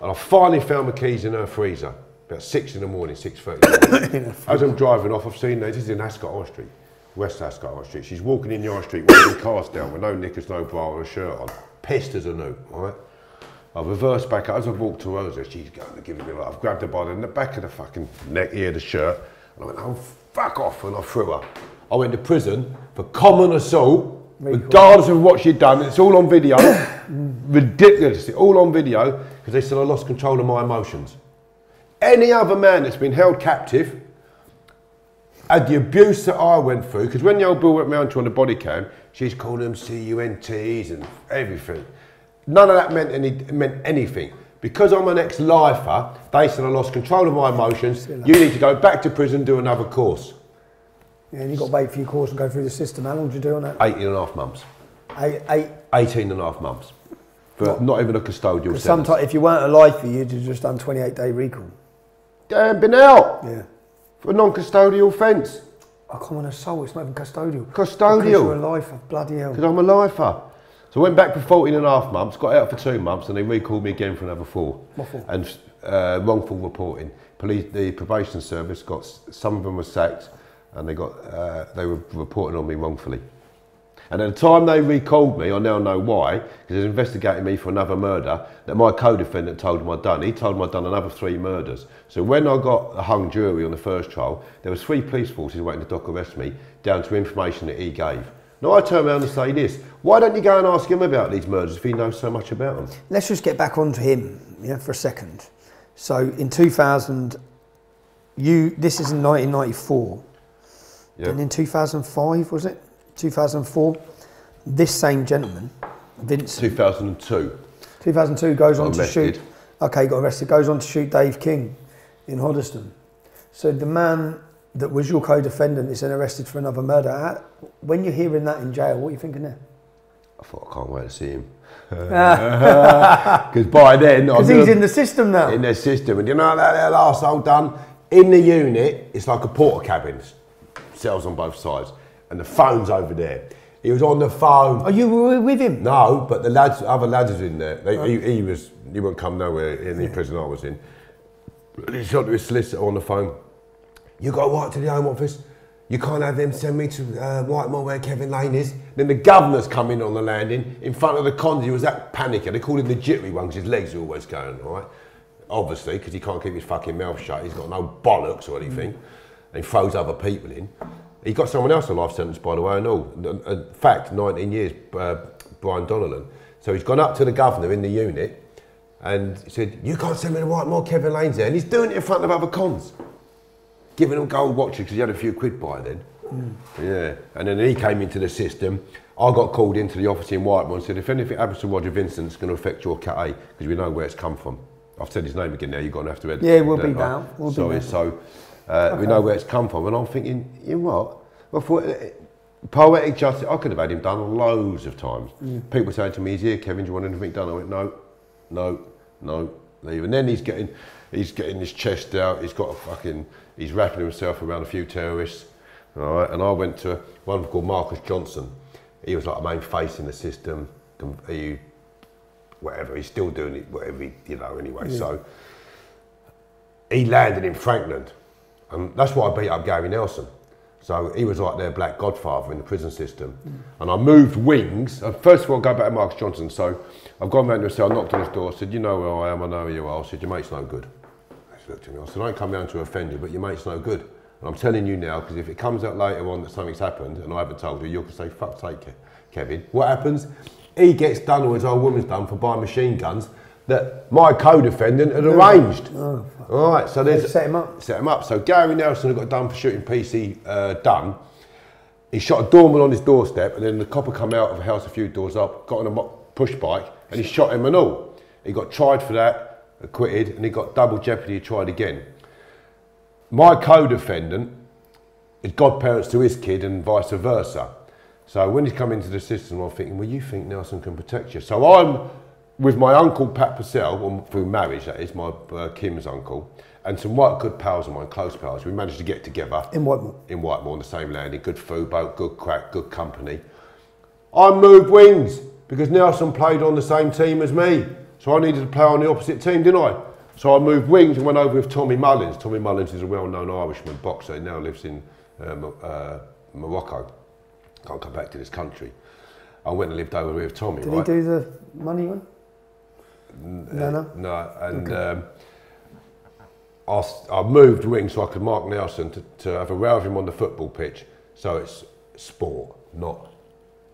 And I finally found my keys in her freezer about six in the morning, six thirty. As I'm driving off, I've seen her. This is in Ascot High Street, West Ascot High Street. She's walking in the High Street, waving cars down with no knickers, no bra, and a shirt on, pissed as a new, right? I reversed back as I walked towards her. She's going to give me. I've grabbed her by the back of the fucking neck, ear, the shirt. And I went, oh, fuck off, and I threw her. I went to prison for common assault, regardless of what she'd done. It's all on video. Ridiculous. It's all on video because they said I lost control of my emotions. Any other man that's been held captive had the abuse that I went through, because when the old Bill went round to on the body cam, she's calling them C-U-N-Ts and everything. None of that meant, any, meant anything. Because I'm an ex-lifer, they said I lost control of my emotions. You need to go back to prison, do another course. Yeah, and you've got to wait for your course and go through the system. How long did you do on that? 18 and a half months. Eight, eight. 18 and a half months. For not even a custodial sentence. Sometimes, if you weren't a lifer, you'd have just done 28 day recall. Damn, been out Yeah. for a non-custodial offence. I come on, assault, it's not even custodial. Custodial. Because you're a lifer, bloody hell. Because I'm a lifer. So I went back for 14 and a half months, got out for two months, and they recalled me again for another four. What for? And uh, wrongful reporting. Police, the probation service got some of them were sacked, and they got uh, they were reporting on me wrongfully. And at the time they recalled me, I now know why, because they was investigating me for another murder that my co-defendant told him I'd done. He told him I'd done another three murders. So when I got a hung jury on the first trial, there was three police forces waiting to dock arrest me, down to information that he gave. Now I turn around and say this, why don't you go and ask him about these murders if he knows so much about them? Let's just get back onto him, yeah, for a second. So in 2000, you this is in 1994, Yeah. and in 2005 was it? 2004, this same gentleman, Vincent, 2002. 2002 goes on to shoot. Okay, got arrested. Goes on to shoot Dave King in Hoddesdon. So the man that was your co-defendant is then arrested for another murder. How- When you're hearing that in jail, what are you thinking there? I thought I can't wait to see him. Because by then, Because he's in the system now. in their system. And you know what that little arsehole done? In the unit, it's like a porter cabin, cells on both sides, and the phone's over there. He was on the phone. Are you were with him? No, but the lads, other lads was in there. They, he, he was, he wouldn't come nowhere in the prison I was in. He shot to his solicitor on the phone. You got to write to the Home Office. You can't have them send me to uh, Whitemoor where Kevin Lane is. Then the governor's come in on the landing in front of the cons. He was that panicking. They called him the jittery one because his legs are always going, right? Obviously, because he can't keep his fucking mouth shut. He's got no bollocks or anything. And he throws other people in. He got someone else a life sentence, by the way, and all. In fact, 19 years, uh, Brian Donnellan. So he's gone up to the governor in the unit and said, You can't send me to Whitemoor, Kevin Lane's there. And he's doing it in front of other cons giving them gold watches because he had a few quid by then. Yeah, and then he came into the system. I got called into the office in Whitemoor and said, if anything happens to Roger Vincent, it's going to affect your Cat A because we know where it's come from. I've said his name again now. You're going to have to edit. Yeah, we'll be right? down, we'll be Sorry, down. so uh, we know where it's come from, and I'm thinking, you know what? I thought, uh, poetic justice. I could have had him done loads of times. People saying to me, "Is here, Kevin? Do you want anything done?" I went, "No, no, no, leave." And then he's getting, he's getting his chest out. He's got a fucking, he's wrapping himself around a few terrorists. All right, and I went to one called Marcus Johnson. He was like a main face in the system. He, whatever, he's still doing it, whatever, he, you know. Anyway, so he landed in Frankland. and that's why I beat up Gary Nelson. So he was like their black godfather in the prison system. Mm. And I moved wings. First of all, i go back to Marcus Johnson. So I've gone round to his cell, knocked on his door, said, You know where I am, I know who you are. I said, Your mate's no good. He looked at me. I said, I ain't come down to offend you, but your mate's no good. And I'm telling you now, because if it comes out later on that something's happened and I haven't told you, you're going to say, Fuck's sake, Ke- Kevin. What happens? He gets done, or his old woman's done, for buying machine guns that my co-defendant had arranged. All right, so there's set him up. Set him up. So Gary Nelson got done for shooting PC uh, done. He shot a doorman on his doorstep, and then the copper come out of a house a few doors up, got on a push bike, and he shot him and all. He got tried for that, acquitted, and he got double jeopardy. He tried again. My co-defendant is godparents to his kid, and vice versa. So when he's come into the system, I'm thinking, well, you think Nelson can protect you? So I'm with my uncle Pat Purcell, through marriage, that is, my uh, Kim's uncle, and some white good pals of mine, close pals. We managed to get together In Whitemoor. in Whitemoor on the same landing, good food boat, good crack, good company. I moved wings because Nelson played on the same team as me. So I needed to play on the opposite team, didn't I? So I moved wings and went over with Tommy Mullins. Tommy Mullins is a well-known Irishman boxer. He now lives in uh, uh, Morocco. Can't come back to this country. I went and lived over with Tommy, Did right? he do the money one? no, no. No, and um, I, I moved wings so I could mark Nelson to, to have a row with him on the football pitch. So it's sport, not.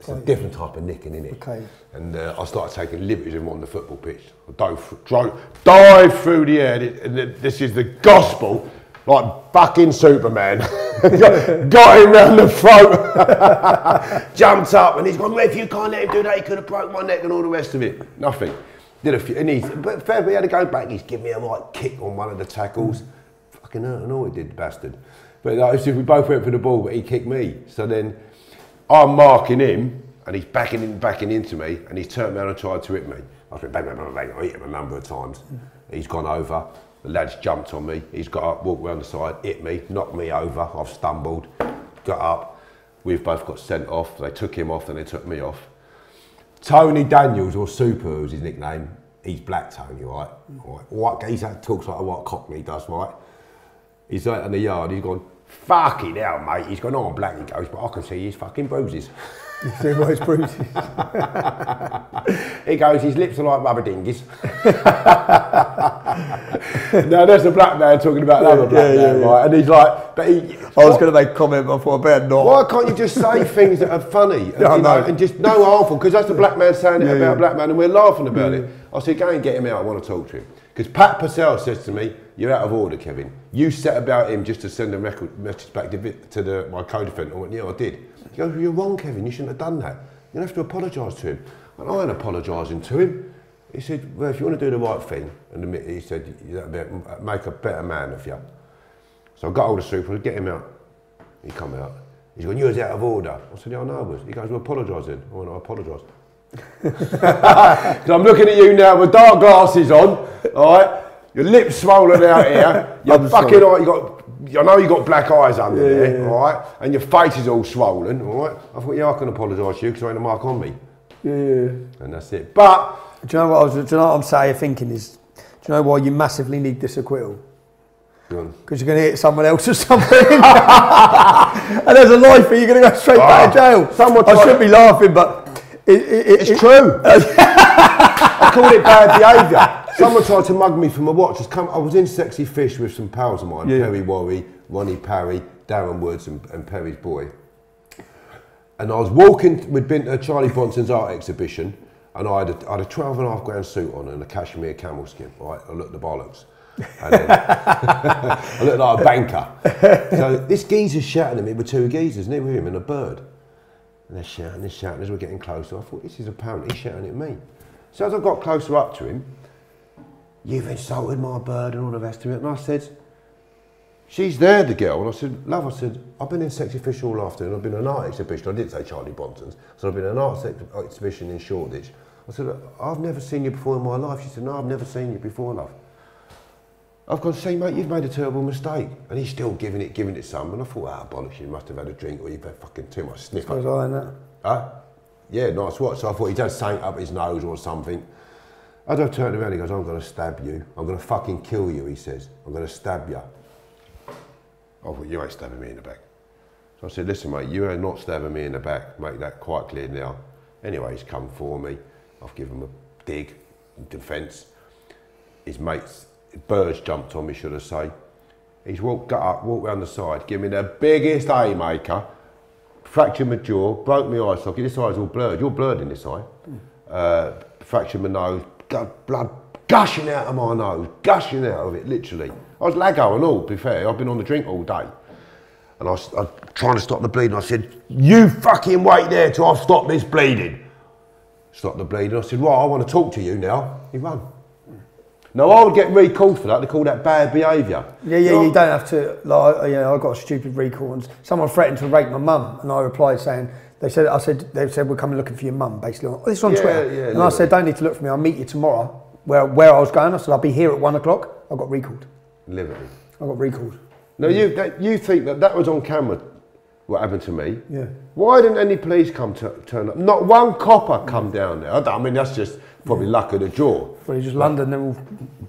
It's a different type of nicking, innit? Okay. And uh, I started taking liberties with on the football pitch. I dove, drove, dive through the air, and this is the gospel, like fucking Superman. got, got him round the throat, jumped up, and he's gone, "Well, if you can't let him do that, he could have broke my neck and all the rest of it. Nothing. Did a few, and he's, but fair, he had to go back. He's given me a right kick on one of the tackles. Fucking hurt, and all he did, the bastard. But like, if we both went for the ball, but he kicked me. So then I'm marking him, and he's backing in, backing into me, and he's turned around and tried to hit me. I went bang, bang, bang, bang. I hit him a number of times. He's gone over. The lad's jumped on me. He's got up, walked round the side, hit me, knocked me over. I've stumbled, got up. We've both got sent off. They took him off, and they took me off. Tony Daniels, or Super, was his nickname. He's black Tony, right? right. He's talks like a white cockney does, right? He's out in the yard. He's gone, fucking hell, mate. He's gone, I'm black. He goes, but I can see his fucking bruises. You see it's bruises. He goes, his lips are like rubber dinghies. now, there's a black man talking about another black yeah, man, yeah. right? And he's like, but he. I was going to make a comment, but I better not. Why can't you just say things that are funny and, Yeah, I you know, know. and just no harmful? Because that's the black man saying it about yeah. a black man, and we're laughing about it. I said, go and get him out. I want to talk to him. Because Pat Purcell says to me, "You're out of order, Kevin. You set about him just to send a record message back to, to the, my co-defendant." I went, "Yeah, I did." He goes, "You're wrong, Kevin. You shouldn't have done that. You have to apologise to him." And I ain't apologising to him. He said, "Well, if you want to do the right thing," and admit, he said, "That'll be- make a better man of you." So I got hold of Super, get him out. He come out. He's going, you was out of order. I said, yeah, I know I was. He goes, well, apologise then. I went, I apologise. Because I'm looking at you now with dark glasses on, all right? Your lips swollen out here. Your I'm fucking eye, you got, I know you got black eyes under there, all right? And your face is all swollen, all right? I thought, yeah, I can apologise to you because there ain't a mark on me. Yeah, yeah. And that's it. But, Do you know what I was? Do you know what I'm saying? Thinking is, do you know why you massively need this acquittal? Because you're going to hit someone else or something. and there's a life you're going to go straight back to jail. Ah, someone I tried- should be laughing, but it, it, it, It's it- true. I call it bad behaviour. Someone tried to mug me from a watch. Come, I was in Sexy Fish with some pals of mine, Yeah. Perry Worry, Ronnie Parry, Darren Woods and, and Perry's boy. And I was walking, we'd been to Charlie Bronson's art exhibition and I had a, I had a 12 and a half grand suit on and a cashmere camel skin, right? I looked the bollocks. And then, um, I looked like a banker. So this geezer's shouting at me with two geezers, near him and a bird. And they're shouting, they're shouting as we're getting closer. I thought, this is apparently shouting at me. So as I got closer up to him, you've insulted my bird and all the rest of it. And I said, she's there, the girl. And I said, love, I said, I've been in Sexy Fish all afternoon. I've been in an art exhibition. I did say Charlie Bronson's. So I've been in an art ex- exhibition in Shoreditch. I said, I've never seen you before in my life. She said, no, I've never seen you before, love. I've gone, see, mate, you've made a terrible mistake. And he's still giving it, giving it some. And I thought, ah, bollocks, you must have had a drink or you've had fucking too much sniffer. Goes on that. Huh? Yeah, nice watch. So I thought he'd had something up his nose or something. As I turned around, he goes, I'm going to stab you. I'm going to fucking kill you, he says. I'm going to stab you. I thought, you ain't stabbing me in the back. So I said, listen, mate, you are not stabbing me in the back. Make that quite clear now. Anyway, he's come for me. I've given him a dig defence. His mates, birds jumped on me, should I say. He's walked, got up, walked round the side, give me the biggest haymaker, fractured my jaw, broke my eye socket. This eye's all blurred. You're blurred in this eye. Uh, fractured my nose, got blood gushing out of my nose, gushing out of it, literally. I was laggo and all, to be fair. I've been on the drink all day. And I was, I was trying to stop the bleeding. I said, You fucking wait there till I stop this bleeding. Stop the bleeding. I said, Right, I want to talk to you now. He run. Now, I would get recalled for that. They call that bad behaviour. Yeah, yeah, you don't have to. Like, you know, I got a stupid recall, and someone threatened to rape my mum, and I replied saying, "They said, I said, they said we're coming looking for your mum." Basically, on, this is on Yeah, Twitter, yeah, and I said, "Don't need to look for me. I'll meet you tomorrow." Where where I was going, I said, "I'll be here at one o'clock." I got recalled. Liberty. I got recalled. Now, you, that, you think that that was on camera, what happened to me? Yeah. Why didn't any police come to turn up? Not one copper come down there. I, don't- I mean, that's just probably luck of the draw. Well, just London, they're all.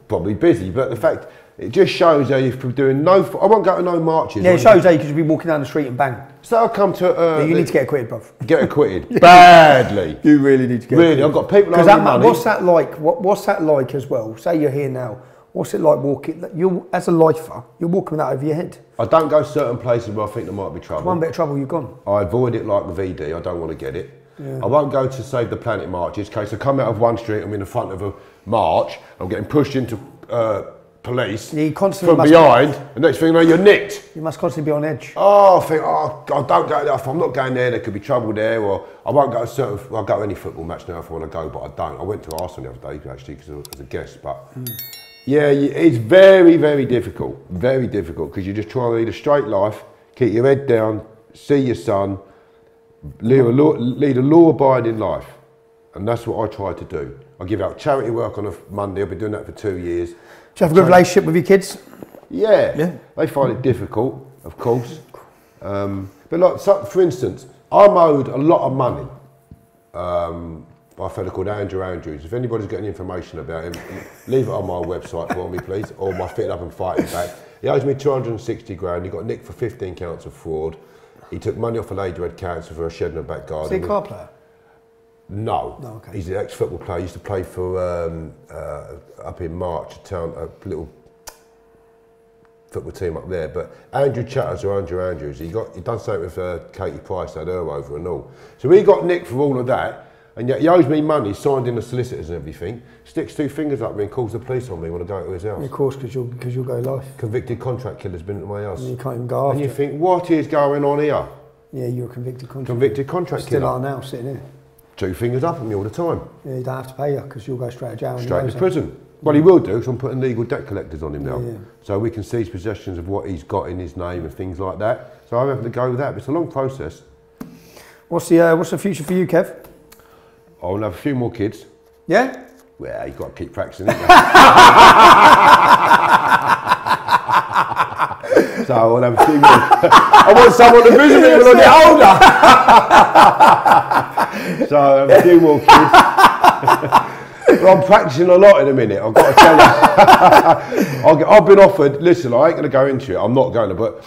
Probably busy, but the fact, it just shows how you're doing no, I won't go to no marches. Yeah, it shows that you could be walking down the street and bang. So I'll come to. Uh, Yeah, you need to get acquitted, bruv. get acquitted badly. You really need to get Really, I've got people Because that, money. what's that like? What, what's that like as well? Say you're here now. What's it like walking? You as a lifer, you're walking that over your head. I don't go certain places where I think there might be trouble. One bit of trouble, you're gone. I avoid it like the VD. I don't want to get it. I won't go to Save the Planet marches. Okay, so come out of one street, I'm in the front of a march. I'm getting pushed into uh, police Yeah, you constantly from behind. The next thing you know, you're nicked. You must constantly be on edge. Oh, I think, oh, I don't go there. If I'm not going there, there could be trouble there. Or I won't go to certain, well, I'll go to any football match now if I want to go, but I don't. I went to Arsenal the other day, actually, because as a guest. But yeah, it's very, very difficult. Very difficult because you're just trying to lead a straight life, keep your head down, see your son, lead a law, lead a law-abiding life. And that's what I try to do. I give out charity work on a Monday. I've been doing that for two years. Do you have a good relationship with your kids? Yeah, Yeah. they find it difficult, of course. Um, but like, so, for instance, I'm owed a lot of money um, by a fellow called Andrew Andrews. If anybody's got any information about him, leave it on my website for me, please, or my Fit Up and Fighting back. He owes me 260 grand. He got nicked for 15 counts of fraud. He took money off a lady who had cancer for a shed in her back garden. Is he a car player? No. No, okay. He's an ex-football player. He used to play for um, uh, up in March, a town, a little football team up there. But Andrew Chatters or Andrew Andrews, he got he done something with uh, Katie Price, had her over and all. So he got nicked for all of that, and yet he owes me money, signed in the solicitors and everything. Sticks two fingers up me and calls the police on me when I go to his house. Of course, because you'll because you'll go life. Convicted contract killer's been at my house. And you can't even go And after. you think, what is going on here? yeah, you're a convicted contract. Convicted contract Still killer. are now, sitting here. Two fingers up at me all the time. Yeah, you don't have to pay her because you'll go straight to jail. and straight to prison. Well, he will do because I'm putting legal debt collectors on him now. Yeah, yeah. So we can seize possessions of what he's got in his name and things like that. So I'm having to go with that. But it's a long process. What's the uh, what's the future for you, Kev? I'll have a few more kids. Yeah. Well, you've got to keep practicing, so I'll have a more. I want someone to visit me when I get older. so I'll have a few more kids. Well, I'm practicing a lot in a minute. I've got to tell you. I've been offered. Listen, I ain't going to go into it. I'm not going to. But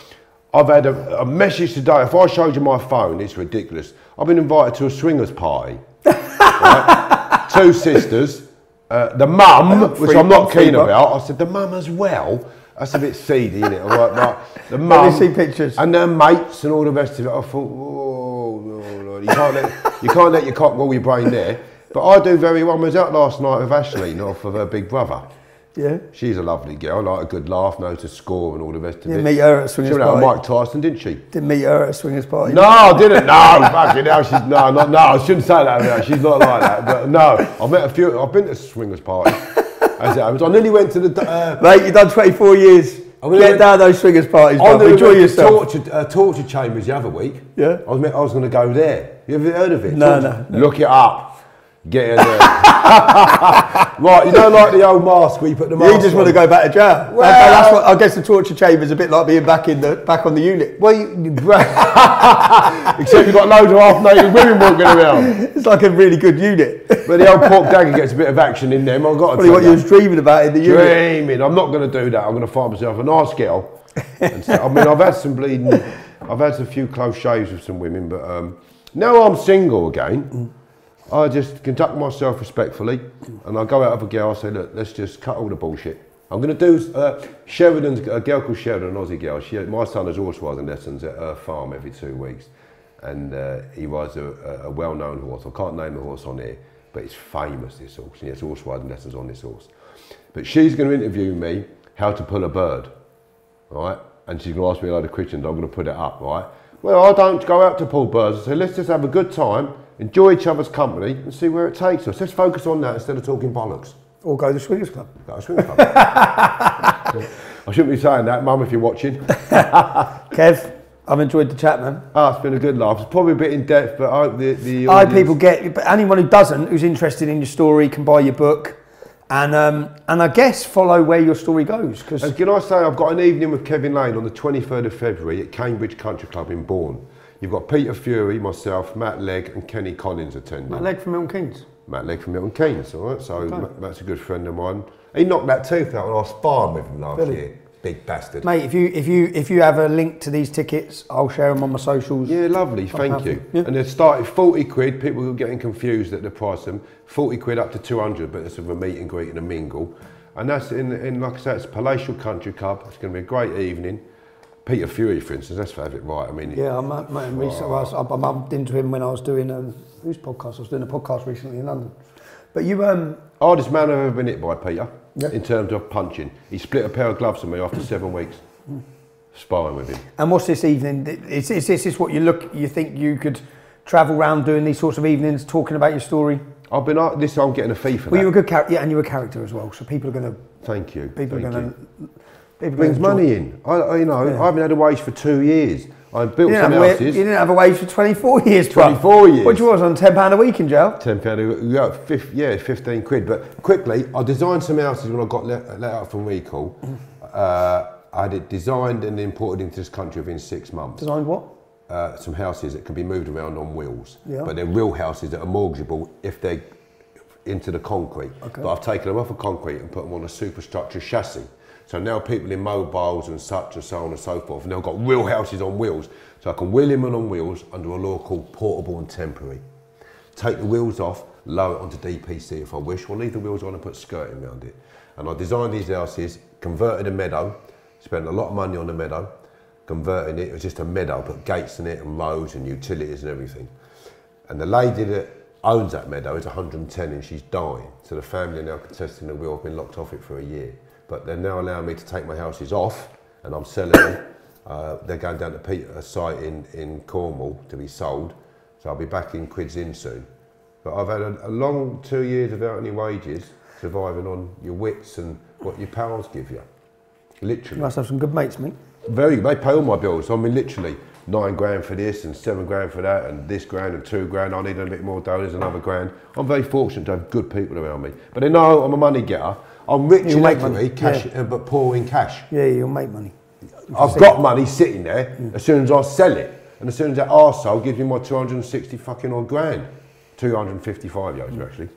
I've had a, a message today. If I showed you my phone, it's ridiculous. I've been invited to a swingers party. right? Two sisters. Uh, the mum, which I'm not keen about. I said the mum as well. That's a bit seedy, isn't it? I was like, right, the mum see pictures. and their mates and all the rest of it. I thought, oh, no, no, you can't let you can't let your cock roll your brain there. But I do very well. I was out last night with Ashley, not for her big brother. Yeah. She's a lovely girl, like a good laugh, knows to score and all the rest of You it. meet her at a swingers she went out with party. Mike Tyson, didn't she? Didn't meet her at a swingers party. No, I didn't. No, fucking hell, she's no, not no. I shouldn't say that. Her. She's not like that. But no, I've met a few. I've been to swingers parties. As it happens, I nearly went to the. Uh, Mate, you've done 24 years. I mean, Get I- down those swingers parties, I bro. nearly Enjoy went to yourself. Torture, uh, torture chambers the other week. Yeah. I was, I was going to go there. You ever heard of it? No, Torture- no, Look it up. Get in there. right, you know, like the old mask where you put the mask You just want to go back to jail. Well- Okay, that's what, I guess the torture chamber is a bit like being back in the back on the unit. Well, you, except you've got loads of half-naked women walking around. It's like a really good unit. But the old pork dagger gets a bit of action in them. I've got to Probably what you was dreaming about in the unit. Dreaming. I'm not going to do that. I'm going to find myself a nice girl. And so- I mean, I've had some bleeding. I've had a few close shaves with some women, but um, now I'm single again. I just conduct myself respectfully, and I go out with a girl. I say, look, let's just cut all the bullshit. I'm going to do uh, Sheridan's a girl called Sheridan, an Aussie girl. She, my son has horse riding lessons at her farm every two weeks, and uh, he rides a, a, a well-known horse. I can't name the horse on here, but it's famous. This horse. He has horse riding lessons on this horse. But she's going to interview me how to pull a bird, right? And she's going to ask me a load of questions. I'm going to put it up, right? Well, I don't go out to pull birds. I say, let's just have a good time, enjoy each other's company, and see where it takes us. Let's focus on that instead of talking bollocks. Or go to the swingers club. Go to swing club. I shouldn't be saying that, Mum, if you're watching. Kev, I've enjoyed the chat, man. Ah, it's been a good laugh. It's probably a bit in depth, but I hope the, the I hope people get, but anyone who doesn't, who's interested in your story, can buy your book, and um, and I guess follow where your story goes. Because And can I say, I've got an evening with Kevin Lane on the 23rd of February at Cambridge Country Club in Bourn. You've got Peter Fury, myself, Matt Legg, and Kenny Collins attending. Matt Legg from Milton Keynes. Matt Legg from Milton Keynes, all right? So Matt- Matt's a good friend of mine. He knocked that tooth out when I was sparring with him last Really? year. Big bastard. Mate, if you if you if you have a link to these tickets, I'll share them on my socials. Yeah, lovely, thank you. Yeah. And they started 40 quid, people were getting confused at the price of them. 40 quid up to 200, but it's a meet and greet and a mingle. And that's in, in like I said, it's Palatial Country Club. It's going to be a great evening. Peter Fury, for instance, let's have it right. I mean, Yeah, I met, met him recently. I, I bumped into him when I was doing um, whose podcast? I was doing a podcast recently in London. But you, um, hardest man I've ever been hit by, Peter, Yeah. in terms of punching. He split a pair of gloves on me after seven weeks, sparring with him. and what's this evening? Is, is this is what you look? You think you could travel around doing these sorts of evenings, talking about your story? I've been, uh, this, I'm getting a fee for Well, that. Well, you're a good character, yeah, and you're a character as well. So people are going to, Thank you. people thank are going to, people brings money in. I, I, you know, Yeah. I haven't had a wage for two years. I built You didn't, some have a, you didn't have a wage for 24 years, bruv. 24 years. What you was on £10 a week in jail? Ten pound, a- yeah, fif- yeah, fifteen quid. But quickly, I designed some houses when I got let, let out from recall. Uh, I had it designed and imported into this country within six months. Designed what? Uh, some houses that can be moved around on wheels, Yeah. but they're real houses that are mortgageable if they're into the concrete. Okay. But I've taken them off of concrete and put them on a superstructure chassis. So now people in mobiles and such and so on and so forth, and they've got real houses on wheels. So I can wheel them in on wheels under a law called portable and temporary. Take the wheels off, lower it onto DPC if I wish, or leave the wheels on and put skirting around it. And I designed these houses, converted a meadow, spent a lot of money on the meadow, converting it, it was just a meadow, put gates in it and roads and utilities and everything. And the lady that owns that meadow is 110 and she's dying. So the family are now contesting the will. I've been locked off it for a year. But they're now allowing me to take my houses off and I'm selling them. Uh, they're going down to Peter, a site in, in Cornwall to be sold. So I'll be back in Quids Inn soon. But I've had a, a long two years without any wages, surviving on your wits and what your pals give you. Literally. You must have some good mates, mate. Very, good. they pay all my bills. I mean, literally nine grand for this and seven grand for that, and this grand and two grand. I need a bit more dough. There's another grand. I'm very fortunate to have good people around me. But they know I'm a money getter. I'm rich You in make equity, money, cash, yeah. uh, but poor in cash. Yeah, you'll make money. I've got money sitting there. As soon as I sell it, and as soon as that arsehole gives me my 260 fucking odd grand, 255 yards actually.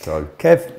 So Kev,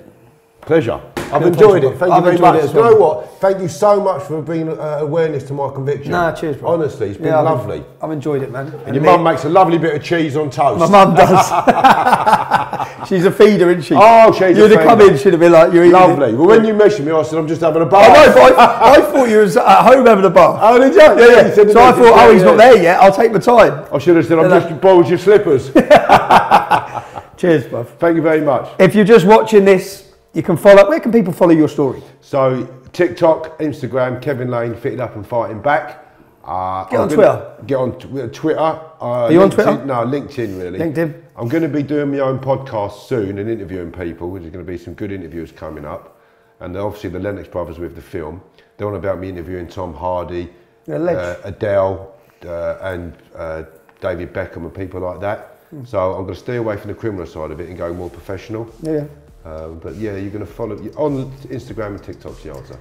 pleasure. I've enjoyed it. Thank I've you very much. it as You know what? Thank you so much for bringing uh, awareness to my conviction. nah, cheers, bro. Honestly, it's been Yeah, I've- lovely. I've enjoyed it, man. And your mum makes a lovely bit of cheese on toast. My mum does. she's a feeder, isn't she? Oh, she's a You'd have come in, she'd have been like, you're eating Lovely. it. Well, when you mentioned me, I said I'm just having a bath. know, but I, I thought you was at home having a bath. Oh, did you? Yeah, yeah. you So I thought, oh, he's yeah. not there yet. I'll take my time. I should have said I'm Yeah, just borrowed your slippers. Cheers, bruv. Thank you very much. If you're just watching this, you can follow. Where can people follow your story? So TikTok, Instagram, Kevin Lane, fitted up and fighting back. Uh, Get on gonna- Twitter. Get on Twitter. Uh, Are you on Twitter? No, LinkedIn really. LinkedIn. I'm going to be doing my own podcast soon and interviewing people. There's going to be some good interviews coming up, and obviously the Lennox brothers with the film. They're on about me interviewing Tom Hardy, uh, Adele, uh, and uh, David Beckham and people like that. Hmm. So I'm going to stay away from the criminal side of it and go more professional. Yeah. Um, but yeah, you're going to follow on Instagram and TikTok's the answer.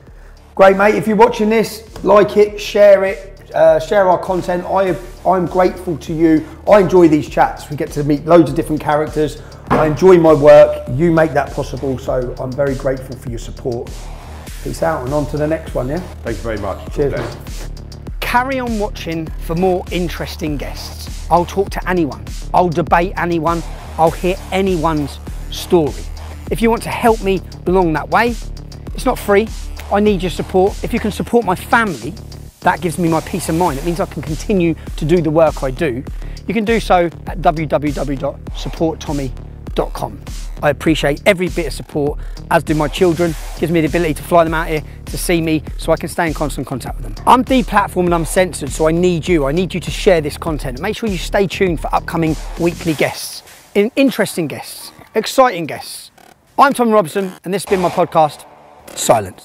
Great, mate. If you're watching this, like it, share it, uh, share our content. I, I'm grateful to you. I enjoy these chats. We get to meet loads of different characters. I enjoy my work. You make that possible. So I'm very grateful for your support. Peace out and on to the next one, yeah? Thank you very much. Cheers, God Carry on watching for more interesting guests. I'll talk to anyone. I'll debate anyone. I'll hear anyone's story. If you want to help me along that way, it's not free. I need your support. If you can support my family, that gives me my peace of mind. It means I can continue to do the work I do. You can do so at www.supporttommy.com. I appreciate every bit of support, as do my children. gives me the ability to fly them out here to see me so I can stay in constant contact with them. I'm deplatformed and I'm censored, so I need you. I need you to share this content. Make sure you stay tuned for upcoming weekly guests, in interesting guests, exciting guests. I'm Tommy Robinson, and this has been my podcast, Silence.